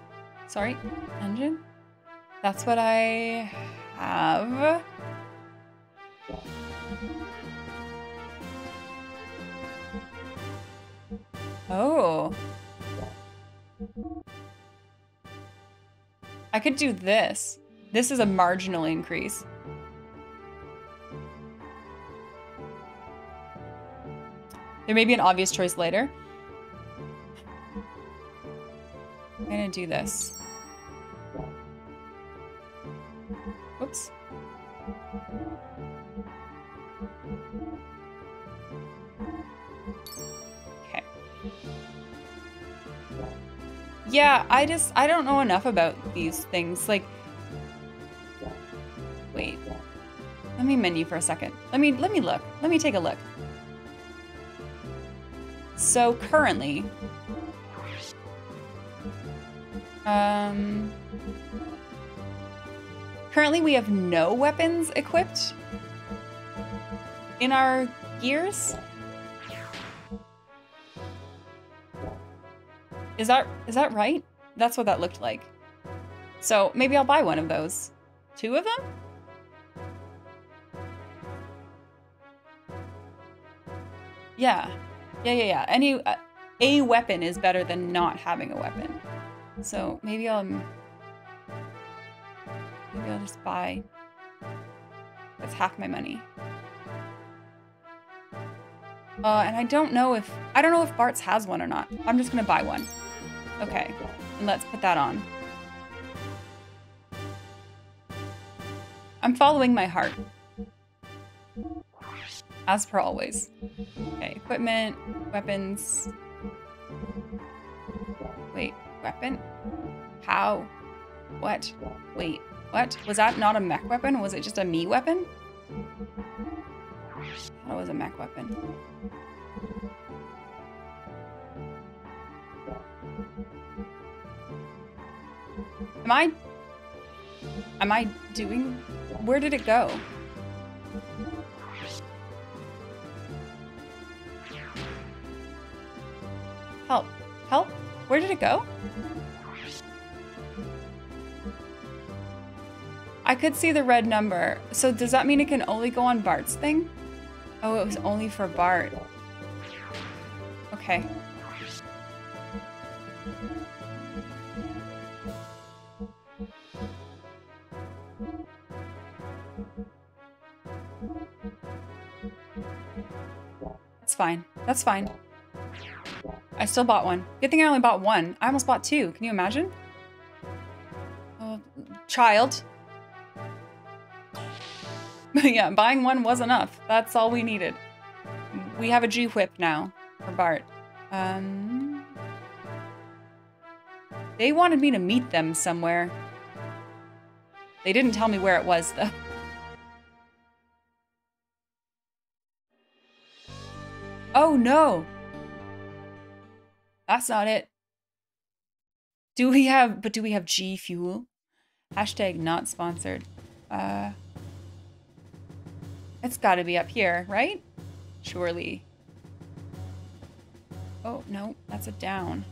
sorry. Engine? That's what I have. Oh. I could do this. This is a marginal increase. There may be an obvious choice later. I'm gonna do this. Okay. Yeah, I just, I don't know enough about these things. Like, wait. Let me menu for a second. Let me, let me look. Let me take a look. So currently, um, currently we have no weapons equipped in our gears. Is that is that right? That's what that looked like. So maybe I'll buy one of those. Two of them? Yeah. Yeah, yeah, yeah. Any uh, a weapon is better than not having a weapon. So maybe I'll maybe I'll just buy. That's half my money. Uh, and I don't know if I don't know if Bart's has one or not. I'm just gonna buy one. Okay, and let's put that on. I'm following my heart. As per always. Okay, equipment, weapons. Wait, weapon? How? What? Wait, what? Was that not a mech weapon? Was it just a me weapon? That was a mech weapon. Am I... Am I doing... Where did it go? Help. Help? Where did it go? I could see the red number. So does that mean it can only go on Bart's thing? Oh, it was only for Bart. Okay. That's fine. That's fine. I still bought one. Good thing I only bought one. I almost bought two. Can you imagine? Oh, child. yeah, buying one was enough. That's all we needed. We have a G-Whip now for Bart. Um, they wanted me to meet them somewhere. They didn't tell me where it was, though. Oh, no. That's not it. Do we have, but do we have G Fuel? Hashtag not sponsored. Uh, it's gotta be up here, right? Surely. Oh, no, that's a down.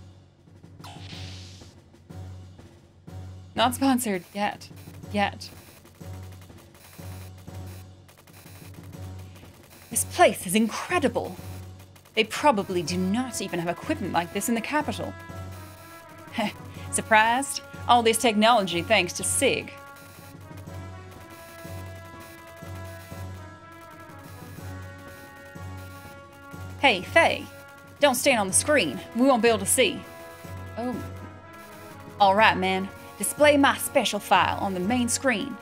Not sponsored yet. Yet. This place is incredible. They probably do not even have equipment like this in the capital. Surprised? All this technology thanks to SIG. Hey, Fei. Don't stand on the screen. We won't be able to see. Oh. All right, man. Display my special file on the main screen.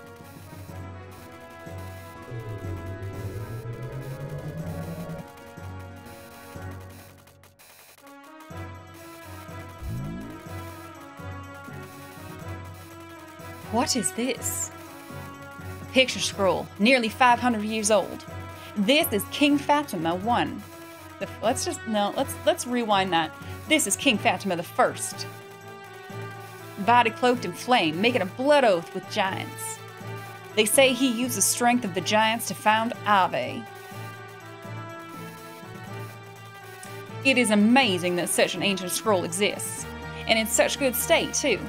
What is this? Picture scroll, nearly 500 years old. This is King Fatima 1. The, let's just no, let's let's rewind that. This is King Fatima the First. Body cloaked in flame, making a blood oath with giants. They say he used the strength of the giants to found Aveh. It is amazing that such an ancient scroll exists, and in such good state too.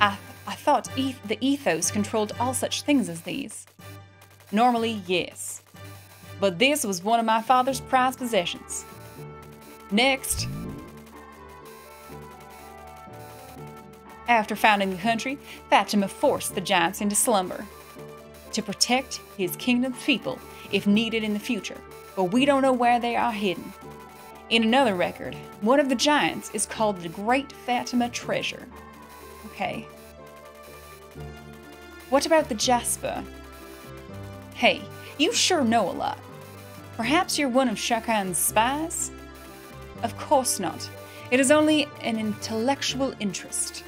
I, I thought eth- the ethos controlled all such things as these. Normally, yes. But this was one of my father's prized possessions. Next. After founding the country, Fatima forced the giants into slumber to protect his kingdom's people if needed in the future, but we don't know where they are hidden. In another record, one of the giants is called the Great Fatima Treasure. Okay. What about the Jasper? Hey, you sure know a lot. Perhaps you're one of Shakhan's spies? Of course not. It is only an intellectual interest.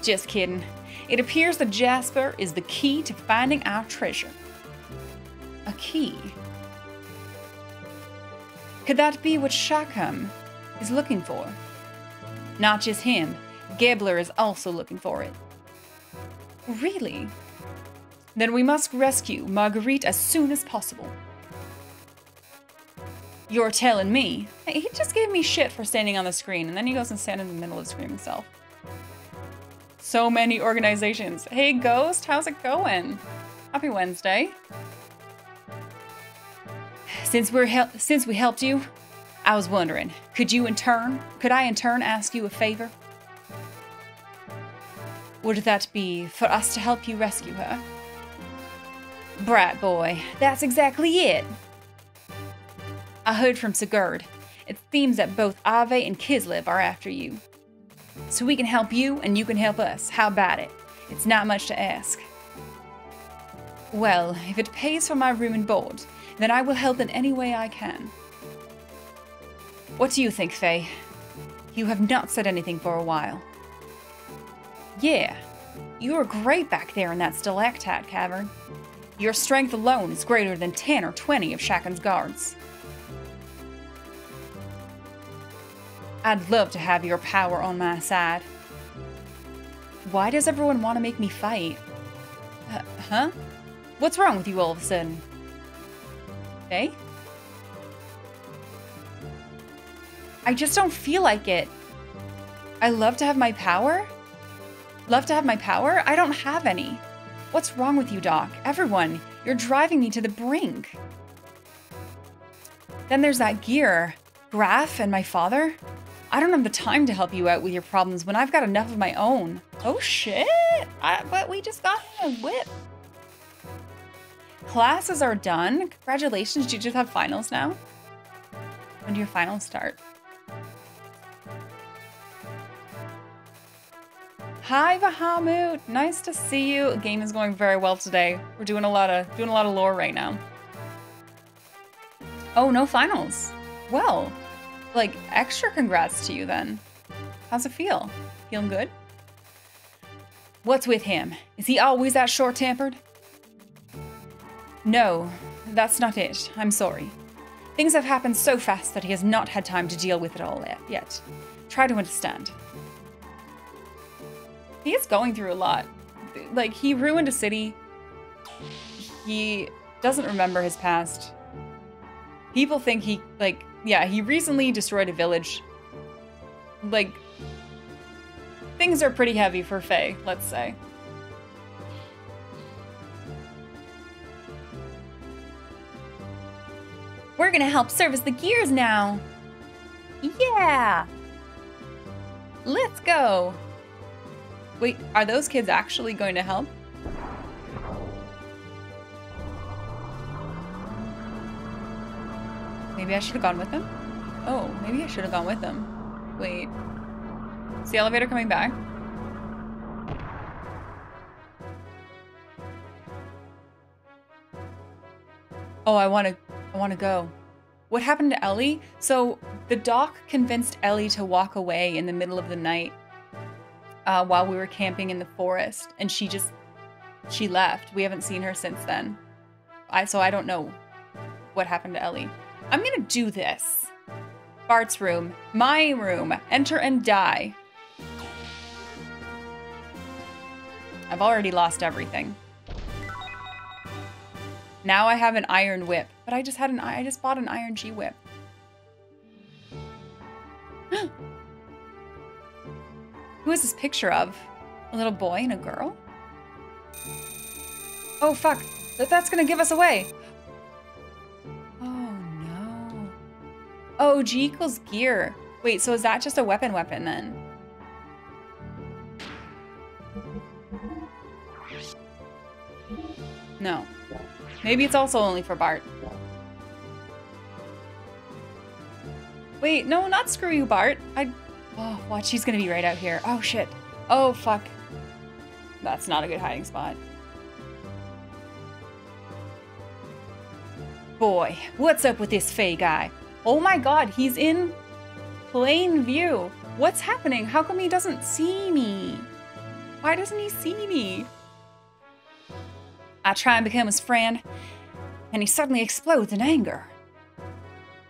Just kidding. It appears that Jasper is the key to finding our treasure. A key? Could that be what Shakhan is looking for? Not just him. Gebler is also looking for it. Really? Then we must rescue Marguerite as soon as possible. You're telling me. Hey, he just gave me shit for standing on the screen, and then he goes and stands in the middle of the screen himself. So many organizations. Hey, Ghost, how's it going? Happy Wednesday. Since we're hel- since we helped you, I was wondering, could you in turn, could I in turn ask you a favor? Would that be for us to help you rescue her? Brat boy, that's exactly it. I heard from Sigurd. It seems that both Aveh and Kislev are after you. So we can help you and you can help us. How about it? It's not much to ask. Well, if it pays for my room and board, then I will help in any way I can. What do you think, Fei? You have not said anything for a while. Yeah, you were great back there in that stalactite cavern. Your strength alone is greater than 10 or 20 of Shakhan's guards. I'd love to have your power on my side. Why does everyone want to make me fight? Uh, huh? What's wrong with you all of a sudden? Hey? I just don't feel like it. I love to have my power? Love to have my power? I don't have any. What's wrong with you, Doc? Everyone, you're driving me to the brink. Then there's that gear. Grahf and my father? I don't have the time to help you out with your problems when I've got enough of my own. Oh shit! I, but we just got a whip. Classes are done. Congratulations, you just have finals now. When do your finals start? Hi Bahamut, nice to see you. Game is going very well today. We're doing a lot of doing a lot of lore right now. Oh, no finals. Well, like extra congrats to you then. How's it feel? Feeling good? What's with him? Is he always that short-tempered? No, that's not it. I'm sorry. Things have happened so fast that he has not had time to deal with it all yet. Try to understand. He is going through a lot. Like, he ruined a city. He doesn't remember his past. People think he, like, yeah, he recently destroyed a village. Like, things are pretty heavy for Fei, let's say. We're gonna help service the gears now. Yeah. Let's go. Wait, are those kids actually going to help? Maybe I should have gone with him? Oh, maybe I should have gone with him. Wait. Is the elevator coming back? Oh, I want to I want to go. What happened to Elly? So, the doc convinced Elly to walk away in the middle of the night uh, while we were camping in the forest, and she just she left. We haven't seen her since then. I so I don't know what happened to Elly. I'm gonna do this. Bart's room, my room. Enter and die. I've already lost everything. Now I have an iron whip, but I just had an I just bought an iron G whip. Who is this picture of? A little boy and a girl? Oh fuck, that that's gonna give us away. Oh, G equals gear. Wait, so is that just a weapon weapon then? No. Maybe it's also only for Bart. Wait, no, not screw you, Bart. I. Oh, watch, he's gonna be right out here. Oh shit. Oh fuck. That's not a good hiding spot. Boy, what's up with this Fei guy? Oh my god, he's in plain view. What's happening? How come he doesn't see me? Why doesn't he see me? I try and become his friend, and he suddenly explodes in anger.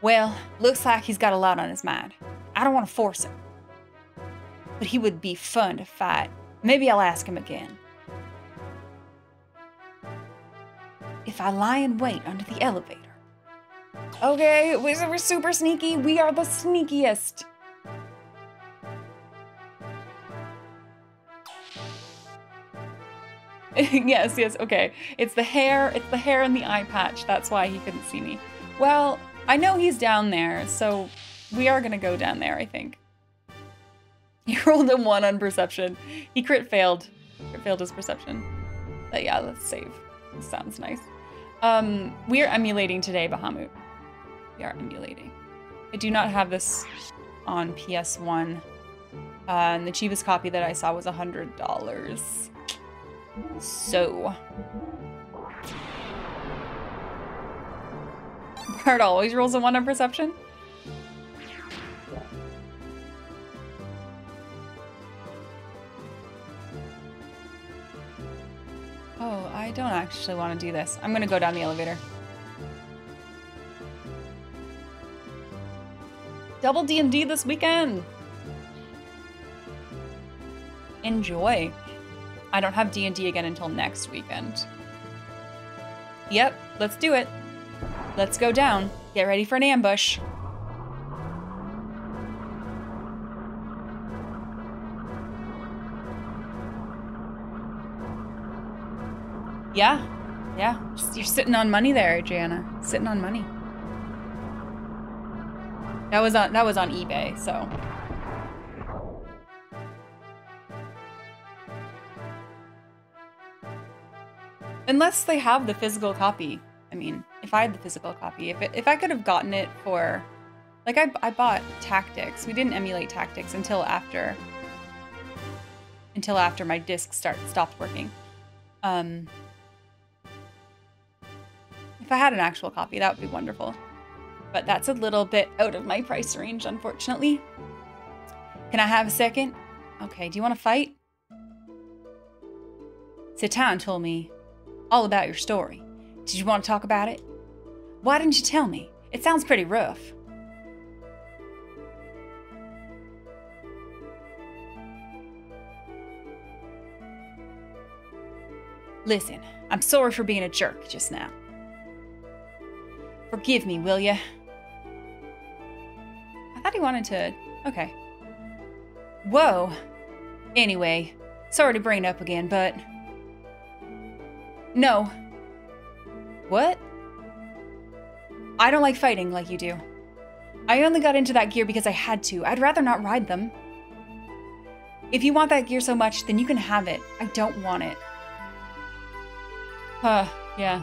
Well, looks like he's got a lot on his mind. I don't want to force him. But he would be fun to fight. Maybe I'll ask him again. If I lie in wait under the elevator. Okay, we're super sneaky. We are the sneakiest. yes, yes, okay. It's the hair, it's the hair and the eye patch. That's why he couldn't see me. Well, I know he's down there, so we are gonna go down there, I think. He rolled a one on perception. He crit failed. Crit failed his perception. But yeah, let's save. This sounds nice. Um, we are emulating today, Bahamut. We are emulating. I do not have this on PS1. Uh, and the cheapest copy that I saw was $100. So. Bart always rolls a one on perception? Oh, I don't actually want to do this. I'm gonna go down the elevator. Double D&D this weekend! Enjoy. I don't have D&D again until next weekend. Yep, let's do it. Let's go down. Get ready for an ambush. Yeah. Yeah. You're sitting on money there, Jana. Sitting on money. That was on that was on eBay, so Unless they have the physical copy. I mean, if I had the physical copy, if it, if I could have gotten it for like I I bought Tactics. We didn't emulate Tactics until after until after my disc start stopped working. Um if I had an actual copy, that would be wonderful. But that's a little bit out of my price range, unfortunately. Can I have a second? Okay, do you want to fight? Citan told me all about your story. Did you want to talk about it? Why didn't you tell me? It sounds pretty rough. Listen, I'm sorry for being a jerk just now. Forgive me, will ya? Thought he wanted to... Okay. Whoa. Anyway, sorry to bring it up again, but... No. What? I don't like fighting like you do. I only got into that gear because I had to. I'd rather not ride them. If you want that gear so much, then you can have it. I don't want it. Huh, yeah.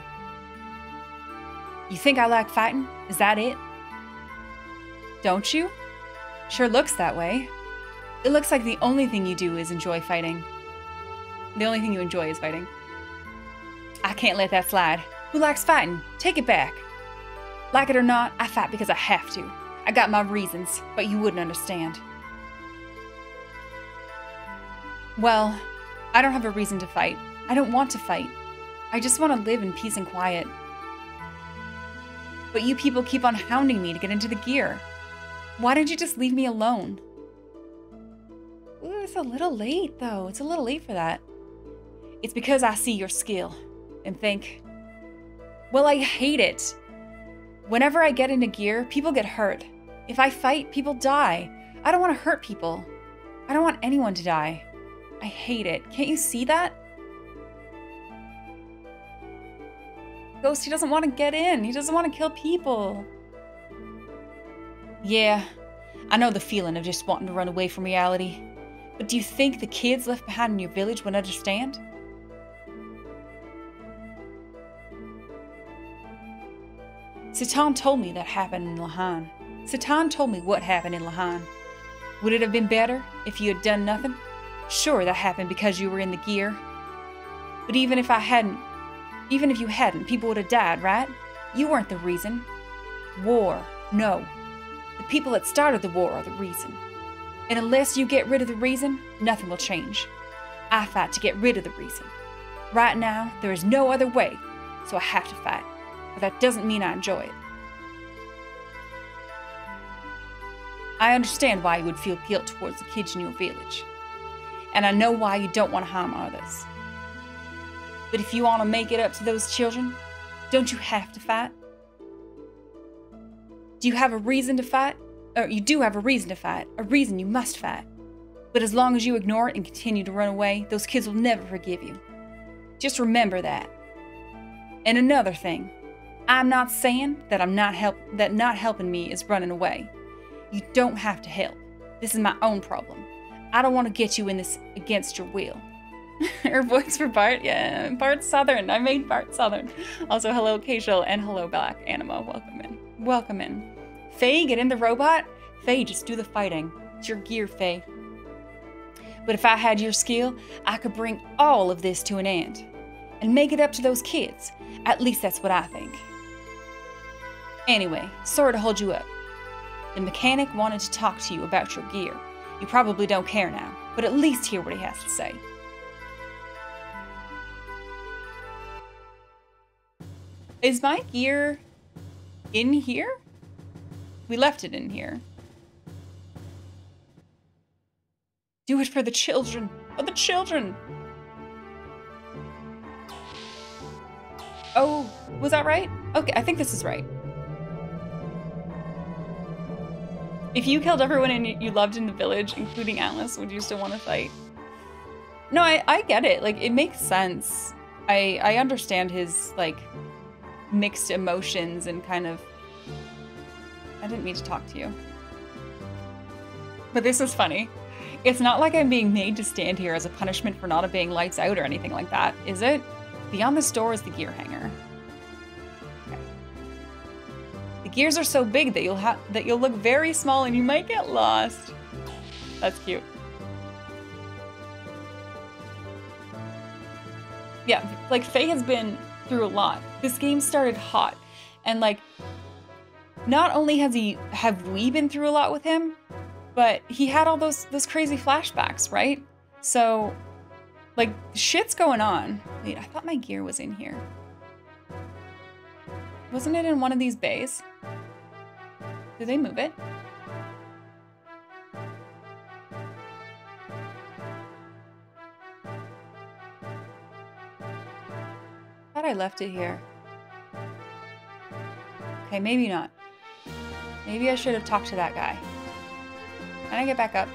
You think I like fighting? Is that it? Don't you? Sure looks that way. It looks like the only thing you do is enjoy fighting. The only thing you enjoy is fighting. I can't let that slide. Who likes fighting? Take it back. Like it or not, I fight because I have to. I got my reasons, but you wouldn't understand. Well, I don't have a reason to fight. I don't want to fight. I just want to live in peace and quiet. But you people keep on hounding me to get into the gear. Why don't you just leave me alone? Ooh, it's a little late, though. It's a little late for that. It's because I see your skill and think, well, I hate it. Whenever I get into gear, people get hurt. If I fight, people die. I don't want to hurt people. I don't want anyone to die. I hate it. Can't you see that? Ghost, he doesn't want to get in. He doesn't want to kill people. Yeah, I know the feeling of just wanting to run away from reality. But do you think the kids left behind in your village would understand? Citan told me that happened in Lahan. Citan told me what happened in Lahan. Would it have been better if you had done nothing? Sure, that happened because you were in the gear. But even if I hadn't, even if you hadn't, people would have died, right? You weren't the reason. War, no. The people that started the war are the reason. And unless you get rid of the reason, nothing will change. I fight to get rid of the reason. Right now, there is no other way, so I have to fight. But that doesn't mean I enjoy it. I understand why you would feel guilt towards the kids in your village. And I know why you don't want to harm others. But if you want to make it up to those children, don't you have to fight? Do you have a reason to fight? Or you do have a reason to fight, a reason you must fight. But as long as you ignore it and continue to run away, those kids will never forgive you. Just remember that. And another thing, I'm not saying that I'm not help that not helping me is running away. You don't have to help. This is my own problem. I don't want to get you in this against your will. Her voice for Bart, yeah, Bart's Southern. I made Bart Southern. Also, hello, Casual, and hello, Black Anima. Welcome in. Welcome in. Fei, get in the robot. Fei, just do the fighting. It's your gear, Fei. But if I had your skill, I could bring all of this to an end and make it up to those kids. At least that's what I think. Anyway, sorry to hold you up. The mechanic wanted to talk to you about your gear. You probably don't care now, but at least hear what he has to say. Is my gear in here? We left it in here. Do it for the children. For the children. Oh, was that right? Okay, I think this is right. If you killed everyone and you loved in the village, including Atlas, would you still want to fight? No, I, I get it. Like, it makes sense. I, I understand his, like, mixed emotions and kind of... I didn't mean to talk to you. But this is funny. It's not like I'm being made to stand here as a punishment for not obeying lights out or anything like that, is it? Beyond the store is the gear hanger. Okay. The gears are so big that you'll have that you'll look very small and you might get lost. That's cute. Yeah, like Fei has been through a lot. This game started hot, and like, not only has he have we been through a lot with him, but he had all those those crazy flashbacks, right? So like, shit's going on. Wait, I thought my gear was in here. Wasn't it in one of these bays? Did they move it? Thought I left it here. Okay, maybe not. Maybe I should have talked to that guy. Can I get back up?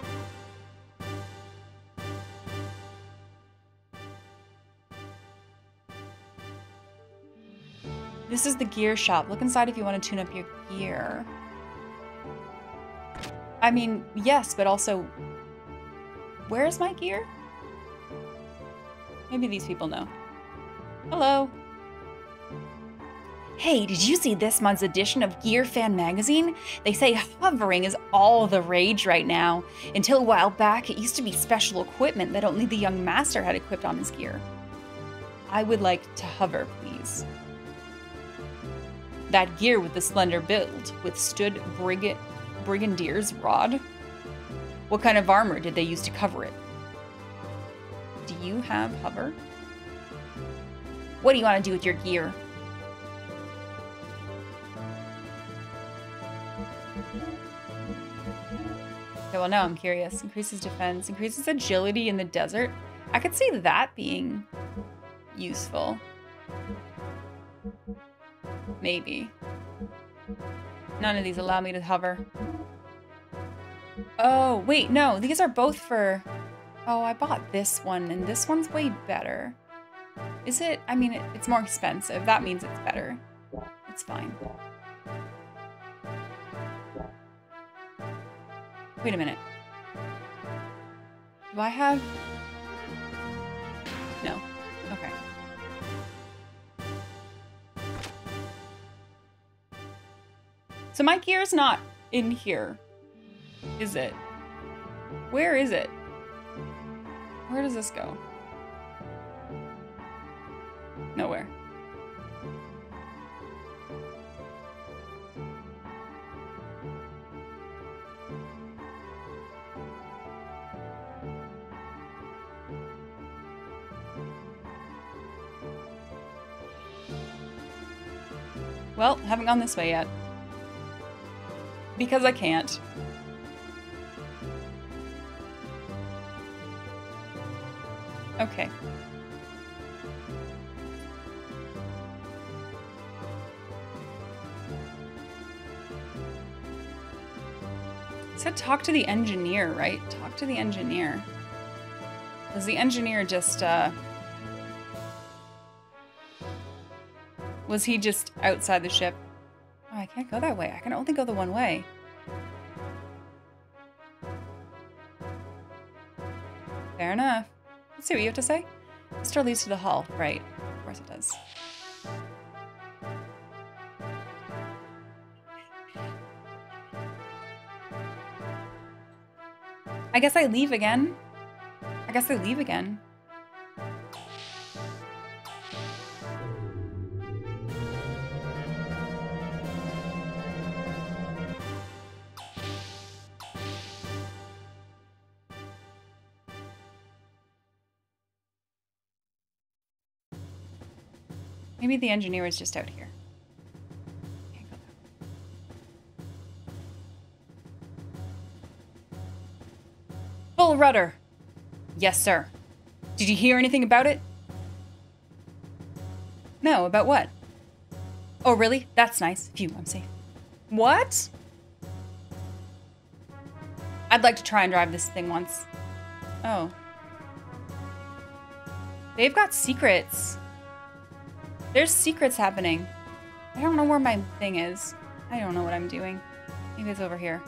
This is the gear shop. Look inside if you want to tune up your gear. I mean, yes, but also, where is my gear? Maybe these people know. Hello. Hey, did you see this month's edition of Gear Fan Magazine? They say hovering is all the rage right now. Until a while back, it used to be special equipment that only the young master had equipped on his gear. I would like to hover, please. That gear with the slender build withstood Brig- Brigandier's rod? What kind of armor did they use to cover it? Do you have hover? What do you want to do with your gear? Okay, well, now I'm curious. Increases defense, increases agility in the desert. I could see that being useful. Maybe. None of these allow me to hover. Oh, wait, no. These are both for... Oh, I bought this one, and this one's way better. Is it? I mean, it, it's more expensive. That means it's better. It's fine. Wait a minute. Do I have... No. Okay. So my gear's not in here, is it? Where is it? Where does this go? Nowhere. Well, haven't gone this way yet. Because I can't. Okay. It said talk to the engineer, right? Talk to the engineer. Was the engineer just, uh... Was he just outside the ship? Oh, I can't go that way. I can only go the one way. Fair enough. Let's see what you have to say. This door leads to the hall. Right. Of course it does. I guess I leave again. I guess I leave again. Maybe the engineer is just out here. Full rudder. Yes, sir. Did you hear anything about it? No, about what? Oh, really? That's nice. Phew, I'm safe. What? I'd like to try and drive this thing once. Oh. They've got secrets. There's secrets happening. I don't know where my thing is. I don't know what I'm doing. Maybe it's over here.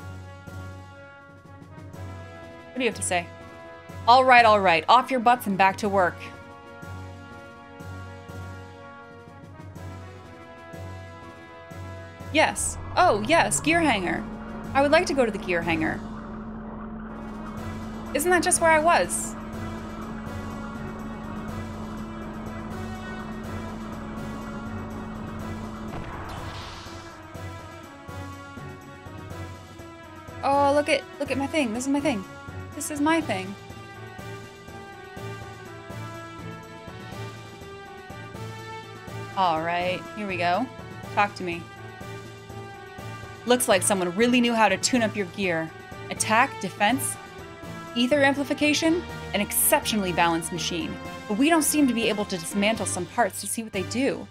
What do you have to say? All right, all right. Off your butts and back to work. Yes. Oh, yes, gear hanger. I would like to go to the gear hanger. Isn't that just where I was? Look at my thing. This is my thing. This is my thing. All right, here we go. Talk to me. Looks like someone really knew how to tune up your gear. Attack, defense, ether amplification, an exceptionally balanced machine. But we don't seem to be able to dismantle some parts to see what they do.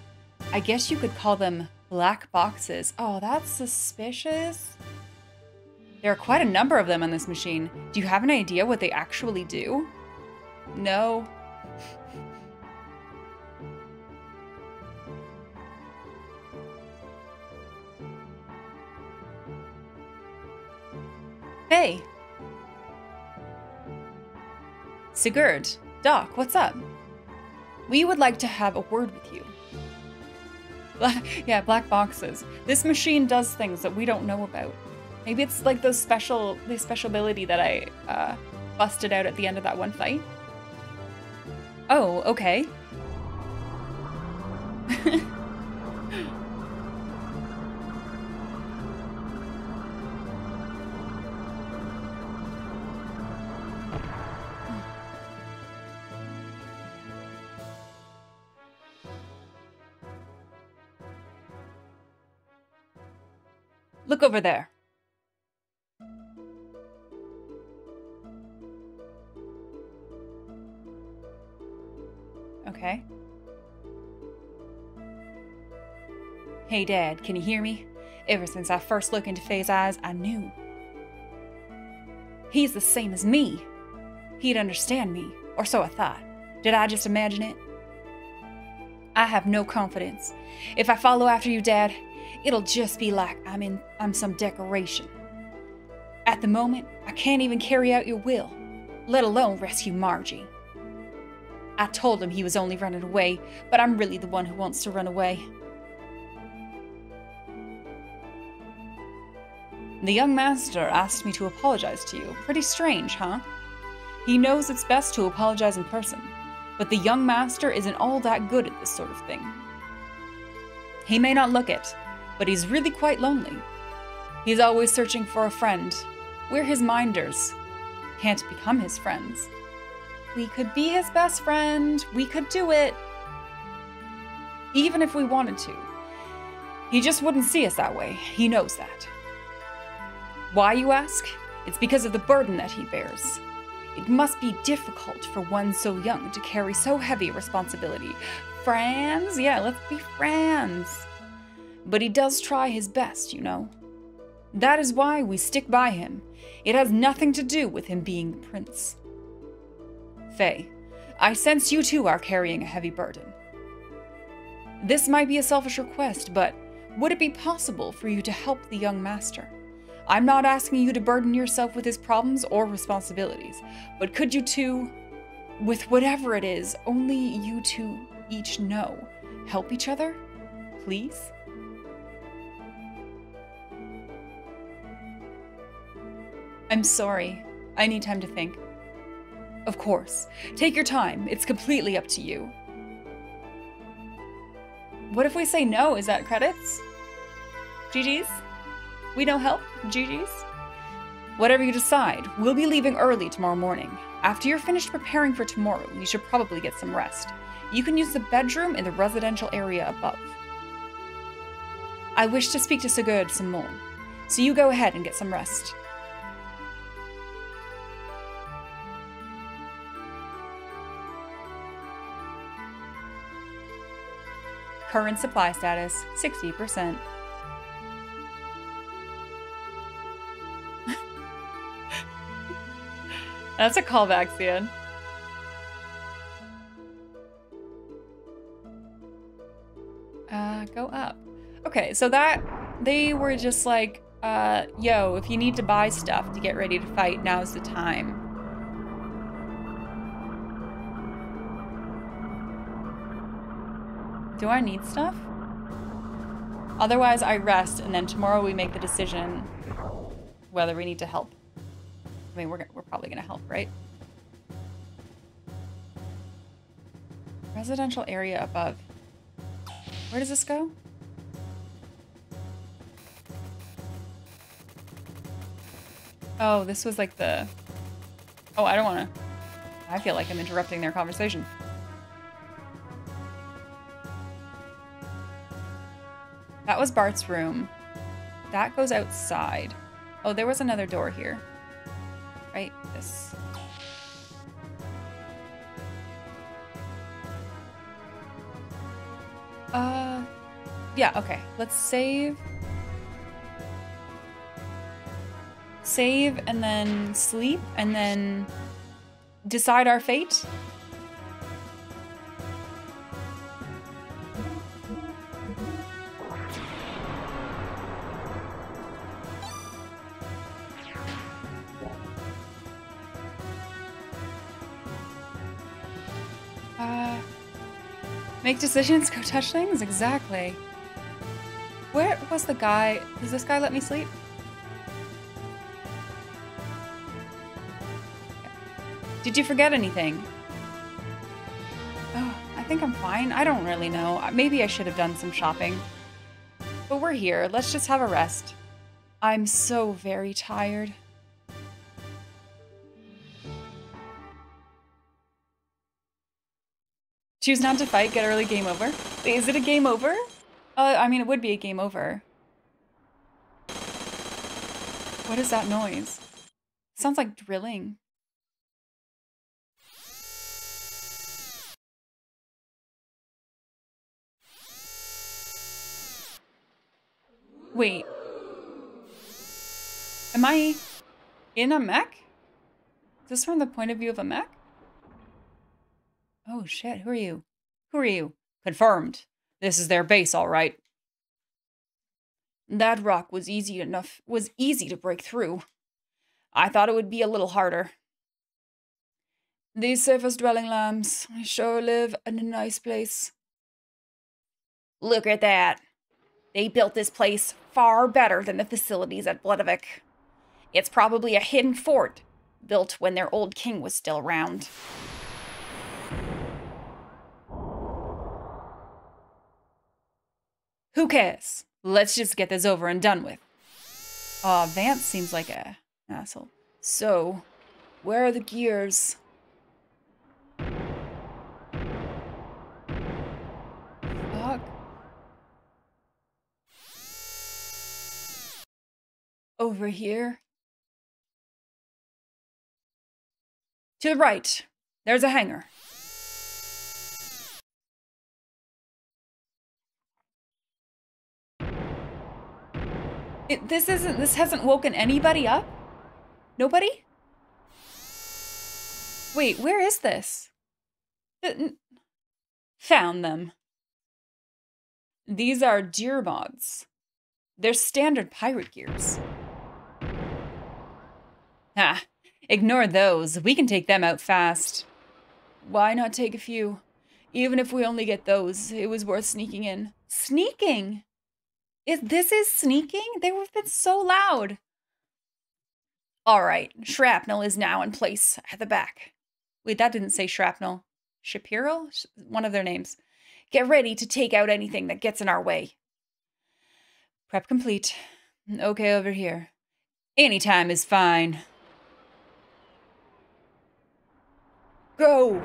I guess you could call them black boxes. Oh, that's suspicious. There are quite a number of them on this machine. Do you have an idea what they actually do? No. Hey. Sigurd, Doc, what's up? We would like to have a word with you. Yeah, black boxes. This machine does things that we don't know about. Maybe it's like those special, the special ability that I uh, busted out at the end of that one fight. Oh, okay. Look over there. Okay. Hey, Dad, can you hear me? Ever since I first looked into Fei's eyes, I knew. He's the same as me. He'd understand me, or so I thought. Did I just imagine it? I have no confidence. If I follow after you, Dad, it'll just be like I'm in I'm some decoration. At the moment, I can't even carry out your will, let alone rescue Margie. I told him he was only running away, but I'm really the one who wants to run away. The young master asked me to apologize to you. Pretty strange, huh? He knows it's best to apologize in person, but the young master isn't all that good at this sort of thing. He may not look it, but he's really quite lonely. He's always searching for a friend. We're his minders. Can't become his friends. We could be his best friend. We could do it. Even if we wanted to. He just wouldn't see us that way. He knows that. Why, you ask? It's because of the burden that he bears. It must be difficult for one so young to carry so heavy a responsibility. Friends? Yeah, let's be friends. But he does try his best, you know. That is why we stick by him. It has nothing to do with him being the prince. Fei, I sense you too are carrying a heavy burden. This might be a selfish request, but would it be possible for you to help the young master? I'm not asking you to burden yourself with his problems or responsibilities, but could you two, with whatever it is only you two each know, help each other? Please? I'm sorry. I need time to think. Of course. Take your time. It's completely up to you. What if we say no? Is that credits? GG's? We no help? GG's? Whatever you decide, we'll be leaving early tomorrow morning. After you're finished preparing for tomorrow, you should probably get some rest. You can use the bedroom in the residential area above. I wish to speak to Sigurd some more, so you go ahead and get some rest. Current supply status 60%. That's a callback, Cian. Uh, go up. Okay, so that they were just like, uh, yo, if you need to buy stuff to get ready to fight, now's the time. Do I need stuff? Otherwise, I rest, and then tomorrow we make the decision whether we need to help. I mean, we're, we're probably going to help, right? Residential area above. Where does this go? Oh, this was like the... Oh, I don't want to... I feel like I'm interrupting their conversation. That was Bart's room. That goes outside. Oh, there was another door here. Right? This. Uh, yeah, okay. Let's save. Save and then sleep and then decide our fate. Make decisions, go touch things? Exactly. Where was the guy? Does this guy let me sleep? Did you forget anything? Oh, I think I'm fine. I don't really know. Maybe I should have done some shopping. But we're here. Let's just have a rest. I'm so very tired. Choose not to fight, get early game over. Wait, is it a game over? Uh, I mean, it would be a game over. What is that noise? sounds like drilling. Wait. Am I in a mech? Is this from the point of view of a mech? Oh shit, who are you? Who are you? Confirmed. This is their base, all right. That rock was easy enough, was easy to break through. I thought it would be a little harder. These surface dwelling lambs sure live in a nice place. Look at that. They built this place far better than the facilities at Bledavik. It's probably a hidden fort, built when their old king was still around. Who cares? Let's just get this over and done with. Aw, uh, Vance seems like a asshole. So, where are the gears? Fuck. Over here? To the right. There's a hangar. It, this isn't, this hasn't woken anybody up? Nobody? Wait, where is this? Found them. These are gear mods. They're standard pirate gears. Ah, ignore those. We can take them out fast. Why not take a few? Even if we only get those, it was worth sneaking in. Sneaking? Is this is sneaking? They have been so loud. All right, shrapnel is now in place at the back. Wait, that didn't say shrapnel. Shapiro? One of their names. Get ready to take out anything that gets in our way. Prep complete. Okay, over here. Any time is fine. Go!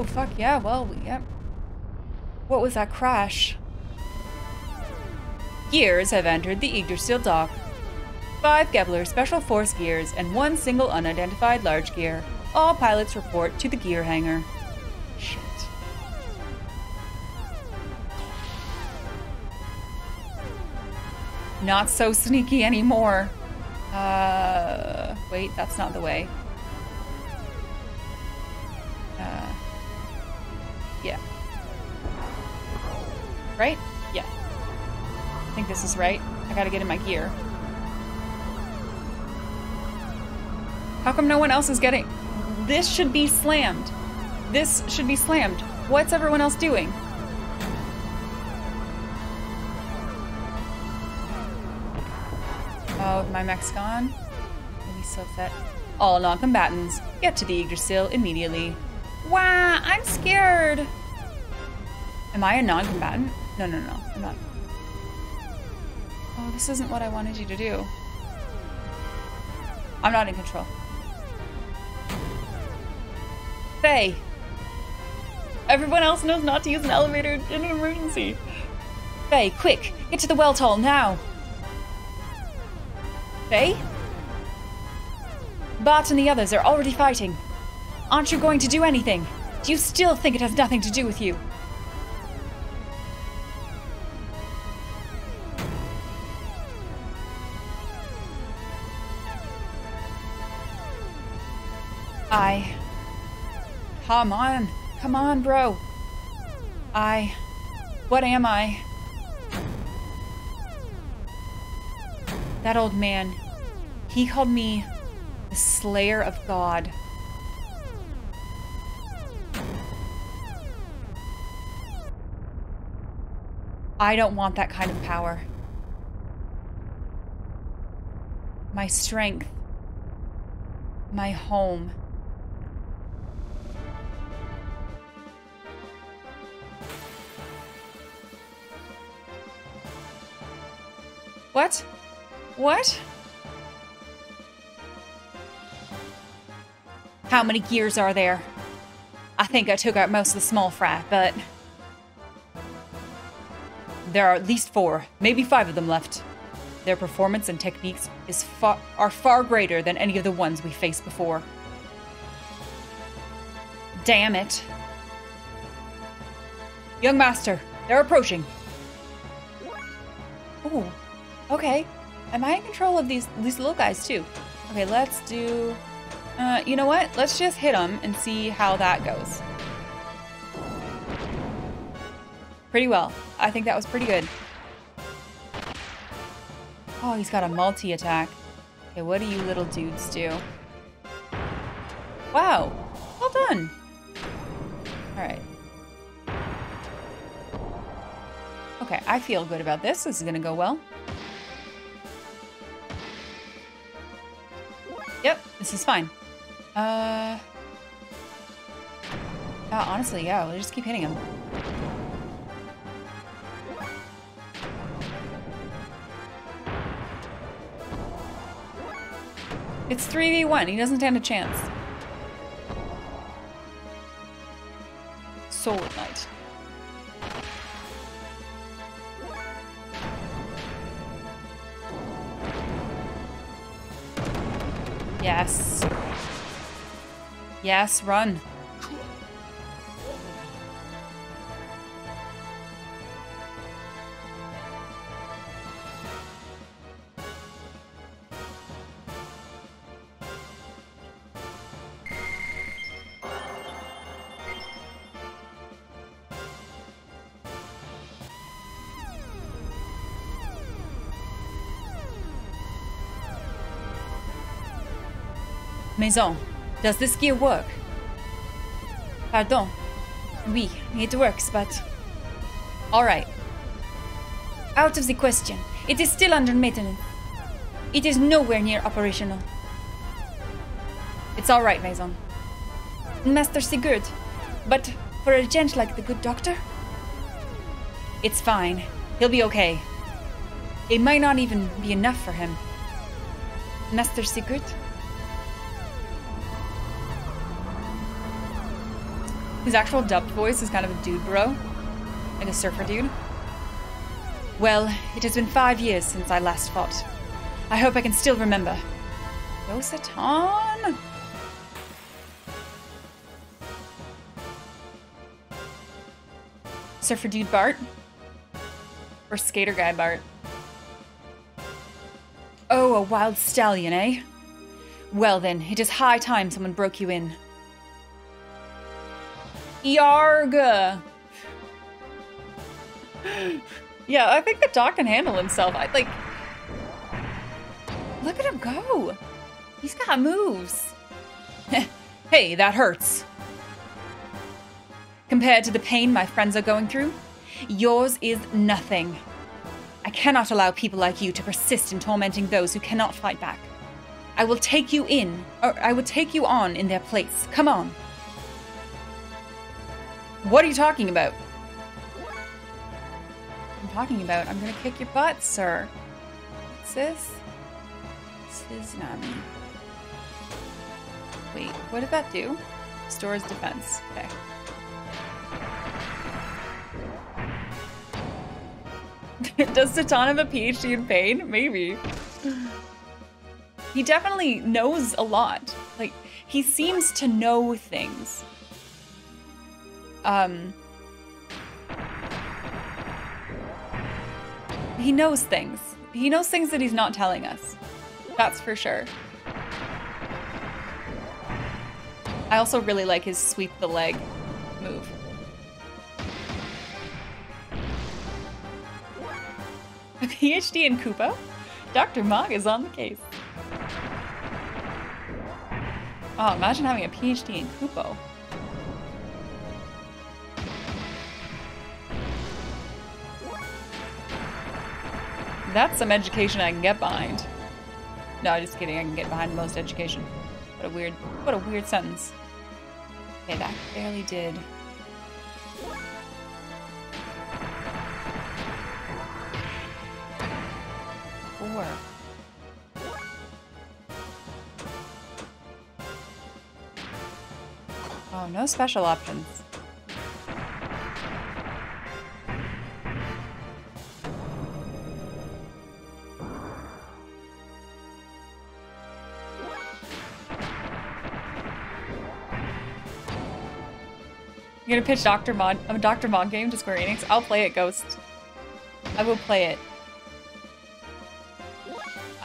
Oh, fuck yeah. Well, yeah. What was that crash? Gears have entered the Yggdrasil dock. Five Gebler Special Force gears and one single unidentified large gear. All pilots report to the gear hangar. Shit. Not so sneaky anymore. Uh, wait, that's not the way. Right? Yeah. I think this is right. I gotta get in my gear. How come no one else is getting... This should be slammed. This should be slammed. What's everyone else doing? Oh, my mech's gone? Maybe so upset. All non-combatants, get to the Yggdrasil immediately. Wow, I'm scared. Am I a non-combatant? No, no, no, I'm not. Oh, this isn't what I wanted you to do. I'm not in control. Fei! Everyone else knows not to use an elevator in an emergency. Fei, quick! Get to the Weltall now! Fei? Bart and the others are already fighting. Aren't you going to do anything? Do you still think it has nothing to do with you? Come on. Come on, bro. I... What am I? That old man, he called me the Slayer of God. I don't want that kind of power. My strength. My home. What? What? How many gears are there? I think I took out most of the small fry, but... There are at least four, maybe five of them left. Their performance and techniques is far, are far greater than any of the ones we faced before. Damn it. Young master, they're approaching. Ooh, okay. Am I in control of these these little guys too? Okay, let's do. Uh, you know what? Let's just hit them and see how that goes. Pretty well. I think that was pretty good. Oh, he's got a multi-attack. Okay, what do you little dudes do? Wow. Well done. Alright. Okay, I feel good about this. This is gonna go well. Yep, this is fine. Uh... Honestly, yeah, we'll just keep hitting him. It's 3v1. He doesn't stand a chance. Sword Knight. Yes. Yes, run. Maison, does this gear work? Pardon. Oui, it works, but... Alright. Out of the question. It is still under maintenance. It is nowhere near operational. It's alright, Maison. Master Sigurd, but for a gent like the good doctor? It's fine. He'll be okay. It might not even be enough for him. Master Sigurd? His actual dubbed voice is kind of a dude bro. Like a surfer dude. Well, it has been five years since I last fought. I hope I can still remember. Go Citan! Surfer dude Bart? Or skater guy Bart? Oh, a wild stallion, eh? Well then, it is high time someone broke you in. Yarg. yeah, I think the dog can handle himself. I like. Look at him go. He's got moves. hey, that hurts. Compared to the pain my friends are going through, yours is nothing. I cannot allow people like you to persist in tormenting those who cannot fight back. I will take you in, or I will take you on in their place. Come on. What are you talking about? I'm talking about, I'm gonna kick your butt, sir. What's this? This is Nami. Wait, what did that do? Stores defense. Okay. Does Citan have a PhD in pain? Maybe. He definitely knows a lot. Like, he seems to know things. Um, he knows things. He knows things that he's not telling us. That's for sure. I also really like his sweep the leg move. A PhD in Kupo? Dr. Mog is on the case. Oh, imagine having a PhD in Kupo. That's some education I can get behind. No, just kidding. I can get behind most education. What a weird, what a weird sentence. Okay, that barely did. Four. Oh, no special options. You're gonna pitch Dr. Mod a Dr. Mod game to Square Enix? I'll play it, Ghost. I will play it.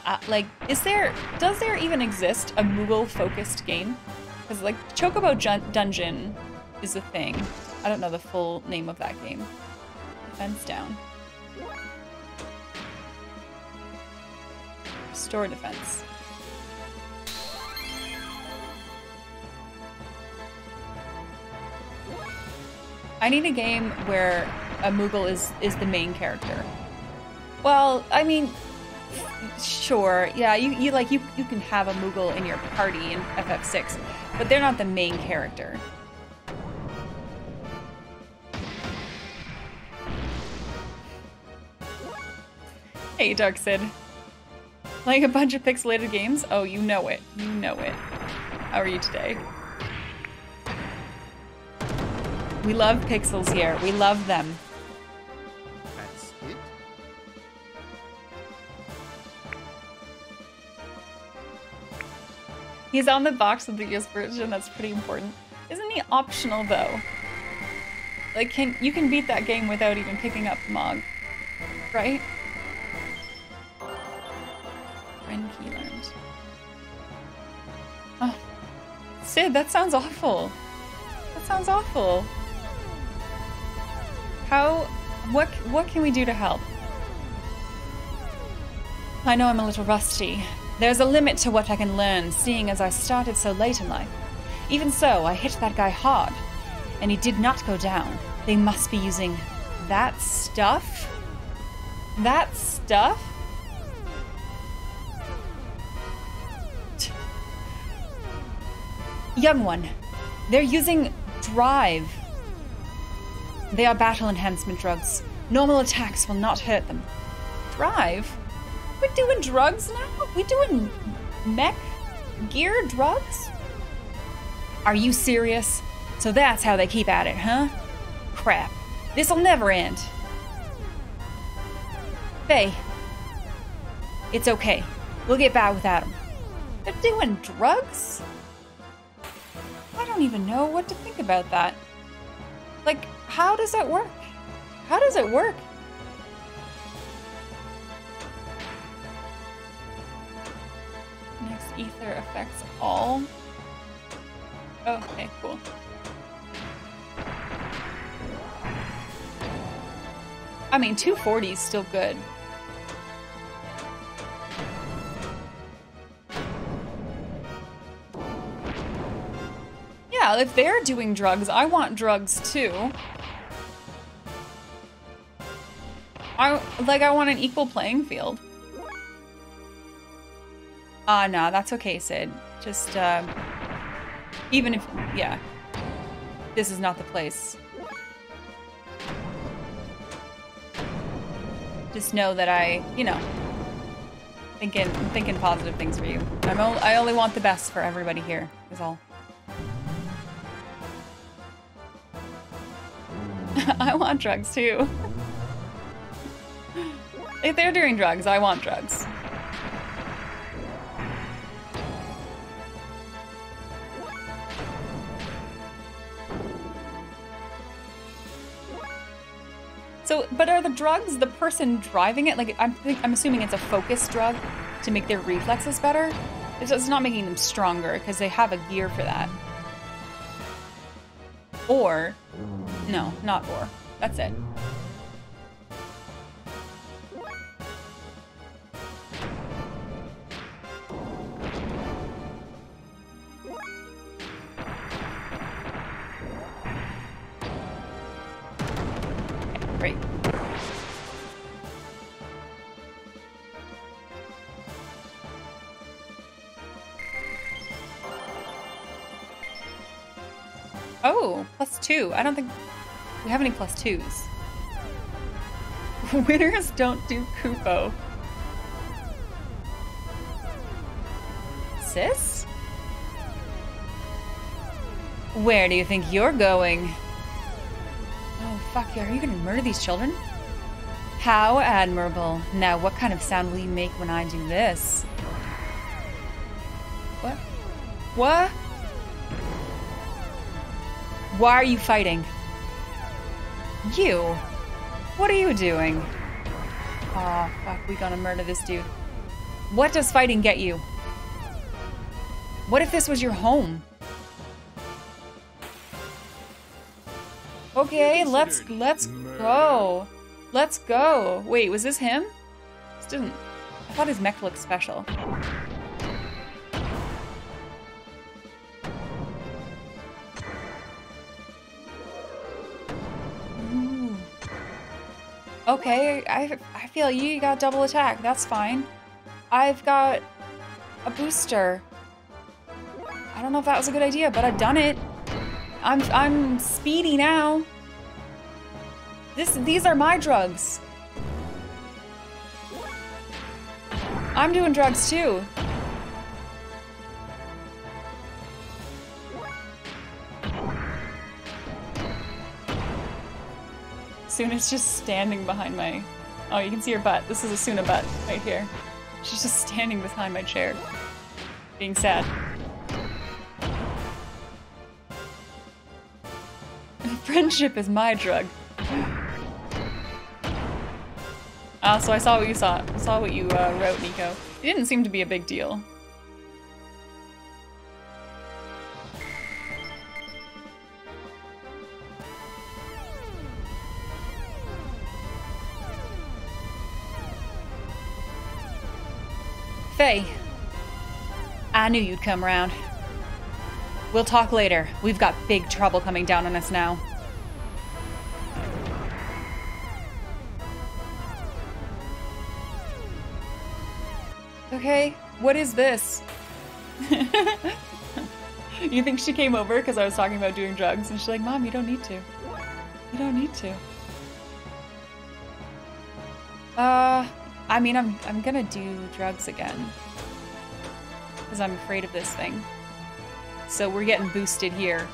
Uh, like, is there, does there even exist a Moogle-focused game? Because, like, Chocobo Jun Dungeon is a thing. I don't know the full name of that game. Defense down. Store defense. I need a game where a Moogle is is the main character. Well, I mean, sure, yeah, you, you like you you can have a Moogle in your party in FF6, but they're not the main character. Hey, Dark Sid. Like a bunch of pixelated games? Oh, you know it. You know it. How are you today? We love pixels here. We love them. That's it? He's on the box of the US version. That's pretty important. Isn't he optional though? Like, can you can beat that game without even picking up Mog, right? Ren key learned. Oh, Sid, that sounds awful. That sounds awful. How? What? What can we do to help? I know I'm a little rusty. There's a limit to what I can learn, seeing as I started so late in life. Even so, I hit that guy hard, and he did not go down. They must be using that stuff? That stuff? Young one, they're using Drive. They are battle enhancement drugs. Normal attacks will not hurt them. Thrive? We're doing drugs now? We're doing mech gear drugs? Are you serious? So that's how they keep at it, huh? Crap. This'll never end. Fei. It's okay. We'll get by without them. They're doing drugs? I don't even know what to think about that. Like, how does that work? How does it work? Next ether affects all. Oh, okay, cool. I mean, 240 is still good. Yeah, if they're doing drugs, I want drugs too. I like I want an equal playing field. Ah, uh, no, that's okay, Sid. Just, uh, even if, yeah, this is not the place. Just know that I, you know, thinking, I'm thinking positive things for you. I'm o I only want the best for everybody here. Is all. I want drugs too. if they're doing drugs, I want drugs. So, but are the drugs the person driving it? Like, I'm, I'm assuming it's a focus drug to make their reflexes better. It's, it's not making them stronger because they have a gear for that. Or, no, not or. That's it. Great. Oh, plus two. I don't think we have any plus twos. Winners don't do Kupo. Sis? Where do you think you're going? Fuck. Are you gonna murder these children? How admirable. Now, what kind of sound will you make when I do this? What? What? Why are you fighting? You? What are you doing? Aw, oh, fuck, we gonna murder this dude. What does fighting get you? What if this was your home? Okay, let's let's go. Let's go. Wait, was this him? This didn't. I thought his mech looked special. Ooh. Okay, I I feel you got double attack. That's fine. I've got a booster. I don't know if that was a good idea, but I've done it. I'm I'm speedy now. This these are my drugs. I'm doing drugs too. Suna's just standing behind my... Oh, you can see her butt. This is a Suna butt right here. She's just standing behind my chair. Being sad. Friendship is my drug. Ah, uh, so I saw what you saw. I Saw what you uh, wrote, Nico. It didn't seem to be a big deal. Fei. I knew you'd come around. We'll talk later. We've got big trouble coming down on us now. Okay, what is this? you think she came over because I was talking about doing drugs and she's like, Mom, you don't need to. You don't need to. Uh, I mean, I'm, I'm gonna do drugs again. Because I'm afraid of this thing. So we're getting boosted here.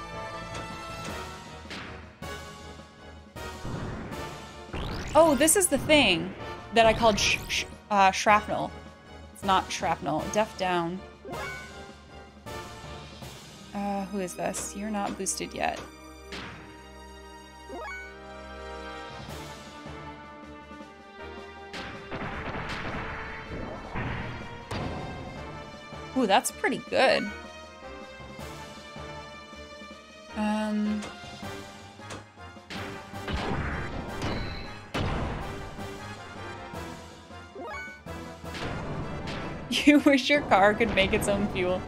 Oh, this is the thing that I called sh sh uh, shrapnel. It's not shrapnel. Def down. Uh, who is this? You're not boosted yet. Ooh, that's pretty good. Um... You wish your car could make its own fuel.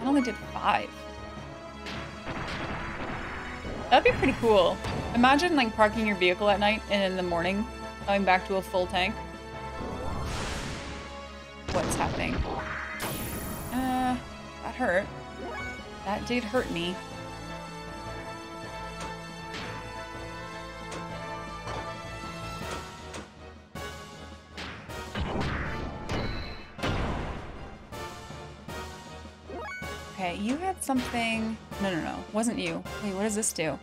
I only did five. That'd be pretty cool. Imagine like parking your vehicle at night and in the morning coming back to a full tank. What's happening? Uh, that hurt. That did hurt me. Okay, you had something... No, no, no. Wasn't you. Wait, what does this do?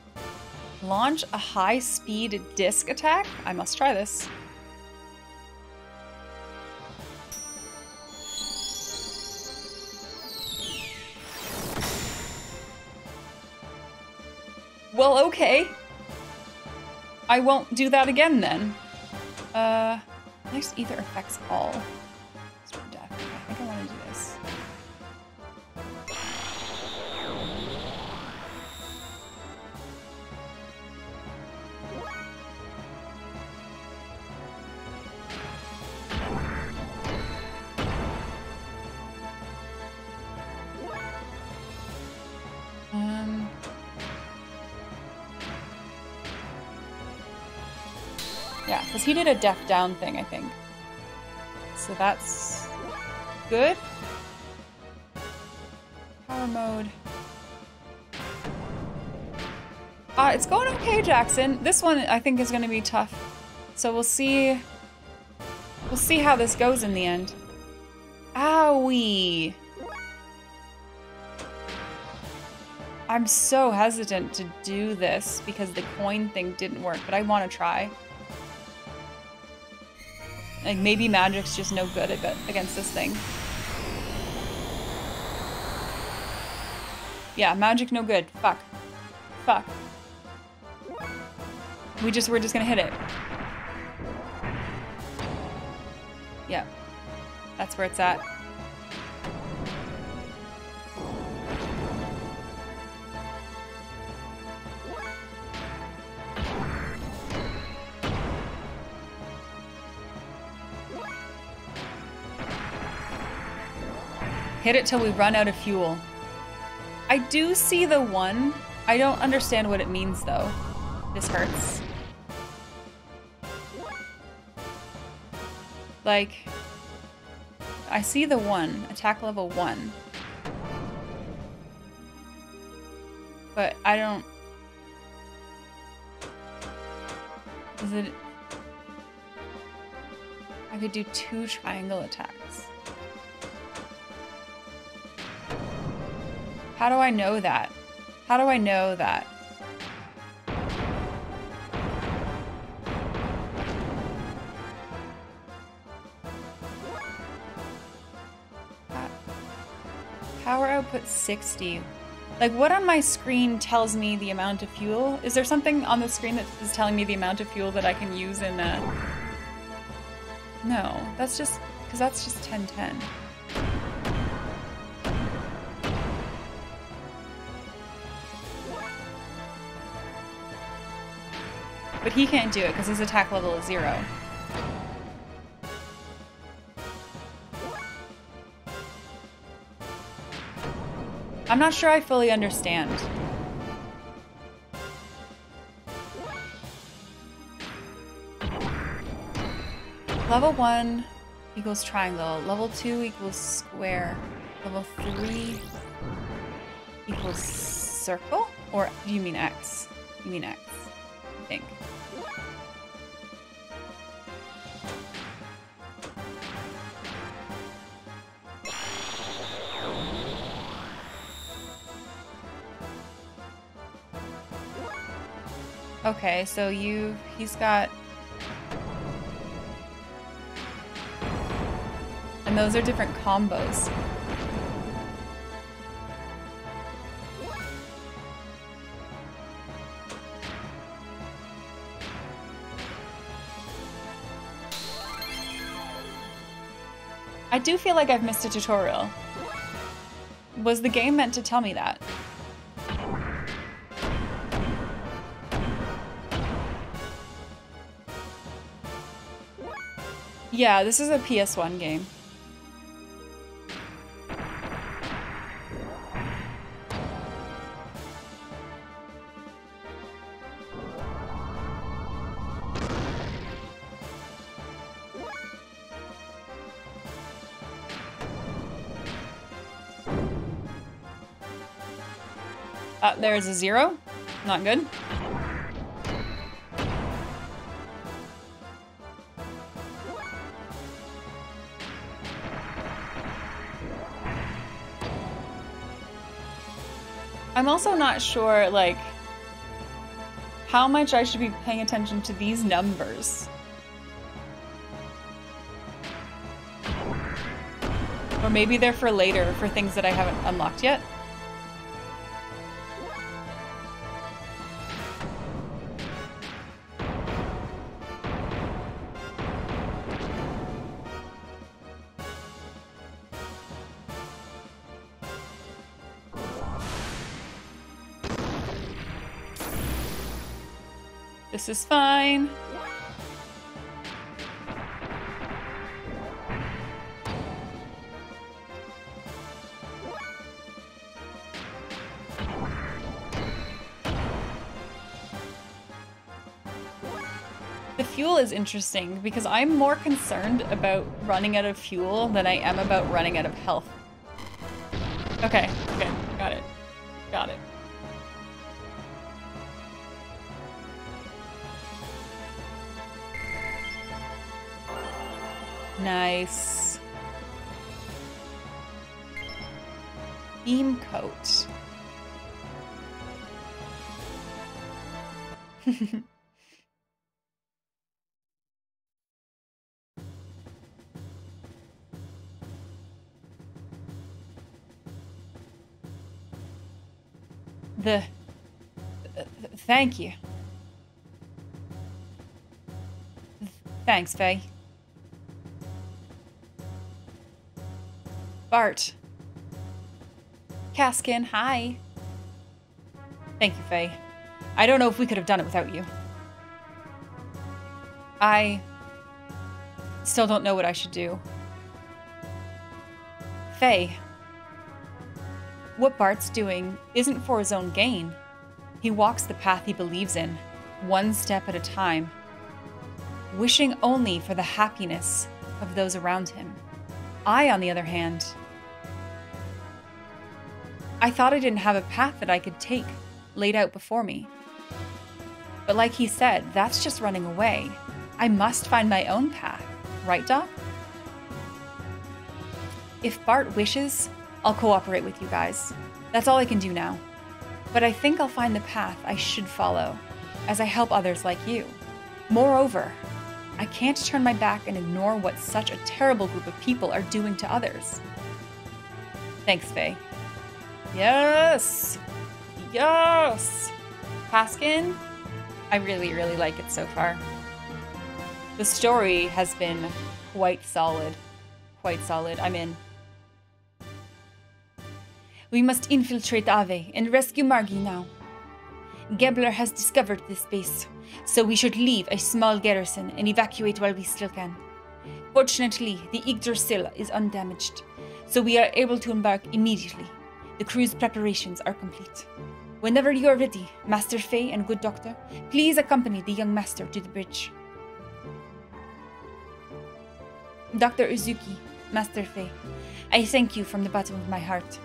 Launch a high-speed disc attack? I must try this. Well, okay. I won't do that again then. Uh, next ether affects all. I think I want to do Yeah, because he did a death down thing, I think. So that's good. Power mode. Uh, it's going okay, Jackson. This one I think is going to be tough. So we'll see. We'll see how this goes in the end. Owie. I'm so hesitant to do this because the coin thing didn't work, but I want to try. Like maybe magic's just no good against this thing. Yeah, magic no good. Fuck. Fuck. We just we're just gonna hit it. Yeah. That's where it's at. Hit it till we run out of fuel. I do see the one. I don't understand what it means though. This hurts. Like, I see the one, attack level one. But I don't... Is it... I could do two triangle attacks. How do I know that? How do I know that? Power output 60. Like, what on my screen tells me the amount of fuel? Is there something on the screen that is telling me the amount of fuel that I can use in a... No, that's just... Because that's just 1010. But he can't do it because his attack level is zero. I'm not sure I fully understand. Level 1 equals triangle. Level 2 equals square. Level 3 equals circle? Or do you mean X? You mean X, I think. Okay, so you he's got And those are different combos. I do feel like I've missed a tutorial. Was the game meant to tell me that? Yeah, this is a PS1 game. Uh, there's a zero. Not good. I'm also not sure, like, how much I should be paying attention to these numbers. Or maybe they're for later, for things that I haven't unlocked yet. This is fine. The fuel is interesting because I'm more concerned about running out of fuel than I am about running out of health. Okay, the th- thank you. Th- Thanks, Fei. Bart. Caskin, hi. Thank you, Fei. I don't know if we could have done it without you. I still don't know what I should do. Fei, what Bart's doing isn't for his own gain. He walks the path he believes in, one step at a time, wishing only for the happiness of those around him. I, on the other hand, I thought I didn't have a path that I could take laid out before me. But like he said, that's just running away. I must find my own path, right, Doc? If Bart wishes, I'll cooperate with you guys. That's all I can do now. But I think I'll find the path I should follow as I help others like you. Moreover, I can't turn my back and ignore what such a terrible group of people are doing to others. Thanks, Fei. Yes! Yes! Paskin, I really, really like it so far. The story has been quite solid. Quite solid. I'm in. We must infiltrate Aveh and rescue Margie now. Gebler has discovered this base, so we should leave a small garrison and evacuate while we still can. Fortunately, the Yggdrasil is undamaged, so we are able to embark immediately. The crew's preparations are complete. Whenever you are ready, Master Fei and Good Doctor, please accompany the young master to the bridge. Dr. Uzuki, Master Fei, I thank you from the bottom of my heart.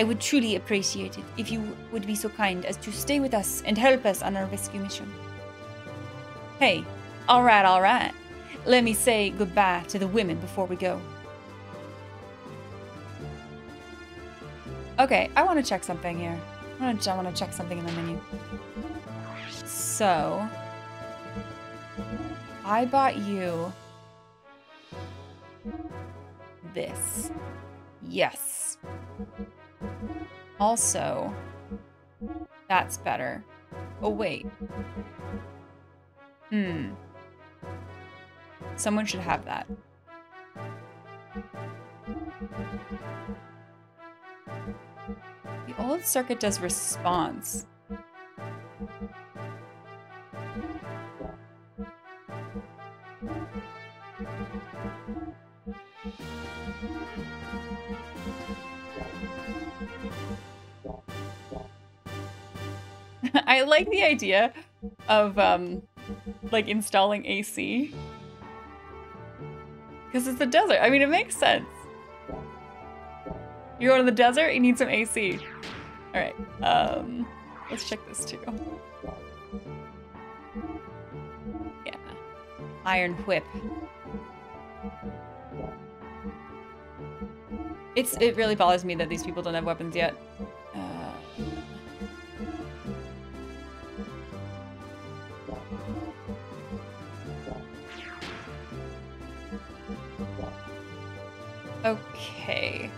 I would truly appreciate it if you would be so kind as to stay with us and help us on our rescue mission. Hey, alright, alright. Let me say goodbye to the women before we go. Okay, I want to check something here. I want to, I want to check something in the menu. So, I bought you this. Yes. Also, that's better. Oh, wait. Hmm. Someone should have that. The old circuit does response. I like the idea of um like installing AC. Because it's the desert. I mean, it makes sense. You're going to the desert, you need some AC. All right, um, let's check this too. Yeah, Iron Whip. It's it really bothers me that these people don't have weapons yet. Okay.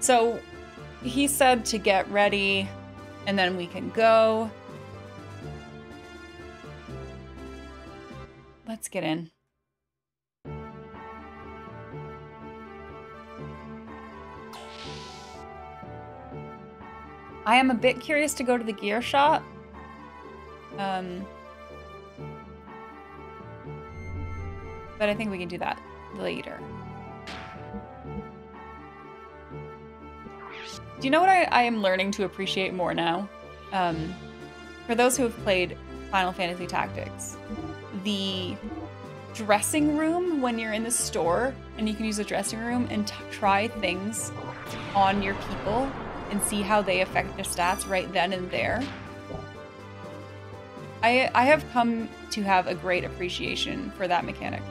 So he said to get ready and then we can go. Let's get in. I am a bit curious to go to the gear shop. Um, but I think we can do that later. Do you know what I, I am learning to appreciate more now? Um, for those who have played Final Fantasy Tactics, the dressing room when you're in the store and you can use the dressing room and try things on your people and see how they affect the stats right then and there. I I have come to have a great appreciation for that mechanic.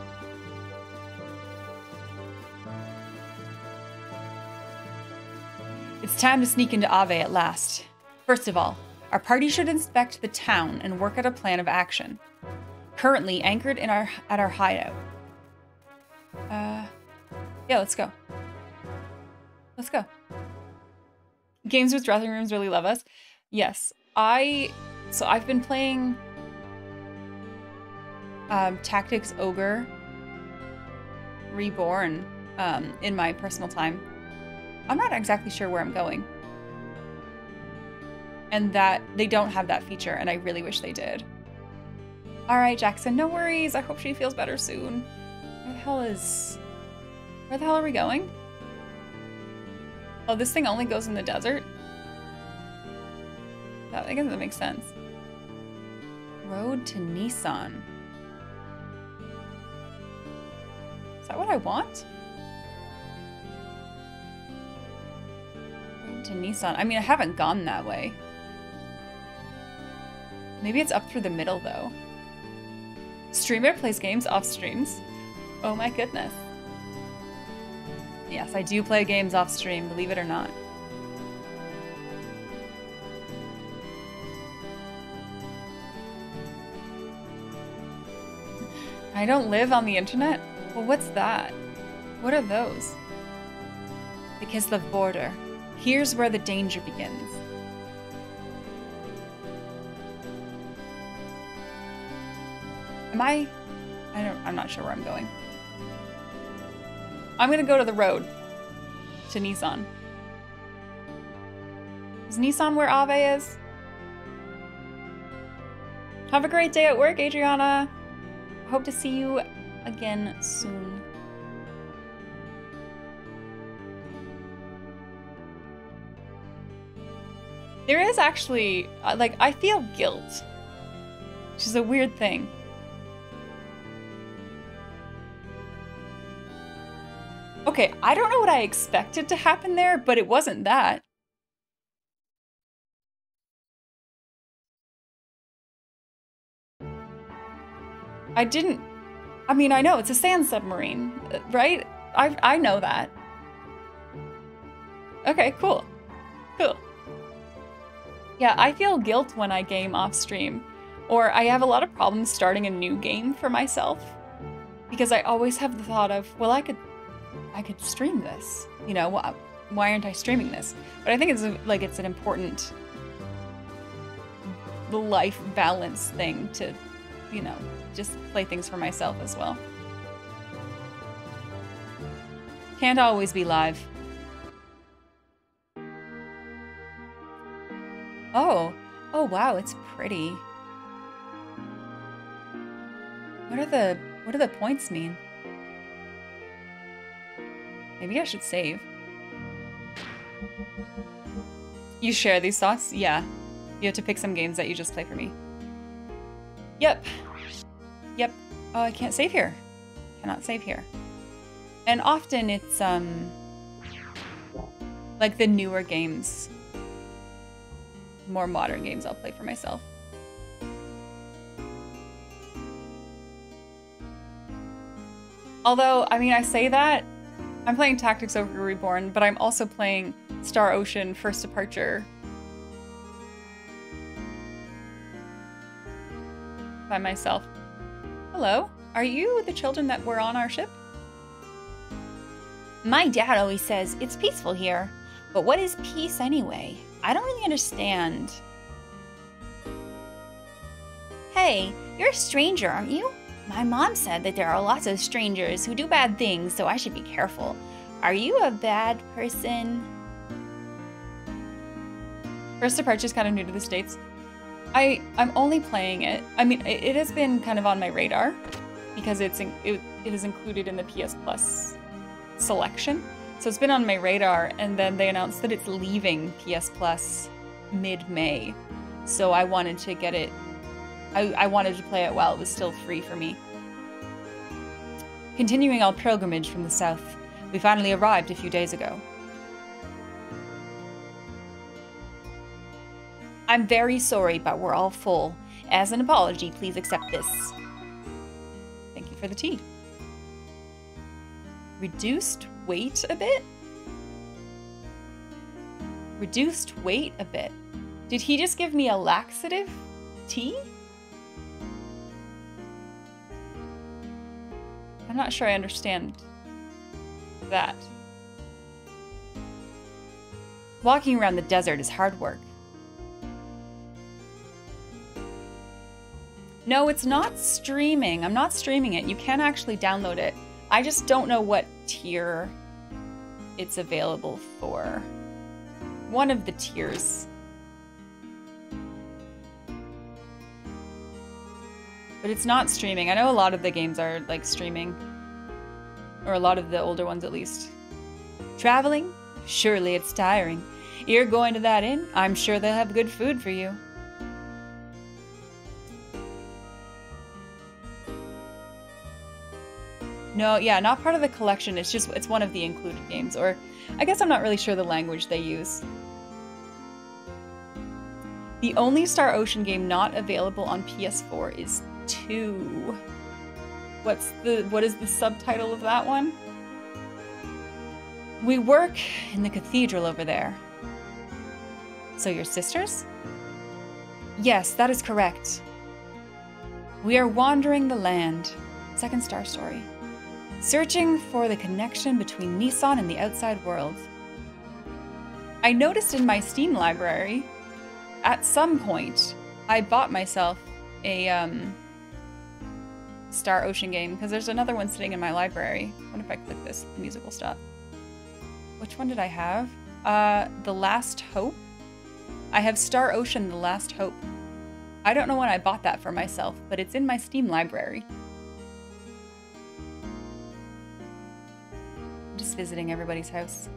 It's time to sneak into Aveh at last. First of all, our party should inspect the town and work out a plan of action. Currently anchored in our at our hideout. Uh, yeah, let's go. Let's go. Games with dressing rooms really love us. Yes, I. So I've been playing um, Tactics Ogre Reborn um, in my personal time. I'm not exactly sure where I'm going. And that they don't have that feature, and I really wish they did. All right, Jackson, no worries. I hope she feels better soon. Where the hell is. Where the hell are we going? Oh, this thing only goes in the desert? That, I guess that makes sense. Road to Nisan. Is that what I want? To Nisan. I mean, I haven't gone that way. Maybe it's up through the middle, though. Streamer plays games off streams. Oh my goodness. Yes, I do play games off stream, believe it or not. I don't live on the internet? Well, what's that? What are those? Because the border. Here's where the danger begins. Am I? I don't. I'm not sure where I'm going. I'm gonna go to the road to Nisan. Is Nisan where Aveh is? Have a great day at work, Adriana. Hope to see you again soon. There is actually, uh, like, I feel guilt, which is a weird thing. Okay, I don't know what I expected to happen there, but it wasn't that. I didn't. I mean, I know it's a sand submarine, right? I I know that. Okay, cool. Cool. Yeah, I feel guilt when I game off stream, or I have a lot of problems starting a new game for myself because I always have the thought of, well, I could I could stream this. You know, why, aren't I streaming this? But I think it's a, like it's an important the life balance thing to, you know, just play things for myself as well. Can't always be live. Oh, oh wow, it's pretty. What are the what do the points mean? Maybe I should save. You share these thoughts? Yeah. You have to pick some games that you just play for me. Yep. Yep. Oh, I can't save here. Cannot save here. And often it's, um... Like the newer games. More modern games I'll play for myself. Although, I mean, I say that, I'm playing Tactics Ogre Reborn, but I'm also playing Star Ocean First Departure by myself. Hello, are you the children that were on our ship? My dad always says it's peaceful here. But what is peace anyway? I don't really understand. Hey, you're a stranger, aren't you? My mom said that there are lots of strangers who do bad things, so I should be careful. Are you a bad person? First Departure is kind of new to the States. I, I'm only playing it. I mean, it, it has been kind of on my radar because it's in, it, it is included in the PS Plus selection. So it's been on my radar, and then they announced that it's leaving PS Plus mid-May. So I wanted to get it I, I wanted to play it while it was still free for me. Continuing our pilgrimage from the south, we finally arrived a few days ago. I'm very sorry, but we're all full. As an apology, please accept this. Thank you for the tea. Reduced weight a bit? Reduced weight a bit. Did he just give me a laxative tea? I'm not sure I understand that. Walking around the desert is hard work. No, it's not streaming. I'm not streaming it. You can actually download it. I just don't know what tier it's available for. One of the tiers. But it's not streaming. I know a lot of the games are like streaming. Or a lot of the older ones at least. Traveling? Surely it's tiring. You're going to that inn? I'm sure they'll have good food for you. No, yeah, not part of the collection. It's just it's one of the included games, or I guess I'm not really sure the language they use. The only Star Ocean game not available on PS4 is 2. What's the what is the subtitle of that one? We work in the cathedral over there. So your sisters? Yes, that is correct. We are wandering the land. Second star story. Searching for the connection between Nisan and the outside world. I noticed in my Steam library, at some point, I bought myself a um, Star Ocean game because there's another one sitting in my library. What if I click this? The music will stop. Which one did I have? Uh, The Last Hope. I have Star Ocean The Last Hope. I don't know when I bought that for myself, but it's in my Steam library. Just visiting everybody's house.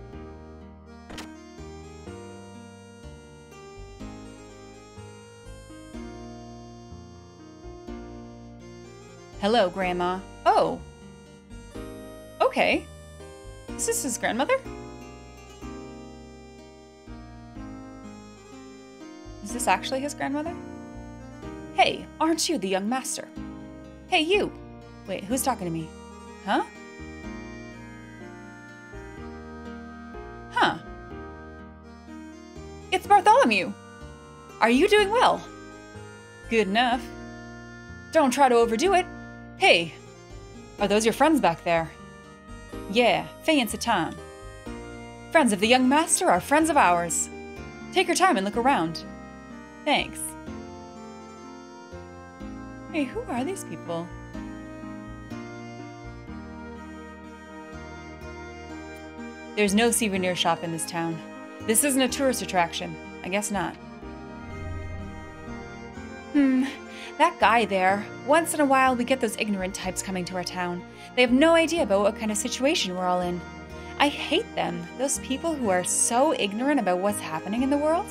Hello, Grandma. Oh. Okay. Is this his grandmother? Is this actually his grandmother? Hey, aren't you the young master? Hey, you! Wait, who's talking to me? Huh? Huh. It's Bartholomew! Are you doing well? Good enough. Don't try to overdo it. Hey, are those your friends back there? Yeah, and Citan. Friends of the young master are friends of ours. Take your time and look around. Thanks. Hey, who are these people? There's no souvenir shop in this town. This isn't a tourist attraction. I guess not. Hmm, that guy there. Once in a while, we get those ignorant types coming to our town. They have no idea about what kind of situation we're all in. I hate them, those people who are so ignorant about what's happening in the world.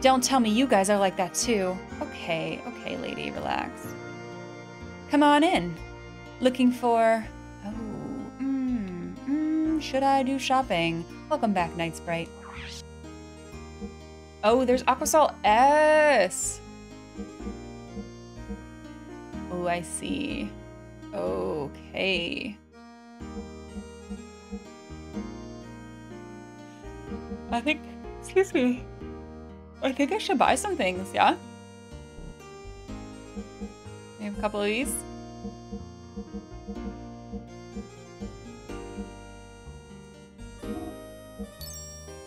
Don't tell me you guys are like that too. Okay, okay, lady, relax. Come on in. Looking for. Should I do shopping? Welcome back, Night Sprite. Oh, there's Aquasol S. Oh, I see. Okay. I think, excuse me. I think I should buy some things, yeah? We have a couple of these.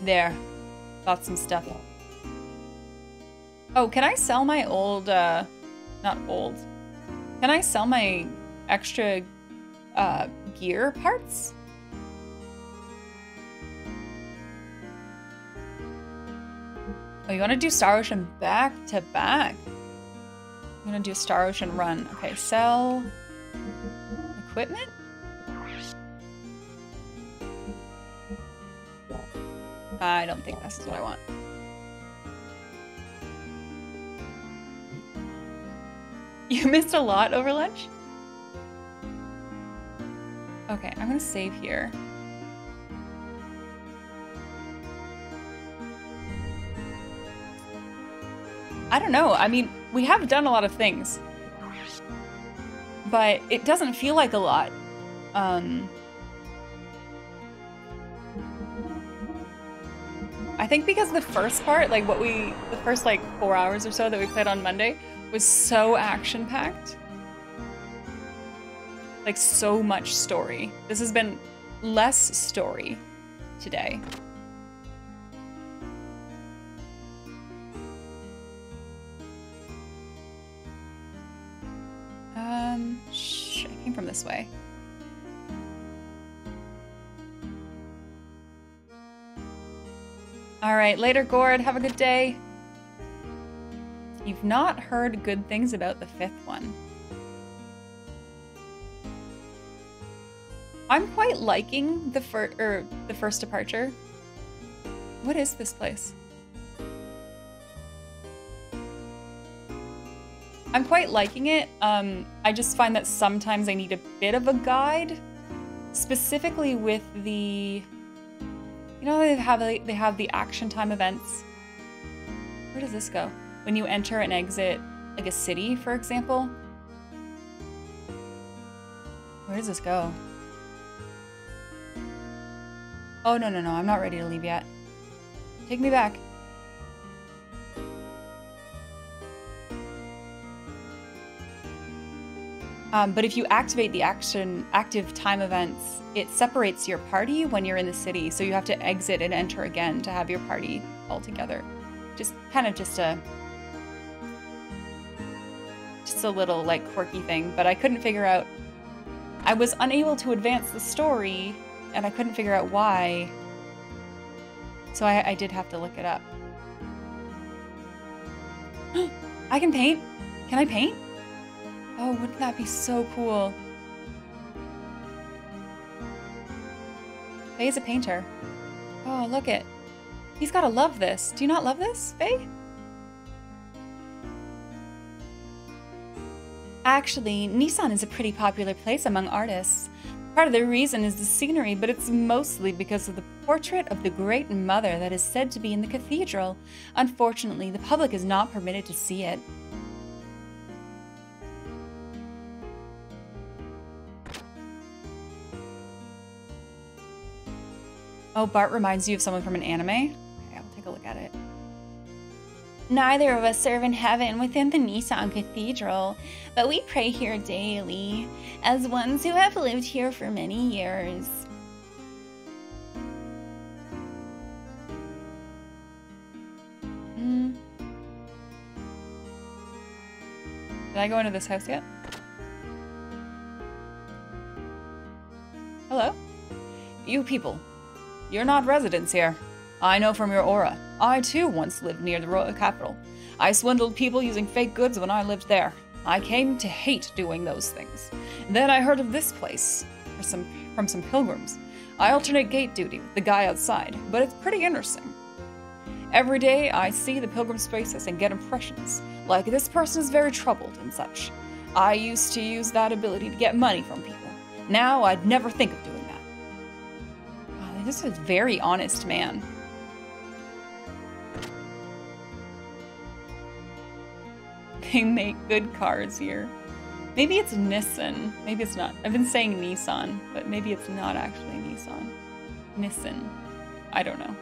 There. Got some stuff. Oh, can I sell my old, uh, not old. Can I sell my extra, uh, gear parts? Oh, you want to do Star Ocean back to back? I'm going to do Star Ocean run. Okay, sell equipment? I don't think that's what I want. You missed a lot over lunch? Okay, I'm gonna save here. I don't know. I mean, we have done a lot of things, but it doesn't feel like a lot. Um, I think because the first part, like what we, the first like four hours or so that we played on Monday, was so action packed. Like so much story. This has been less story today. Um, shh, I came from this way. All right, later, Gord. Have a good day. You've not heard good things about the fifth one. I'm quite liking the first or the first departure. What is this place? I'm quite liking it. Um, I just find that sometimes I need a bit of a guide, specifically with the. You know they have they have the action time events. Where does this go? When you enter and exit like a city, for example. Where does this go? Oh no no no! I'm not ready to leave yet. Take me back. Um, but if you activate the action active time events, it separates your party when you're in the city. So you have to exit and enter again to have your party all together. Just kind of just a just a little like quirky thing. But I couldn't figure out. I was unable to advance the story, and I couldn't figure out why. So I, I did have to look it up. I can paint. Can I paint? Oh, wouldn't that be so cool? Fei is a painter. Oh, look it. He's gotta love this. Do you not love this, Fei? Actually, Nisan is a pretty popular place among artists. Part of the reason is the scenery, but it's mostly because of the portrait of the Great Mother that is said to be in the cathedral. Unfortunately, the public is not permitted to see it. Oh, Bart reminds you of someone from an anime? Okay, I'll take a look at it. Neither of us serve in heaven within the Nisan Cathedral, but we pray here daily, as ones who have lived here for many years. Mm. Did I go into this house yet? Hello? You people. You're not residents here. I know from your aura. I too once lived near the royal capital. I swindled people using fake goods when I lived there. I came to hate doing those things. Then I heard of this place from some, from some pilgrims. I alternate gate duty with the guy outside, but it's pretty interesting. Every day I see the pilgrims' faces and get impressions, like this person is very troubled and such. I used to use that ability to get money from people. Now I'd never think of doing this is a very honest man. They make good cars here. Maybe it's Nissan. Maybe it's not. I've been saying Nissan, but maybe it's not actually Nissan. Nissan. I don't know.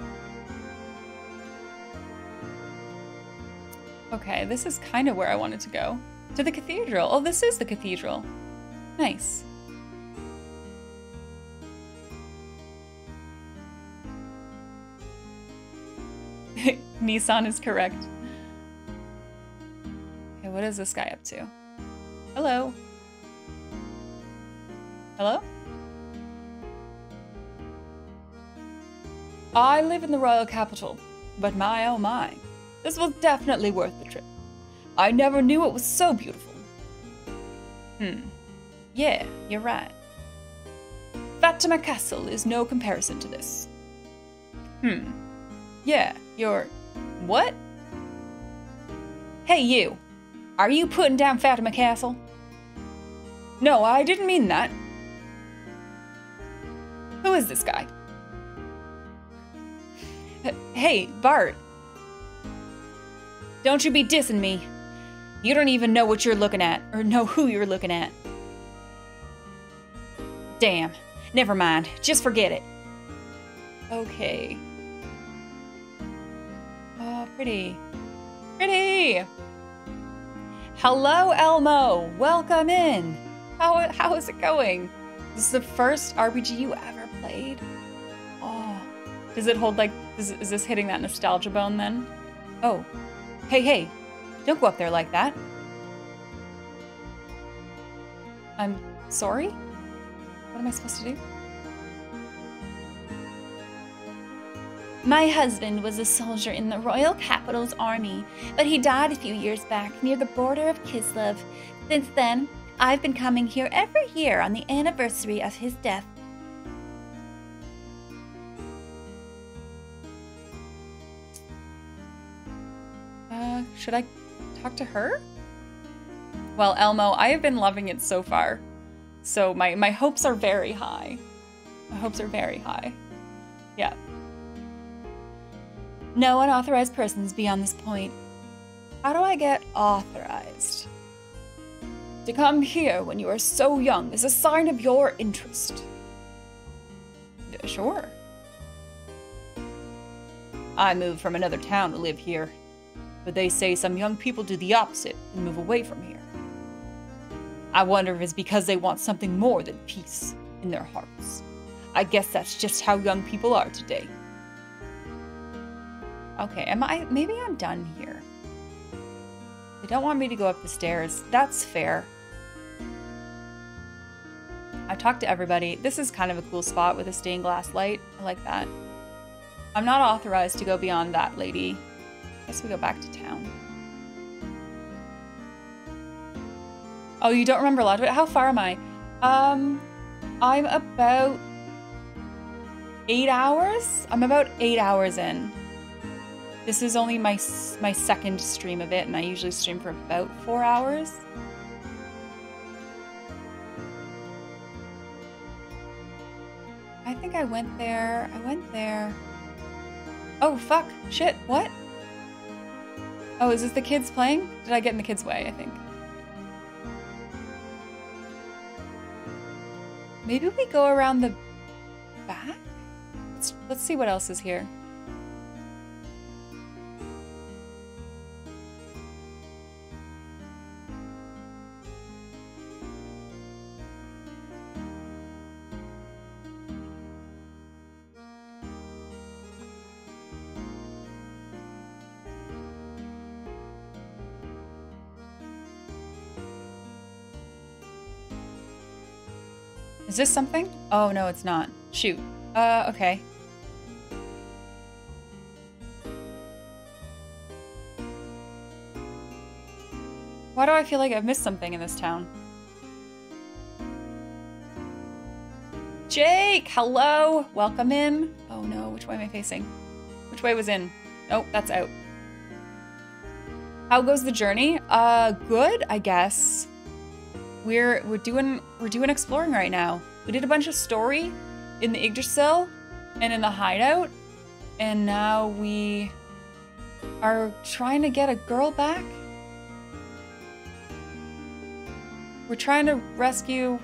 Okay, this is kind of where I wanted to go. To the cathedral. Oh, this is the cathedral. Nice. Nissan is correct. Okay, what is this guy up to? Hello? Hello? I live in the royal capital, but my oh my, this was definitely worth the trip. I never knew it was so beautiful. Hmm. Yeah, you're right. Fatima Castle is no comparison to this. Hmm. Yeah, you're. What? Hey, you. Are you putting down Fatima Castle? No, I didn't mean that. Who is this guy? Hey, Bart. Don't you be dissing me. You don't even know what you're looking at, or know who you're looking at. Damn. Never mind. Just forget it. Okay. Pretty. Pretty! Hello, Elmo! Welcome in! How, how is it going? This is the first RPG you ever played? Oh. Does it hold like, is, is this hitting that nostalgia bone then? Oh. Hey, hey! Don't go up there like that. I'm sorry? What am I supposed to do? My husband was a soldier in the Royal Capital's army, but he died a few years back near the border of Kislev. Since then, I've been coming here every year on the anniversary of his death. Uh, should I talk to her? Well, Elmo, I have been loving it so far. So my, my hopes are very high. My hopes are very high. Yeah. No unauthorized persons beyond this point. How do I get authorized? To come here when you are so young is a sign of your interest. Sure. I moved from another town to live here, but they say some young people do the opposite and move away from here. I wonder if it's because they want something more than peace in their hearts. I guess that's just how young people are today. Okay, am I maybe I'm done here. They don't want me to go up the stairs. That's fair. I've talked to everybody. This is kind of a cool spot with a stained glass light. I like that. I'm not authorized to go beyond that lady. Guess we go back to town. Oh, you don't remember a lot of it? How far am I? Um, I'm about eight hours? I'm about eight hours in. This is only my my second stream of it, and I usually stream for about four hours. I think I went there. I went there. Oh fuck! Shit! What? Oh, is this the kids playing? Did I get in the kids' way? I think. Maybe we go around the back. Let's let's see what else is here. Is this something? Oh, no, it's not. Shoot. Uh, okay. Why do I feel like I've missed something in this town? Jake, hello. Welcome in. Oh no, which way am I facing? Which way was in? Oh, that's out. How goes the journey? Uh, good, I guess. We're we're doing we're doing exploring right now. We did a bunch of story in the Yggdrasil and in the hideout, and now we are trying to get a girl back. We're trying to rescue.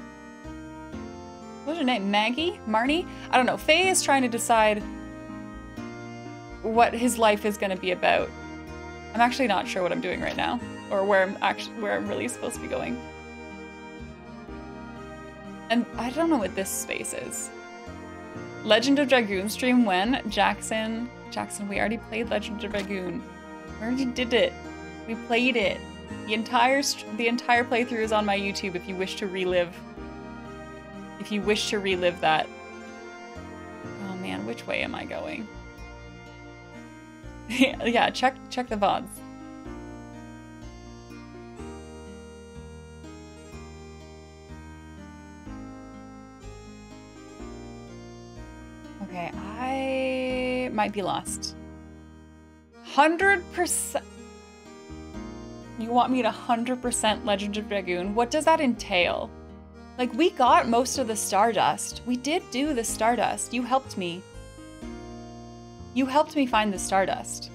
What's her name? Maggie? Marnie? I don't know. Fei is trying to decide what his life is going to be about. I'm actually not sure what I'm doing right now, or where I'm actually where I'm really supposed to be going. And I don't know what this space is. Legend of Dragoon stream when? Jackson. Jackson, we already played Legend of Dragoon. We already did it. We played it. The entire the entire playthrough is on my YouTube if you wish to relive. If you wish to relive that. Oh man, which way am I going? yeah, check check the VODs. Okay, I might be lost. 100%. You want me to 100% Legend of Dragoon? What does that entail? Like, we got most of the Stardust. We did do the Stardust. You helped me. You helped me find the Stardust.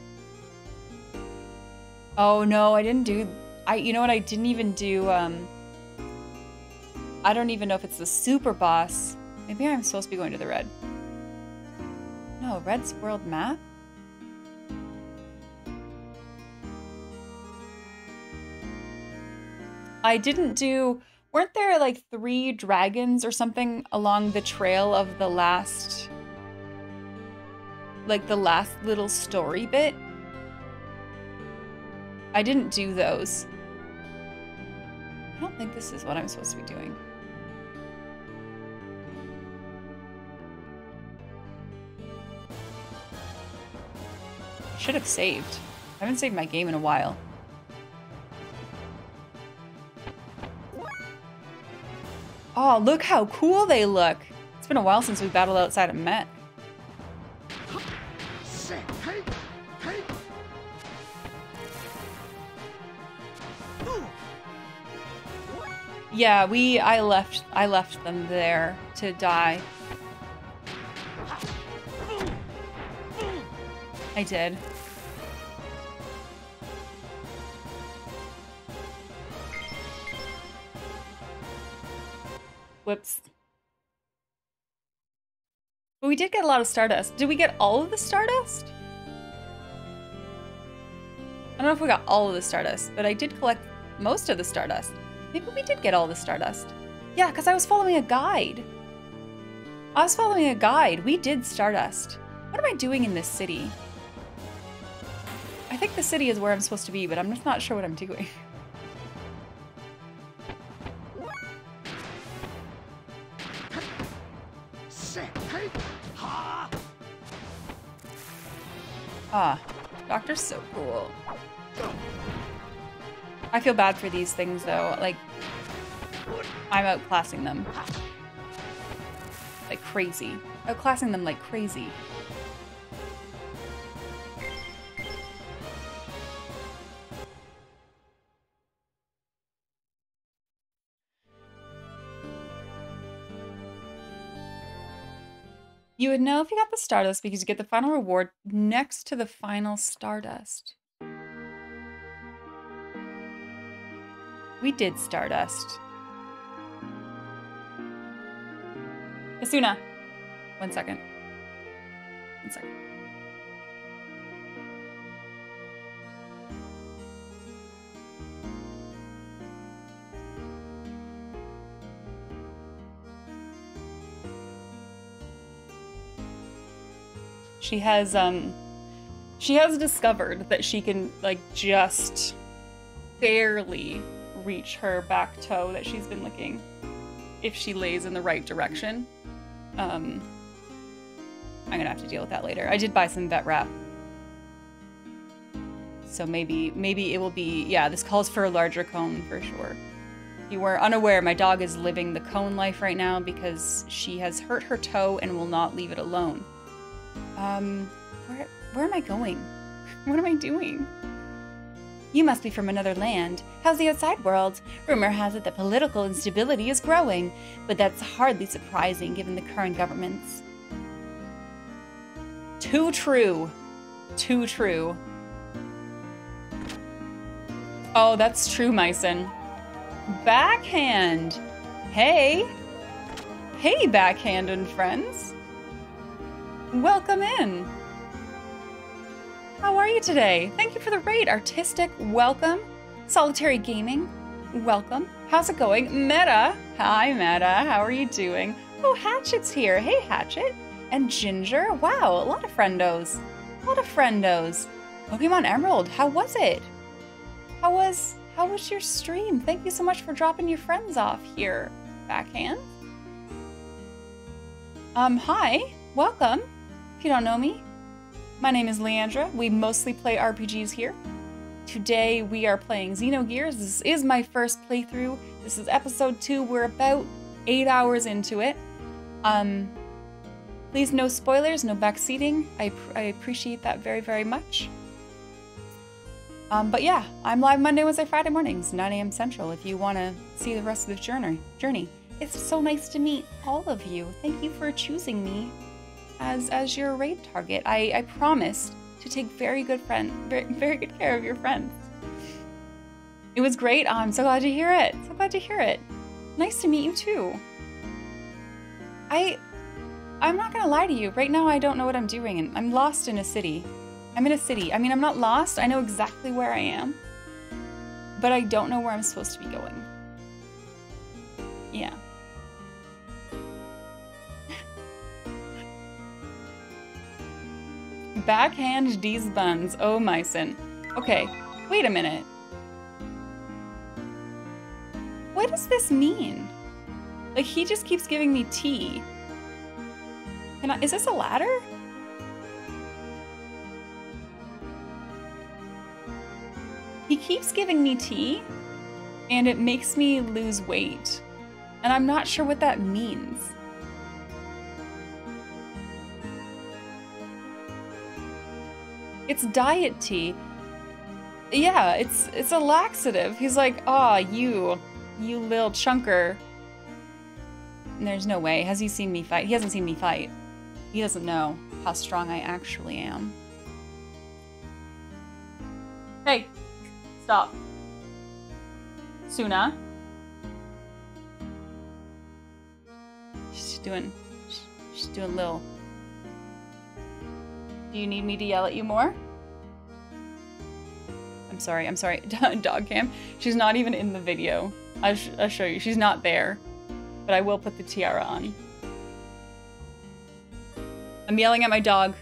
Oh no, I didn't do I you know what I didn't even do um I don't even know if it's the super boss. Maybe I'm supposed to be going to the red. No, red's world map? I didn't do weren't there like three dragons or something along the trail of the last like the last little story bit? I didn't do those. I don't think this is what I'm supposed to be doing. Should have saved. I haven't saved my game in a while. Oh, look how cool they look. It's been a while since we battled outside of Met. Yeah, we I left I left them there to die. I did. Whoops. But we did get a lot of Stardust. Did we get all of the Stardust? I don't know if we got all of the Stardust, but I did collect most of the Stardust. Maybe we did get all the Stardust. Yeah, because I was following a guide. I was following a guide. We did Stardust. What am I doing in this city? I think the city is where I'm supposed to be, but I'm just not sure what I'm doing. Ah, Doctor's so cool. I feel bad for these things though. Like, I'm outclassing them. Like crazy. Outclassing them like crazy. You would know if you got the Stardust because you get the final reward next to the final Stardust. We did Stardust. Asuna. One second. One second. She has um she has discovered that she can like just barely reach her back toe that she's been licking if she lays in the right direction. Um I'm gonna have to deal with that later. I did buy some vet wrap. So maybe maybe it will be yeah, this calls for a larger cone for sure. You were unaware, my dog is living the cone life right now because she has hurt her toe and will not leave it alone. Um, where, where am I going? What am I doing? You must be from another land. How's the outside world? Rumor has it that political instability is growing, but that's hardly surprising given the current governments. Too true. Too true. Oh, that's true, Myson. Backhand. Hey. Hey, backhand and friends. Welcome in. How are you today? Thank you for the raid. Artistic, welcome. Solitary Gaming, welcome. How's it going? Meta, hi Meta, how are you doing? Oh, Hatchet's here. Hey, Hatchet. And Ginger, wow, a lot of friendos. A lot of friendos. Pokemon Emerald, how was it? How was, how was your stream? Thank you so much for dropping your friends off here. Backhand. Um, hi, welcome. You don't know me, my name is Leandra. We mostly play RPGs here. Today we are playing Xenogears. This is my first playthrough. This is episode two. We're about eight hours into it. Um, please no spoilers, no backseating. I, I appreciate that very, very much. Um, but yeah, I'm live Monday, Wednesday, Friday mornings, 9 a.m. Central. If you want to see the rest of the journey, journey. it's so nice to meet all of you. Thank you for choosing me as as your raid target. I, I promised to take very good friend very, very good care of your friends. It was great. Oh, I'm so glad to hear it. So glad to hear it. Nice to meet you too. I I'm not gonna lie to you. Right now I don't know what I'm doing and I'm lost in a city. I'm in a city. I mean I'm not lost, I know exactly where I am. But I don't know where I'm supposed to be going. Yeah. Backhand these buns. Oh, Myson. Okay, wait a minute. What does this mean? Like, he just keeps giving me tea. Can I- is this a ladder? He keeps giving me tea, and it makes me lose weight. And I'm not sure what that means. It's diet tea. Yeah, it's it's a laxative. He's like, ah, you, you little chunker. And there's no way. Has he seen me fight? He hasn't seen me fight. He doesn't know how strong I actually am. Hey, stop. Suna. She's doing, she's doing little. Do you need me to yell at you more? I'm sorry, I'm sorry. Dog cam. She's not even in the video. I'll, sh I'll show you. She's not there. But I will put the tiara on. I'm yelling at my dog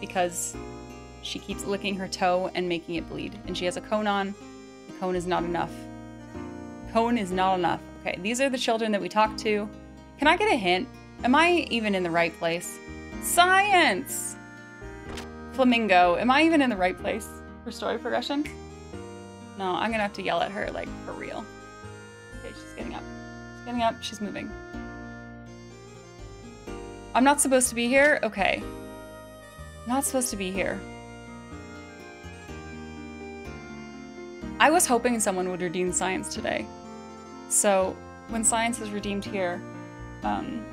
because she keeps licking her toe and making it bleed. And she has a cone on. The cone is not enough. Cone is not enough. Okay, these are the children that we talked to. Can I get a hint? Am I even in the right place? Science! Flamingo, am I even in the right place for story progression? No, I'm gonna have to yell at her, like, for real. Okay, she's getting up. She's getting up, she's moving. I'm not supposed to be here? Okay. Not supposed to be here. I was hoping someone would redeem science today. So, when science is redeemed here, um,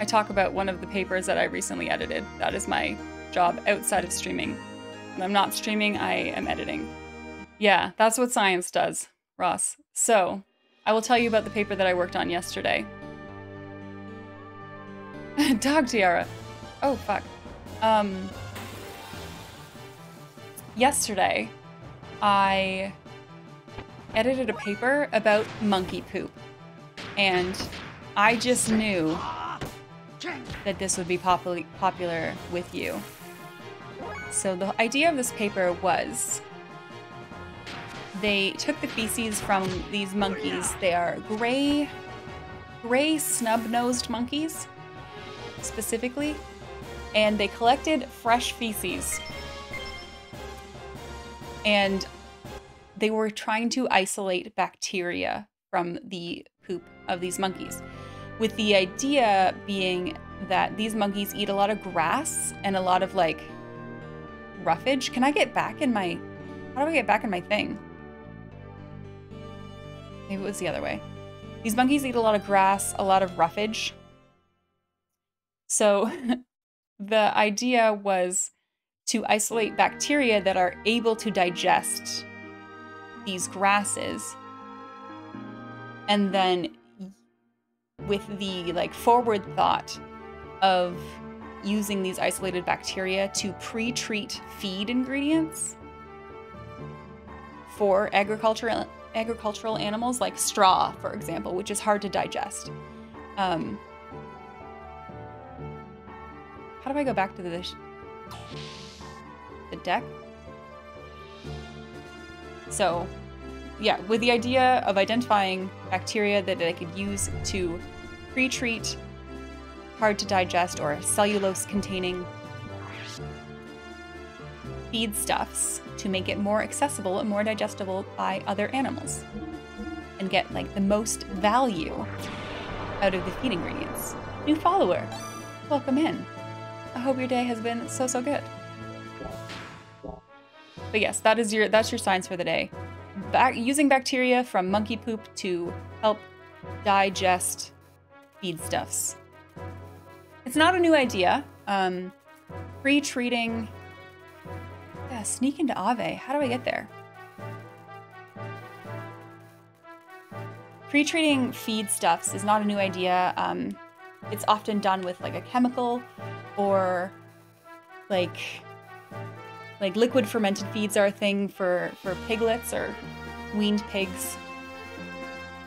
I talk about one of the papers that I recently edited. That is my job outside of streaming. When I'm not streaming, I am editing. Yeah, that's what science does, Ross. So, I will tell you about the paper that I worked on yesterday. Dog tiara. Oh, fuck. Um, yesterday, I edited a paper about monkey poop. And I just knew that this would be popul popular with you. So the idea of this paper was they took the feces from these monkeys. They are gray, gray snub-nosed monkeys, specifically, and they collected fresh feces. And they were trying to isolate bacteria from the poop of these monkeys with the idea being that these monkeys eat a lot of grass and a lot of like roughage. Can I get back in my, how do I get back in my thing? Maybe it was the other way. These monkeys eat a lot of grass, a lot of roughage. So the idea was to isolate bacteria that are able to digest these grasses and then with the like forward thought of using these isolated bacteria to pre-treat feed ingredients for agricultural agricultural animals like straw, for example, which is hard to digest. Um, how do I go back to the the deck? So, yeah, with the idea of identifying bacteria that they could use to pre-treat hard to digest or cellulose containing feedstuffs to make it more accessible and more digestible by other animals and get like the most value out of the feed ingredients. New follower, welcome in. I hope your day has been so so good. But yes, that is your that's your science for the day. Back, using bacteria from monkey poop to help digest feedstuffs. It's not a new idea. Um, pre-treating. Yeah, sneak into Aveh. How do I get there? Pre-treating feedstuffs is not a new idea. Um, it's often done with like a chemical or like like liquid fermented feeds are a thing for for piglets or weaned pigs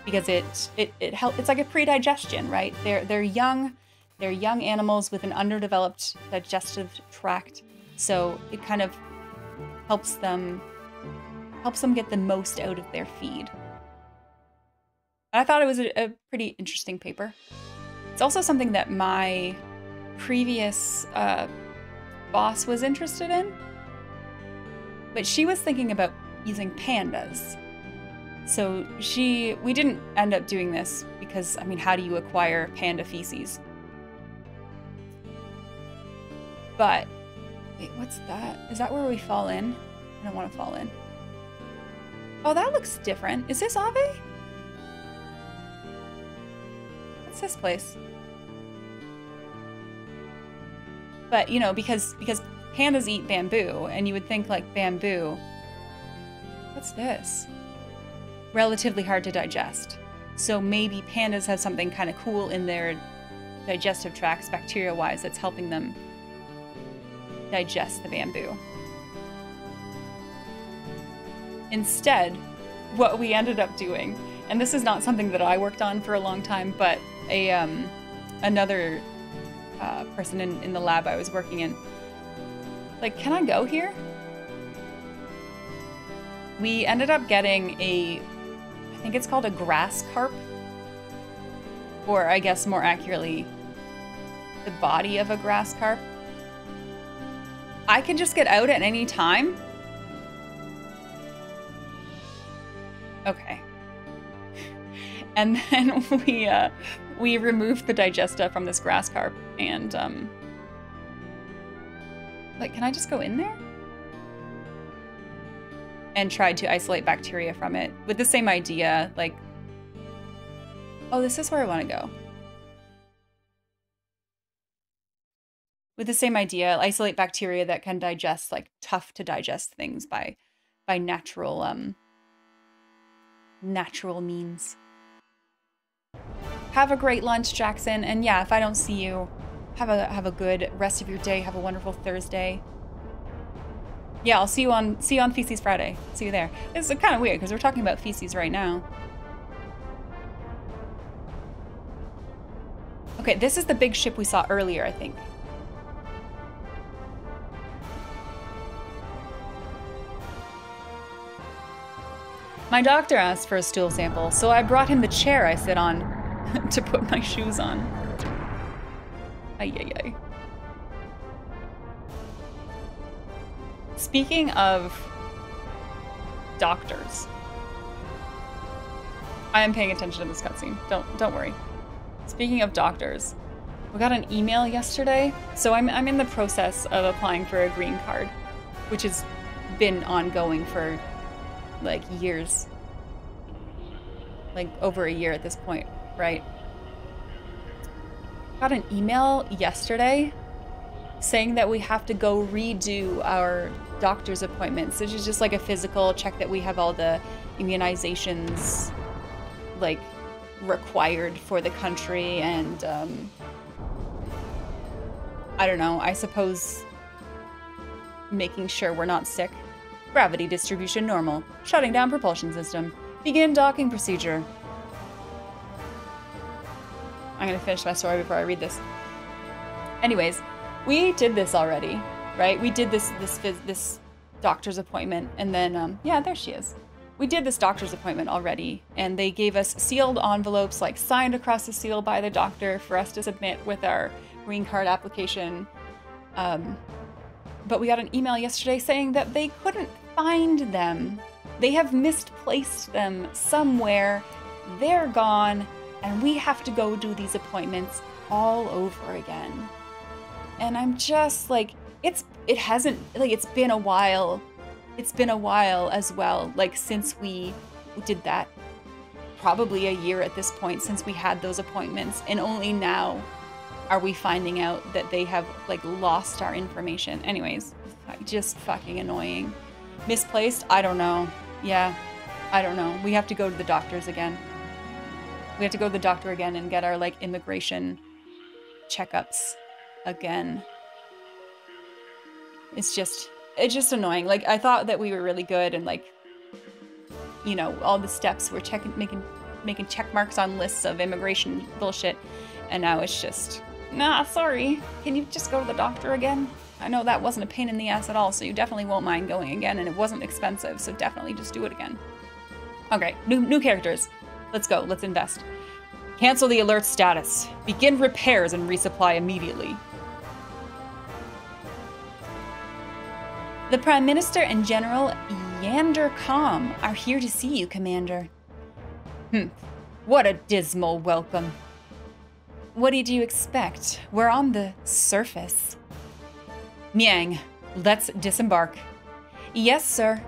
because it it it help it's like a pre-digestion, right? They're they're young, they're young animals with an underdeveloped digestive tract, so it kind of helps them helps them get the most out of their feed. I thought it was a, a pretty interesting paper. It's also something that my previous uh, boss was interested in, but she was thinking about using pandas. So she, we didn't end up doing this because, I mean, how do you acquire panda feces? But, wait, what's that? Is that where we fall in? I don't want to fall in. Oh, that looks different. Is this Aveh? What's this place? But, you know, because because pandas eat bamboo, and you would think like bamboo. What's this? Relatively hard to digest. So maybe pandas have something kind of cool in their digestive tracts, bacteria-wise, that's helping them digest the bamboo. Instead, what we ended up doing, and this is not something that I worked on for a long time, but a um, another uh, person in, in the lab I was working in. Like, can I go here? We ended up getting a, I think it's called a grass carp. Or I guess more accurately, the body of a grass carp. I can just get out at any time? Okay. And then we, uh, we removed the digesta from this grass carp and um like can I just go in there? And tried to isolate bacteria from it with the same idea, like Oh, this is where I want to go. With the same idea, isolate bacteria that can digest like tough to digest things by by natural um natural means. Have a great lunch, Jackson. And yeah, if I don't see you, have a have a good rest of your day. Have a wonderful Thursday. Yeah, I'll see you on see you on Feces Friday. See you there. It's kind of weird because we're talking about feces right now. Okay, this is the big ship we saw earlier, I think. My doctor asked for a stool sample, so I brought him the chair I sit on to put my shoes on. Ay, ay. Speaking of doctors, I am paying attention to this cutscene. Don't don't worry. Speaking of doctors, we got an email yesterday. So I'm I'm in the process of applying for a green card, which has been ongoing for like years. Like over a year at this point, right? Got an email yesterday saying that we have to go redo our doctor's appointments, which is just like a physical check that we have all the immunizations like required for the country and um, I don't know, I suppose making sure we're not sick. Gravity distribution normal. Shutting down propulsion system. Begin docking procedure. I'm gonna finish my story before I read this. Anyways, we did this already, right? We did this this this doctor's appointment, and then um, yeah, there she is. We did this doctor's appointment already, and they gave us sealed envelopes, like signed across the seal by the doctor, for us to submit with our green card application. Um, but we got an email yesterday saying that they couldn't find them. They have misplaced them somewhere. They're gone, and we have to go do these appointments all over again. And I'm just like, it's it hasn't like it's been a while. It's been a while as well, like since we did that probably a year at this point since we had those appointments, and only now are we finding out that they have like lost our information. Anyways, just fucking annoying. Misplaced? I don't know. Yeah, I don't know. We have to go to the doctors again. We have to go to the doctor again and get our like immigration checkups again. It's just it's just annoying. Like I thought that we were really good and like you know, all the steps we're checking making making check marks on lists of immigration bullshit. And now it's just nah, sorry. Can you just go to the doctor again? I know that wasn't a pain in the ass at all, so you definitely won't mind going again, and it wasn't expensive, so definitely just do it again. Okay, new new characters. Let's go. Let's invest. Cancel the alert status. Begin repairs and resupply immediately. The Prime Minister and General Vanderkaum are here to see you, Commander. Hmm. What a dismal welcome. What did you expect? We're on the surface. Miang, let's disembark. Yes, sir.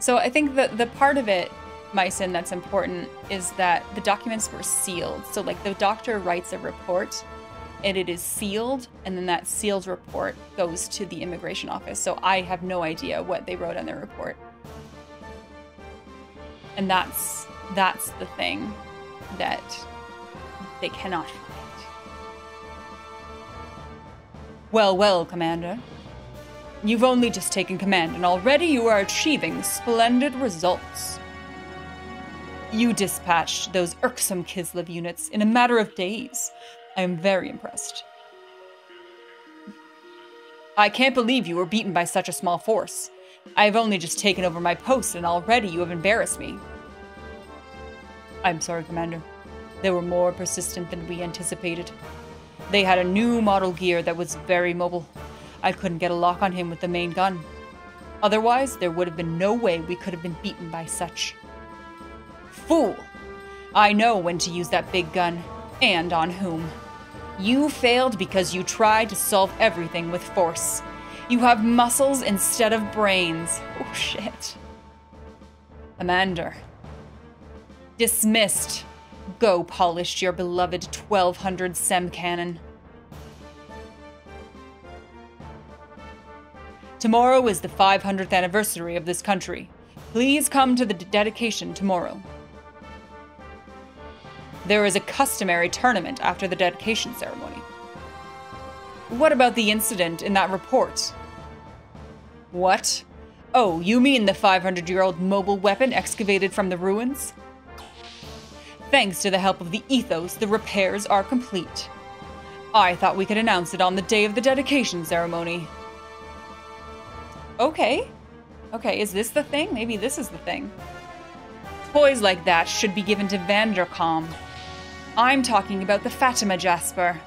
So I think that the part of it, Myson, that's important is that the documents were sealed. So like the doctor writes a report and it is sealed and then that sealed report goes to the immigration office. So I have no idea what they wrote on their report. And that's that's the thing that they cannot find. Well, well, Commander. You've only just taken command, and already you are achieving splendid results. You dispatched those irksome Kislev units in a matter of days. I am very impressed. I can't believe you were beaten by such a small force. I have only just taken over my post, and already you have embarrassed me. I'm sorry, Commander. They were more persistent than we anticipated. They had a new model gear that was very mobile. I couldn't get a lock on him with the main gun. Otherwise, there would have been no way we could have been beaten by such. Fool! I know when to use that big gun, and on whom. You failed because you tried to solve everything with force. You have muscles instead of brains. Oh shit. Commander. Dismissed. Go polish your beloved 1200 SEM cannon. Tomorrow is the 500th anniversary of this country. Please come to the dedication tomorrow. There is a customary tournament after the dedication ceremony. What about the incident in that report? What? Oh, you mean the 500 year old mobile weapon excavated from the ruins? Thanks to the help of the Ethos, the repairs are complete. I thought we could announce it on the day of the dedication ceremony. Okay. Okay, is this the thing? Maybe this is the thing. Toys like that should be given to Vanderkaum. I'm talking about the Fatima Jasper.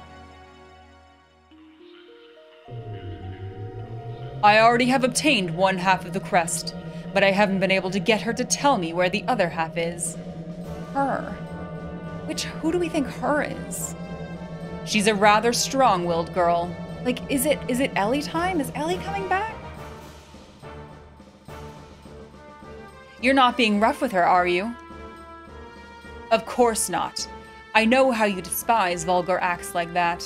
I already have obtained one half of the crest, but I haven't been able to get her to tell me where the other half is. Her. Which, who do we think her is? She's a rather strong-willed girl. Like, is it is it Elly time? Is Elly coming back? You're not being rough with her, are you? Of course not. I know how you despise vulgar acts like that.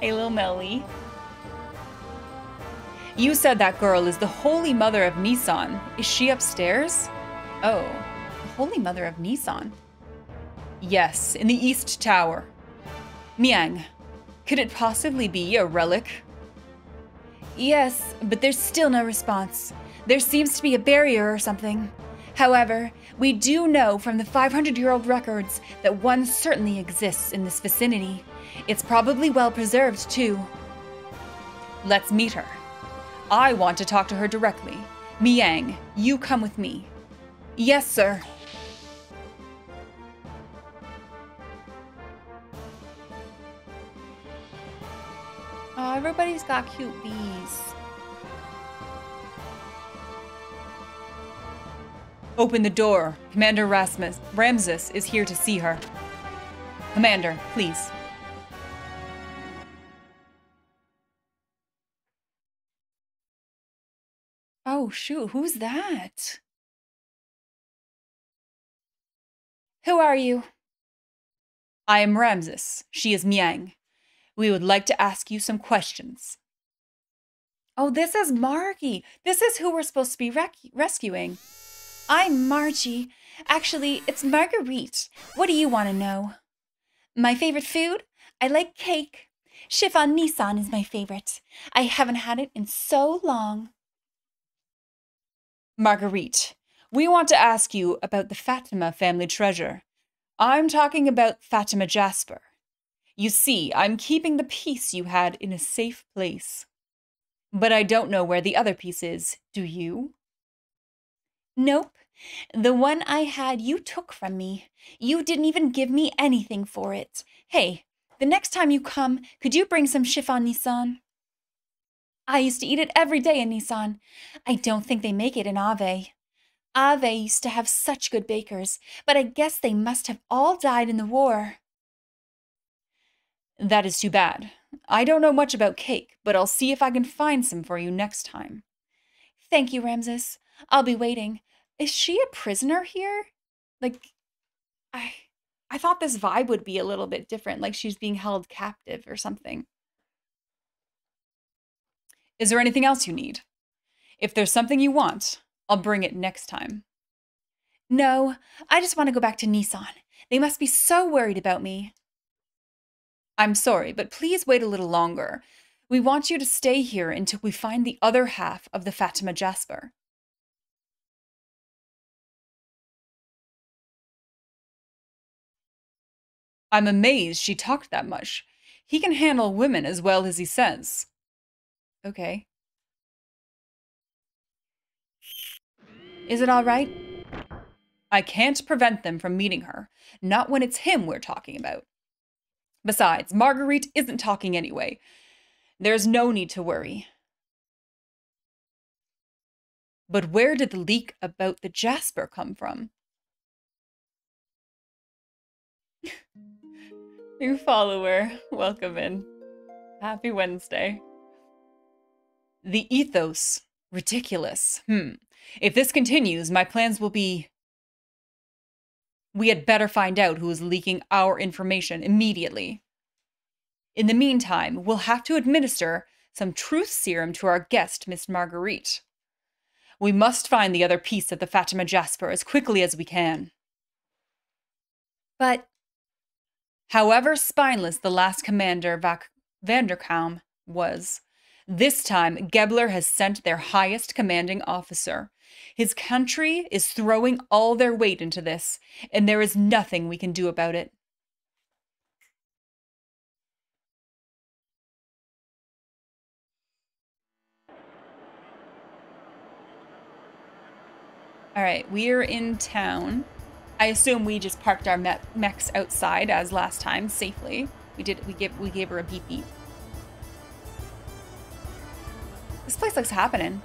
Hey, little Melly. You said that girl is the Holy Mother of Nisan. Is she upstairs? Oh, the Holy Mother of Nisan. Yes, in the East Tower. Miang, could it possibly be a relic? Yes, but there's still no response. There seems to be a barrier or something. However, we do know from the 500 year old records that one certainly exists in this vicinity. It's probably well preserved, too. Let's meet her. I want to talk to her directly. Miang, you come with me. Yes, sir. Oh, everybody's got cute bees. Open the door. Commander Rasmus Ramsus is here to see her. Commander, please. Oh, shoot. Who's that? Who are you? I am Ramsus. She is Miang. We would like to ask you some questions. Oh, this is Margie. This is who we're supposed to be rec- rescuing. I'm Margie. Actually, it's Marguerite. What do you want to know? My favorite food? I like cake. Chiffon Nissan is my favorite. I haven't had it in so long. Marguerite, we want to ask you about the Fatima family treasure. I'm talking about Fatima Jasper. You see, I'm keeping the piece you had in a safe place. But I don't know where the other piece is. Do you? Nope. The one I had you took from me. You didn't even give me anything for it. Hey, the next time you come, could you bring some chiffon Nissan? I used to eat it every day in Nisan. I don't think they make it in Aveh. Aveh used to have such good bakers, but I guess they must have all died in the war. That is too bad. I don't know much about cake, but I'll see if I can find some for you next time. Thank you, Ramsus. I'll be waiting. Is she a prisoner here? Like, I, I thought this vibe would be a little bit different, like she's being held captive or something. Is there anything else you need? If there's something you want, I'll bring it next time. No, I just want to go back to Nisan. They must be so worried about me. I'm sorry, but please wait a little longer. We want you to stay here until we find the other half of the Fatima Jasper. I'm amazed she talked that much. He can handle women as well as he says. Okay. Is it all right? I can't prevent them from meeting her, not when it's him we're talking about. Besides, Marguerite isn't talking anyway. There's no need to worry. But where did the leak about the Jasper come from? New follower, welcome in. Happy Wednesday. The ethos. Ridiculous. Hmm. If this continues, my plans will be. We had better find out who is leaking our information immediately. In the meantime, we'll have to administer some truth serum to our guest, Miss Marguerite. We must find the other piece of the Fatima Jasper as quickly as we can. But. However spineless the last commander, Vac- Vanderkaum, was, this time, Gebler has sent their highest commanding officer. His country is throwing all their weight into this, and there is nothing we can do about it. All right, we are in town. I assume we just parked our me- mechs outside as last time safely. We did. We gave we gave her a beep beep. This place looks happening.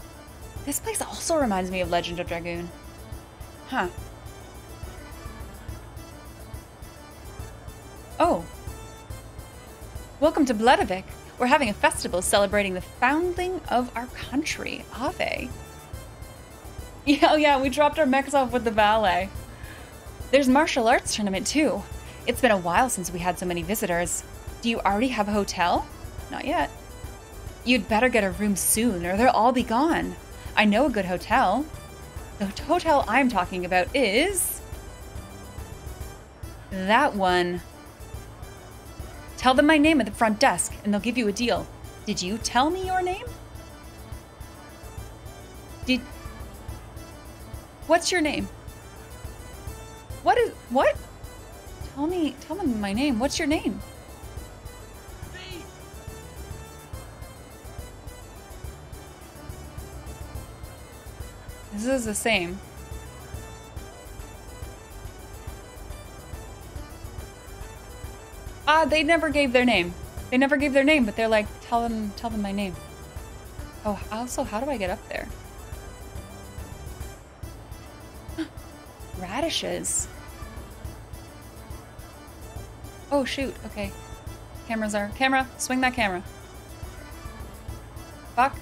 This place also reminds me of Legend of Dragoon. Huh. Oh. Welcome to Bledavik. We're having a festival celebrating the founding of our country, Aveh. Yeah, oh yeah, we dropped our mechs off with the valet. There's martial arts tournament too. It's been a while since we had so many visitors. Do you already have a hotel? Not yet. You'd better get a room soon or they'll all be gone. I know a good hotel. The hotel I'm talking about is. That one. Tell them my name at the front desk and they'll give you a deal. Did you tell me your name? Did. What's your name? What is. What? Tell me. Tell them my name. What's your name? This is the same. Ah, they never gave their name. They never gave their name, but they're like, tell them, tell them my name. Oh, also, how do I get up there? Radishes. Oh shoot, okay. Cameras are camera, swing that camera. Fuck.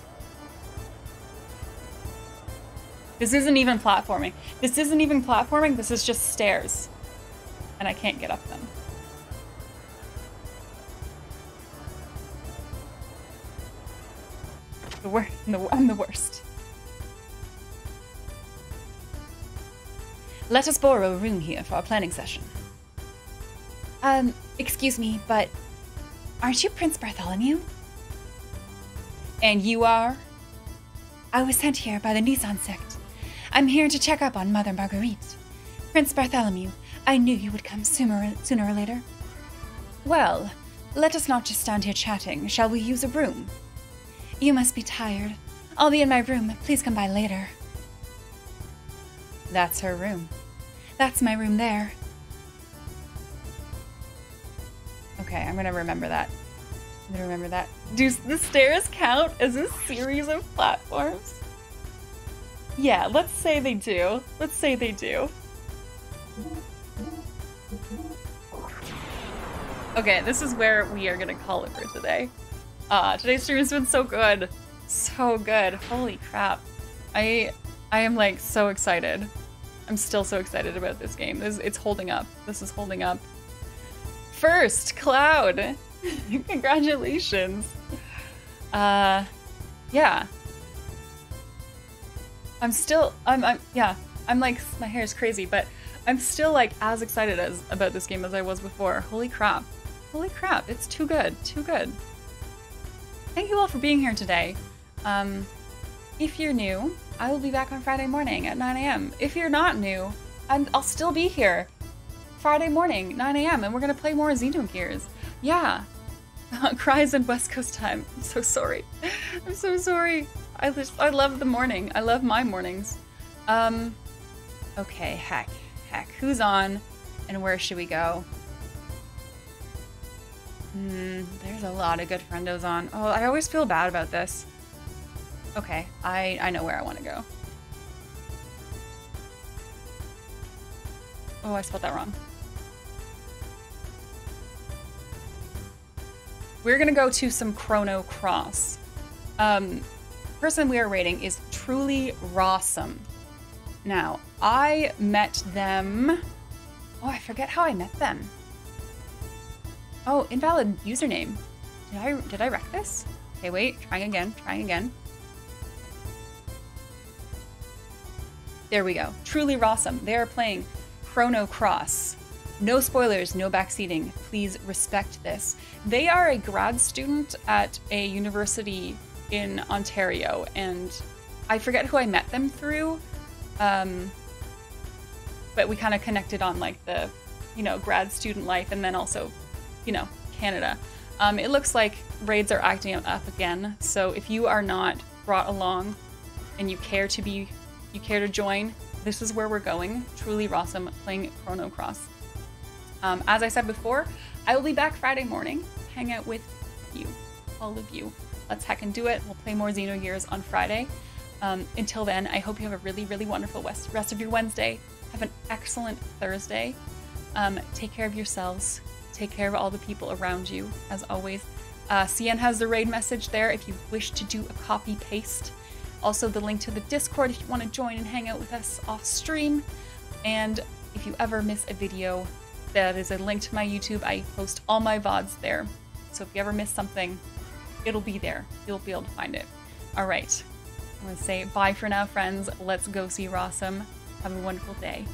This isn't even platforming. This isn't even platforming. This is just stairs. And I can't get up them. The wor- the, I'm the worst. Let us borrow a room here for our planning session. Um, excuse me, but aren't you Prince Bartholomew? And you are? I was sent here by the Nisan sect. I'm here to check up on Mother Marguerite. Prince Bartholomew, I knew you would come sooner, sooner or later. Well, let us not just stand here chatting. Shall we use a room? You must be tired. I'll be in my room. Please come by later. That's her room. That's my room there. Okay, I'm gonna remember that. I'm gonna remember that. Do the stairs count as a series of platforms? Yeah, let's say they do. Let's say they do. Okay, this is where we are gonna call it for today. Uh, today's stream has been so good. So good. Holy crap. I I am like so excited. I'm still so excited about this game. This, it's holding up. This is holding up. First, Cloud. Congratulations. Uh, yeah. I'm still, I'm, I'm, yeah. I'm like, my hair is crazy, but I'm still like as excited as about this game as I was before. Holy crap. Holy crap. It's too good. Too good. Thank you all for being here today. Um, if you're new, I will be back on Friday morning at 9 a.m. If you're not new, I'm, I'll still be here Friday morning, 9 a.m., and we're gonna play more Xenogears. Yeah. Cries in West Coast time. I'm so sorry. I'm so sorry. I just, I love the morning. I love my mornings. Um, okay, heck, heck. Who's on, and where should we go? Hmm, there's a lot of good friendos on. Oh, I always feel bad about this. Okay, I, I know where I want to go. Oh, I spelled that wrong. We're gonna go to some Chrono Cross. Um, person we are rating is Truly Rawsome. Now, I met them. Oh, I forget how I met them. Oh, invalid username. Did I did I wreck this? Okay, wait. Trying again. Trying again. There we go. Truly Rawsome. They are playing Chrono Cross. No spoilers, no backseating. Please respect this. They are a grad student at a university in Ontario, and I forget who I met them through. Um, but we kind of connected on like the, you know, grad student life, and then also, you know, Canada. Um, it looks like raids are acting up again, so if you are not brought along and you care to be you care to join, this is where we're going. Truly Rawsome playing Chrono Cross. Um, as I said before, I will be back Friday morning, hang out with you, all of you. Let's hack and do it. We'll play more Xenogears on Friday. Um, until then, I hope you have a really, really wonderful rest of your Wednesday. Have an excellent Thursday. Um, take care of yourselves. Take care of all the people around you, as always. Uh, CN has the raid message there if you wish to do a copy paste. Also, the link to the Discord if you want to join and hang out with us off stream. And if you ever miss a video, that is a link to my YouTube. I post all my VODs there. So if you ever miss something, it'll be there. You'll be able to find it. All right. I'm going to say bye for now, friends. Let's go see Rawsome. Have a wonderful day.